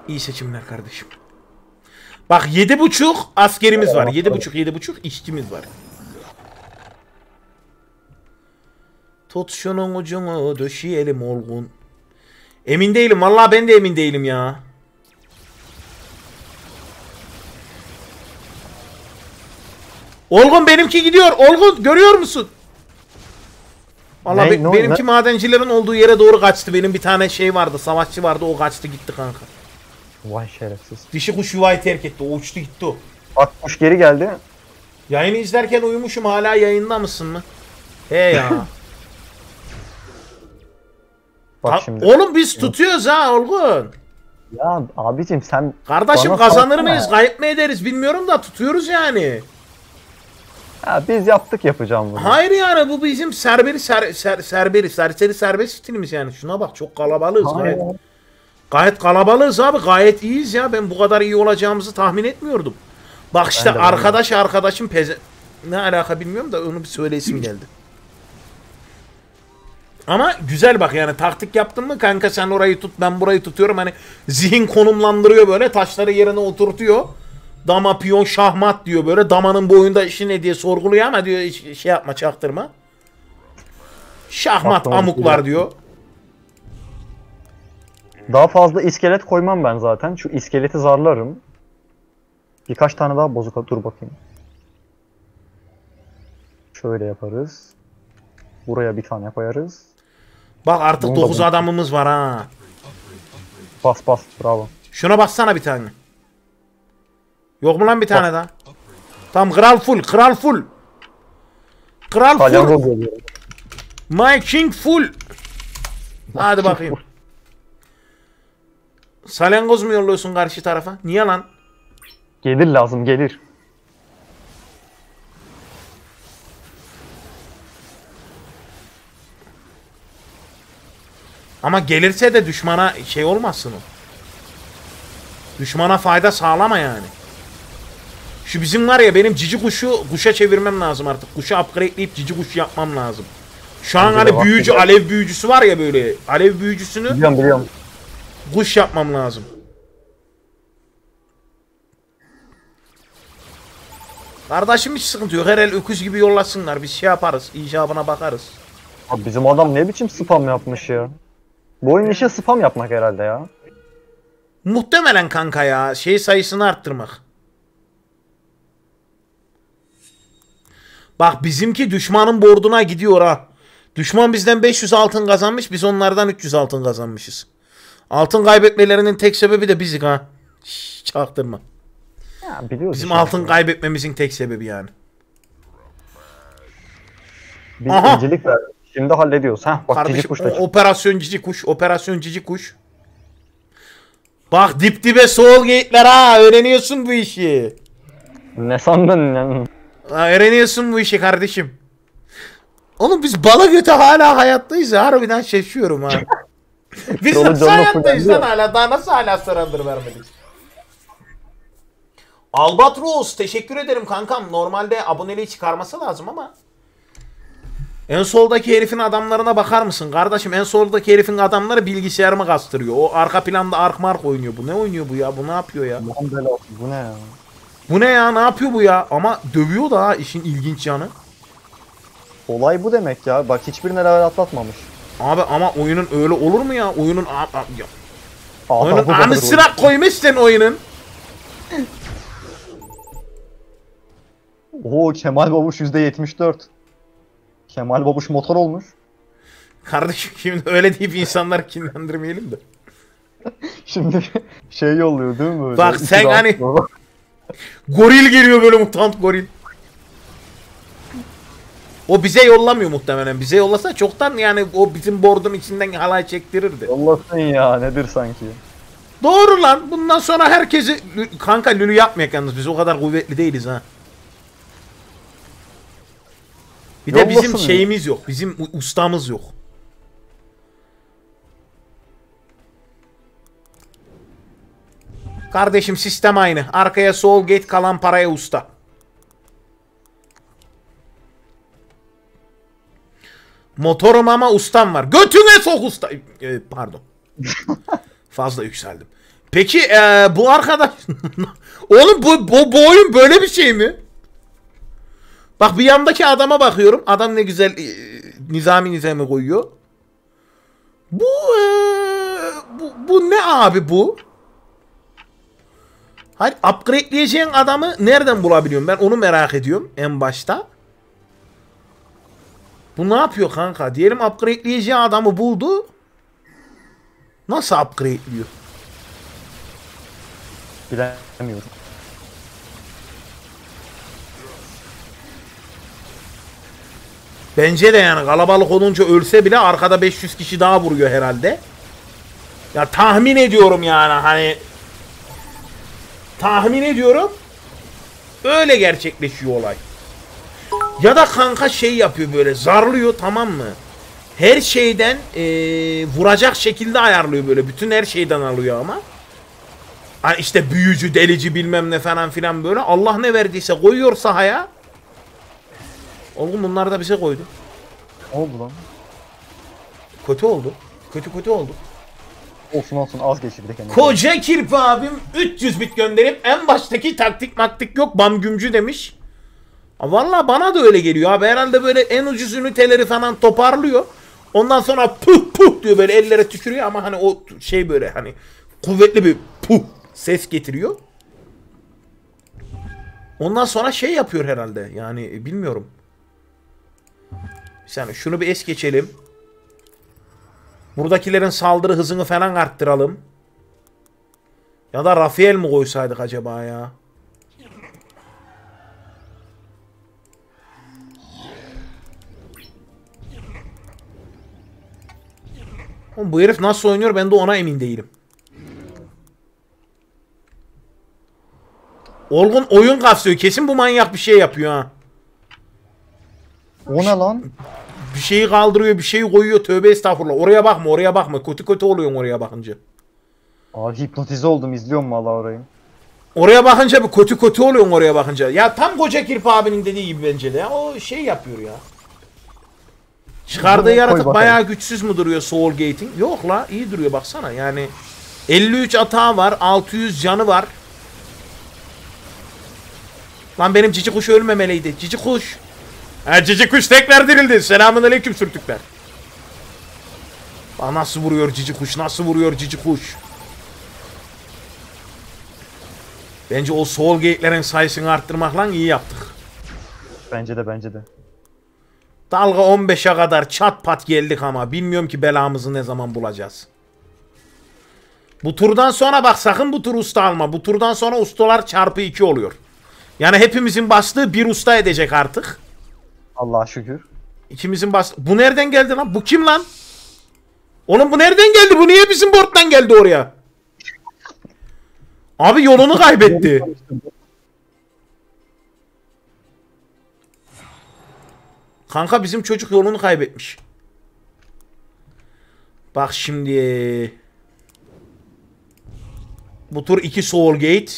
[SPEAKER 1] İyi seçimler kardeşim. Bak yedi buçuk askerimiz var. Yedi buçuk yedi buçuk işçimiz var. Tut şunun ucunu döşeyelim olgun. Emin değilim. Vallahi ben de emin değilim ya. Olgun benimki gidiyor. Olgun görüyor musun? Vallahi
[SPEAKER 3] Ne?
[SPEAKER 1] be-
[SPEAKER 3] Ne oldu?
[SPEAKER 1] benimki madencilerin olduğu yere doğru kaçtı. Benim bir tane şey vardı. Savaşçı vardı. O kaçtı gitti kanka.
[SPEAKER 3] Vay şerefsiz.
[SPEAKER 1] Dişi kuş yuvayı terk etti. O uçtu gitti o.
[SPEAKER 3] Bak kuş geri geldi.
[SPEAKER 1] Yayını izlerken uyumuşum hala yayında mısın mı? He ya. [laughs]
[SPEAKER 3] Bak
[SPEAKER 1] Ha-
[SPEAKER 3] şimdi.
[SPEAKER 1] Oğlum biz tutuyoruz ha Olgun.
[SPEAKER 3] Ya abicim sen
[SPEAKER 1] Kardeşim kazanır mıyız? Kayıp mı ederiz bilmiyorum da tutuyoruz yani.
[SPEAKER 3] Ha, biz yaptık yapacağım bunu.
[SPEAKER 1] Hayır yani bu bizim serberi ser, ser, serberi serseri serbest stilimiz yani. Şuna bak çok kalabalığız
[SPEAKER 3] Hayır.
[SPEAKER 1] gayet. Gayet kalabalığız abi gayet iyiyiz ya. Ben bu kadar iyi olacağımızı tahmin etmiyordum. Bak işte
[SPEAKER 3] Ben
[SPEAKER 1] arkadaş arkadaşım peze... Ne alaka bilmiyorum da onu bir söyleyesim geldi. Ama güzel bak yani taktik yaptın mı kanka sen orayı tut ben burayı tutuyorum hani zihin konumlandırıyor böyle taşları yerine oturtuyor. Dama piyon şahmat diyor böyle damanın boyunda işi ne diye sorguluyor ama diyor hiç şey yapma çaktırma. Şahmat
[SPEAKER 3] şey
[SPEAKER 1] amuklar diyor.
[SPEAKER 3] Daha fazla iskelet koymam ben zaten. Şu iskeleti zarlarım. Birkaç tane daha bozuk dur bakayım. Şöyle yaparız. Buraya bir tane koyarız.
[SPEAKER 1] Bak artık
[SPEAKER 3] Bunu da
[SPEAKER 1] 9
[SPEAKER 3] bunu-
[SPEAKER 1] adamımız var ha.
[SPEAKER 3] Bas bas bravo.
[SPEAKER 1] Şuna bassana bir tane. Yok mu lan bir tane daha? Tam kral full, kral full. Kral full.
[SPEAKER 3] Geliyor.
[SPEAKER 1] My king full. Hadi bakayım. Salyangoz mu yolluyorsun karşı tarafa? Niye lan?
[SPEAKER 3] Gelir lazım gelir.
[SPEAKER 1] Ama gelirse de düşmana şey olmasın o. Düşmana fayda sağlama yani. Şu bizim var ya benim cici kuşu kuşa çevirmem lazım artık. Kuşu upgradeleyip cici kuş yapmam lazım. Şu an hani büyücü, alev büyücüsü var ya böyle. Alev büyücüsünü
[SPEAKER 3] Biliyorum biliyorum.
[SPEAKER 1] kuş yapmam lazım. Kardeşim hiç sıkıntı yok. Her el öküz gibi yollasınlar. Biz şey yaparız. icabına bakarız.
[SPEAKER 3] Abi bizim adam ne biçim spam yapmış ya. Bu oyun işi spam yapmak herhalde ya.
[SPEAKER 1] Muhtemelen kanka ya. Şey sayısını arttırmak. Bak bizimki düşmanın borduna gidiyor ha. Düşman bizden 500 altın kazanmış. Biz onlardan 300 altın kazanmışız. Altın kaybetmelerinin tek sebebi de bizik ha. Şşş, çaktırma.
[SPEAKER 3] Ya.
[SPEAKER 1] Bizim altın kaybetmemizin tek sebebi yani.
[SPEAKER 3] Bir
[SPEAKER 1] Aha.
[SPEAKER 3] incelik ver. Şimdi hallediyoruz. Heh bak cici
[SPEAKER 1] Kardeşim
[SPEAKER 3] kuş da çıktı.
[SPEAKER 1] operasyon cici kuş. Operasyon cici kuş. Bak dip dibe soğul gate'ler ha. Öğreniyorsun bu işi.
[SPEAKER 3] Ne sandın lan?
[SPEAKER 1] Öğreniyorsun bu işi kardeşim. Oğlum biz bala götü hala hayattayız ya. Harbiden şaşıyorum ha. [laughs] biz
[SPEAKER 3] Yolun
[SPEAKER 1] nasıl hayattayız lan hala? Daha nasıl hala surrender vermedik? Albatros teşekkür ederim kankam. Normalde aboneliği çıkarması lazım ama. En soldaki herifin adamlarına bakar mısın? Kardeşim en soldaki herifin adamları bilgisayarımı kastırıyor. O arka planda Ark Mark oynuyor. Bu ne oynuyor bu ya? Bu ne yapıyor ya?
[SPEAKER 3] Bu ne ya?
[SPEAKER 1] Bu ne ya? Ne yapıyor bu ya? Ama dövüyor da ha işin ilginç yanı.
[SPEAKER 3] Olay bu demek ya. Bak hiçbirine level atlatmamış.
[SPEAKER 1] Abi ama oyunun öyle olur mu ya? Oyunun a- a- ya.
[SPEAKER 3] Aa,
[SPEAKER 1] oyunun anısına
[SPEAKER 3] oyun.
[SPEAKER 1] koymuşsun oyunun.
[SPEAKER 3] Oo Kemal Babuş %74. Kemal Babuş motor olmuş.
[SPEAKER 1] Kardeşim şimdi öyle deyip insanları kinlendirmeyelim de. [laughs]
[SPEAKER 3] Şimdi şey yolluyor değil mi böyle?
[SPEAKER 1] Bak sen hani-. Goril geliyor böyle mutant goril. O bize yollamıyor muhtemelen. Bize yollasa çoktan yani o bizim board'un içinden halay çektirirdi.
[SPEAKER 3] Yollasın ya nedir sanki.
[SPEAKER 1] Doğru lan. Bundan sonra herkesi kanka lülü yapmayak yalnız biz o kadar kuvvetli değiliz ha. Bir de bizim
[SPEAKER 3] ya.
[SPEAKER 1] şeyimiz yok. Bizim ustamız yok. Kardeşim sistem aynı. Arkaya sol gate kalan paraya usta. Motorum ama ustam var. Götüne sok usta. Ee, pardon. [laughs] Fazla yükseldim. Peki ee, bu arkadaş... [laughs] Oğlum bu, bu, bu oyun böyle bir şey mi? Bak bir yandaki adama bakıyorum. Adam ne güzel ee, nizami nizami koyuyor. Bu, ee, bu bu ne abi bu? Hayır upgradeleyeceğin adamı nereden bulabiliyorum ben onu merak ediyorum en başta. Bu ne yapıyor kanka? Diyelim upgradeleyeceği adamı buldu. Nasıl upgrade'liyor?
[SPEAKER 3] Bilemiyorum.
[SPEAKER 1] Bence de yani kalabalık olunca ölse bile arkada 500 kişi daha vuruyor herhalde. Ya tahmin ediyorum yani hani tahmin ediyorum öyle gerçekleşiyor olay. Ya da kanka şey yapıyor böyle zarlıyor tamam mı? Her şeyden eee, vuracak şekilde ayarlıyor böyle. Bütün her şeyden alıyor ama. Hani işte büyücü, delici bilmem ne falan filan böyle. Allah ne verdiyse koyuyor sahaya. Oğlum bunlar da bize koydu.
[SPEAKER 3] Oldu lan?
[SPEAKER 1] Kötü oldu. Kötü kötü oldu.
[SPEAKER 3] Olsun olsun az geçirdik kendine.
[SPEAKER 1] Koca kirpi abim 300 bit gönderip en baştaki taktik maktik yok bam gümcü demiş. Ha, Vallahi bana da öyle geliyor abi. Herhalde böyle en ucuz üniteleri falan toparlıyor. Ondan sonra puh puh diyor böyle ellere tükürüyor ama hani o şey böyle hani kuvvetli bir puh ses getiriyor. Ondan sonra şey yapıyor herhalde. Yani bilmiyorum. Saniye şunu bir es geçelim. Buradakilerin saldırı hızını falan arttıralım. Ya da Rafael mi koysaydık acaba ya? Oğlum bu herif nasıl oynuyor ben de ona emin değilim. Olgun oyun kasıyor. Kesin bu manyak bir şey yapıyor ha.
[SPEAKER 3] O ne lan?
[SPEAKER 1] Bir şeyi kaldırıyor, bir şeyi koyuyor. Tövbe estağfurullah. Oraya bakma, oraya bakma. Kötü kötü oluyorsun oraya bakınca.
[SPEAKER 3] Abi hipnotize oldum izliyorum valla orayı.
[SPEAKER 1] Oraya bakınca bir kötü kötü oluyorsun oraya bakınca. Ya tam koca kirpi abinin dediği gibi bence de. ya. O şey yapıyor ya. Çıkardığı yaratık bayağı güçsüz mü duruyor Soul Gate'in? Yok la iyi duruyor baksana yani. 53 atağı var, 600 canı var. Lan benim cici kuş ölmemeliydi. Cici kuş. Ha cici kuş tekrar dirildi. Selamun aleyküm sürtükler. Aa, nasıl vuruyor cici kuş? Nasıl vuruyor cici kuş? Bence o Soul Gate'lerin sayısını arttırmakla iyi yaptık.
[SPEAKER 3] Bence de bence de.
[SPEAKER 1] Dalga 15'e kadar çat pat geldik ama bilmiyorum ki belamızı ne zaman bulacağız. Bu turdan sonra bak sakın bu tur usta alma. Bu turdan sonra ustalar çarpı 2 oluyor. Yani hepimizin bastığı bir usta edecek artık.
[SPEAKER 3] Allah'a şükür.
[SPEAKER 1] İkimizin bas... Bu nereden geldi lan? Bu kim lan? Oğlum bu nereden geldi? Bu niye bizim board'dan geldi oraya? Abi yolunu kaybetti. Kanka bizim çocuk yolunu kaybetmiş. Bak şimdi. Bu tur 2 Soul Gate.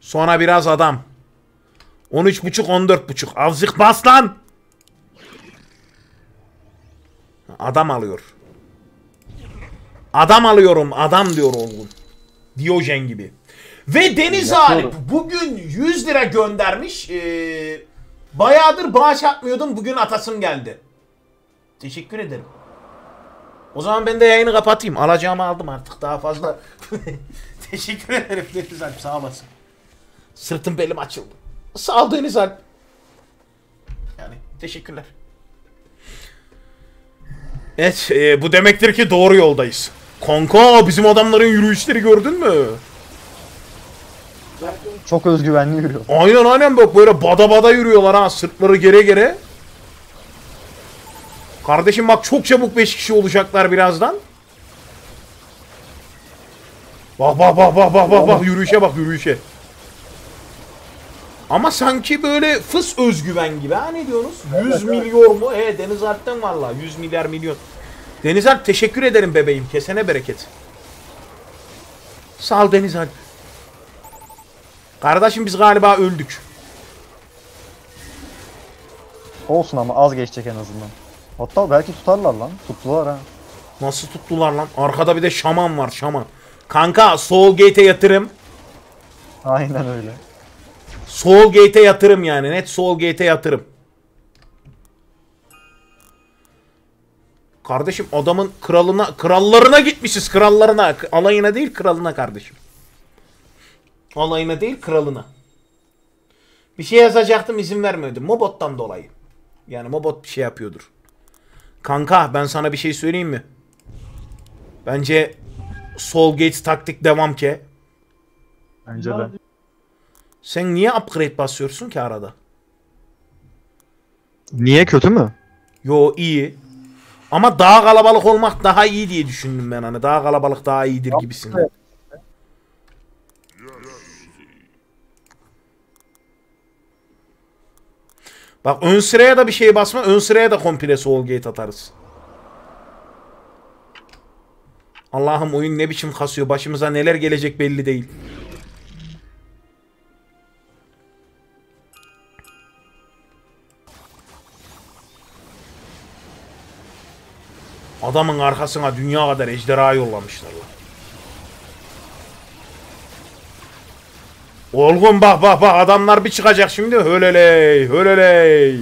[SPEAKER 1] Sonra biraz adam. 13.5 14.5. Azıcık bas lan. Adam alıyor. Adam alıyorum. Adam diyor oğlum. Diyojen gibi. Ve Deniz Alip bugün 100 lira göndermiş. Ee, bayağıdır bağış atmıyordum. Bugün atasım geldi. Teşekkür ederim. O zaman ben de yayını kapatayım. Alacağımı aldım artık daha fazla. [laughs] Teşekkür ederim Deniz Alp sağ olasın. Sırtım belim açıldı. Sağ ol Deniz Alp. Yani teşekkürler. Evet e, bu demektir ki doğru yoldayız. Kanka bizim adamların yürüyüşleri gördün mü?
[SPEAKER 3] Çok özgüvenli yürüyor.
[SPEAKER 1] Aynen aynen bak böyle bada bada yürüyorlar ha sırtları gere gere. Kardeşim bak çok çabuk 5 kişi olacaklar birazdan. Bak bak bak bak bak bak bak yürüyüşe bak yürüyüşe. Ama sanki böyle fıs özgüven gibi ha ne diyorsunuz? 100 milyon mu? E Deniz Alp'ten valla 100 milyar milyon. Deniz Alp teşekkür ederim bebeğim. Kesene bereket. Sağ ol Deniz Alp. Kardeşim biz galiba öldük.
[SPEAKER 3] Olsun ama az geçecek en azından. Hatta belki tutarlar lan. Tuttular ha.
[SPEAKER 1] Nasıl tuttular lan? Arkada bir de şaman var şaman. Kanka Soul Gate'e yatırım.
[SPEAKER 3] Aynen öyle.
[SPEAKER 1] Soul Gate'e yatırım yani. Net Soul Gate'e yatırım. Kardeşim adamın kralına, krallarına gitmişiz. Krallarına. Alayına değil kralına kardeşim. Alayına değil kralına. Bir şey yazacaktım izin vermedim. Mobot'tan dolayı. Yani Mobot bir şey yapıyordur. Kanka ben sana bir şey söyleyeyim mi? Bence Soul Gates taktik devam ki.
[SPEAKER 3] Bence de.
[SPEAKER 1] Sen niye upgrade basıyorsun ki arada?
[SPEAKER 5] Niye kötü mü?
[SPEAKER 1] Yo iyi. Ama daha kalabalık olmak daha iyi diye düşündüm ben hani. Daha kalabalık daha iyidir gibisinden. Bak ön sıraya da bir şey basma. Ön sıraya da komple soul gate atarız. Allah'ım oyun ne biçim kasıyor. Başımıza neler gelecek belli değil. Adamın arkasına dünya kadar ejderha yollamışlar lan. Olgun bak bak bak adamlar bir çıkacak şimdi. Höleley höleley.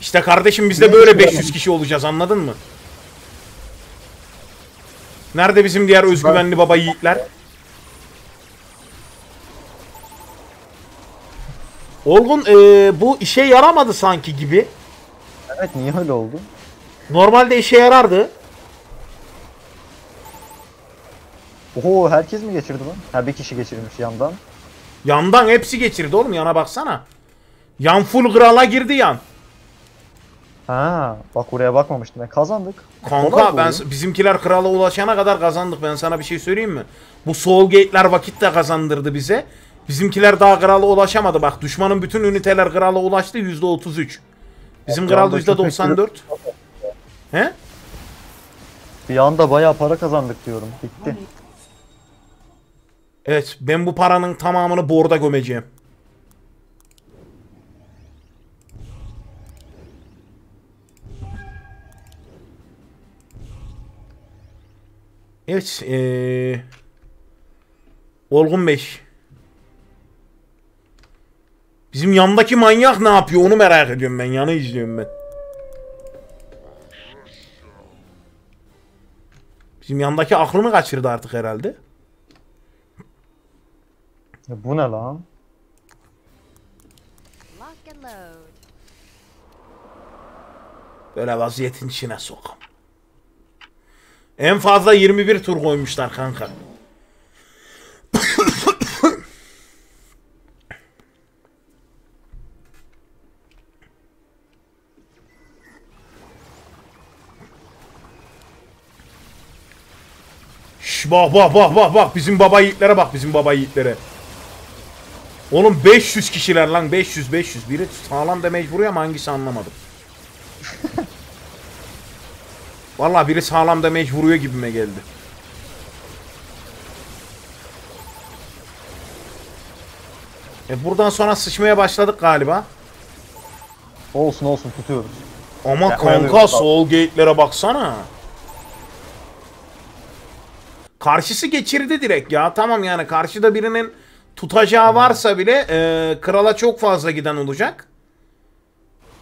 [SPEAKER 1] İşte kardeşim biz de böyle 500 kişi olacağız anladın mı? Nerede bizim diğer özgüvenli baba yiğitler? Olgun eee, bu işe yaramadı sanki gibi.
[SPEAKER 3] Evet niye öyle oldu?
[SPEAKER 1] Normalde işe yarardı.
[SPEAKER 3] Oho herkes mi geçirdi lan? Ha bir kişi geçirmiş yandan.
[SPEAKER 1] Yandan hepsi geçirdi oğlum yana baksana. Yan full krala girdi yan.
[SPEAKER 3] Ha bak oraya bakmamıştım ben. Kazandık.
[SPEAKER 1] Kanka ben bizimkiler krala ulaşana kadar kazandık. Ben sana bir şey söyleyeyim mi? Bu soul gate'ler vakit de kazandırdı bize. Bizimkiler daha krala ulaşamadı. Bak düşmanın bütün üniteler krala ulaştı %33. Bizim kral
[SPEAKER 3] yanda çok
[SPEAKER 1] %94. He?
[SPEAKER 3] Bir anda bayağı para kazandık diyorum. Bitti.
[SPEAKER 1] Evet ben bu paranın tamamını borda gömeceğim. Evet. Ee... Olgun Bey. Bizim yandaki manyak ne yapıyor onu merak ediyorum ben. Yanı izliyorum ben. Bizim yandaki aklını kaçırdı artık herhalde.
[SPEAKER 3] Ya bu ne lan?
[SPEAKER 4] Lock and load.
[SPEAKER 1] Böyle vaziyetin içine sok. En fazla 21 tur koymuşlar kanka. Şş, bak bak bak bak bak bizim baba yiğitlere bak bizim baba yiğitlere. Oğlum 500 kişiler lan 500 500 biri sağlam damage vuruyor ama hangisi anlamadım. [laughs] Vallahi biri sağlam damage vuruyor gibime geldi. E buradan sonra sıçmaya başladık galiba.
[SPEAKER 3] Olsun olsun tutuyoruz.
[SPEAKER 1] Ama
[SPEAKER 3] Ya,
[SPEAKER 1] kanka soul gate'lere baksana. Karşısı geçirdi direkt ya. Tamam yani karşıda birinin tutacağı varsa bile e, krala çok fazla giden olacak.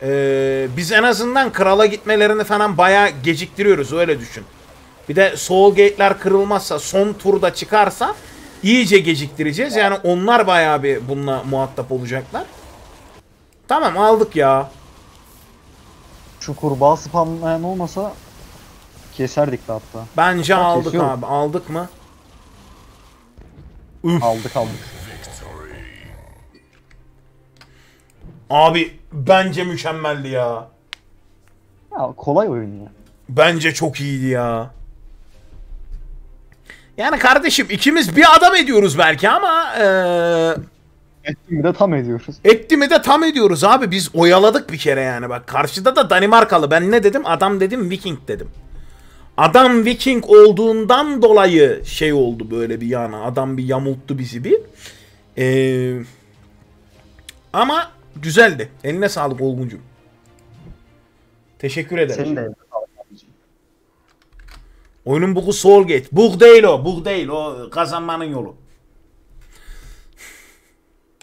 [SPEAKER 1] E, biz en azından krala gitmelerini falan bayağı geciktiriyoruz öyle düşün. Bir de soul gate'ler kırılmazsa son turda çıkarsa iyice geciktireceğiz. Yani onlar bayağı bir bununla muhatap olacaklar. Tamam aldık ya.
[SPEAKER 3] Şu kurbağa spamlayan olmasa keserdik de hatta.
[SPEAKER 1] Bence
[SPEAKER 3] Bak,
[SPEAKER 1] aldık
[SPEAKER 3] kesiyor.
[SPEAKER 1] abi. Aldık mı? Üf.
[SPEAKER 3] Aldık aldık.
[SPEAKER 1] Abi bence mükemmeldi ya.
[SPEAKER 3] Ya kolay oyun ya.
[SPEAKER 1] Bence çok iyiydi ya. Yani kardeşim ikimiz bir adam ediyoruz belki ama eee
[SPEAKER 3] Bir de tam ediyoruz.
[SPEAKER 1] etti mi de tam ediyoruz abi. Biz oyaladık bir kere yani. Bak karşıda da Danimarkalı. Ben ne dedim? Adam dedim Viking dedim. Adam Viking olduğundan dolayı şey oldu böyle bir yana. Adam bir yamulttu bizi bir. Ee, ama güzeldi. Eline sağlık Olguncuğum. Teşekkür ederim.
[SPEAKER 3] Senin de
[SPEAKER 1] Oyunun bugu Soulgate. Bug değil o. Bug değil. O kazanmanın yolu.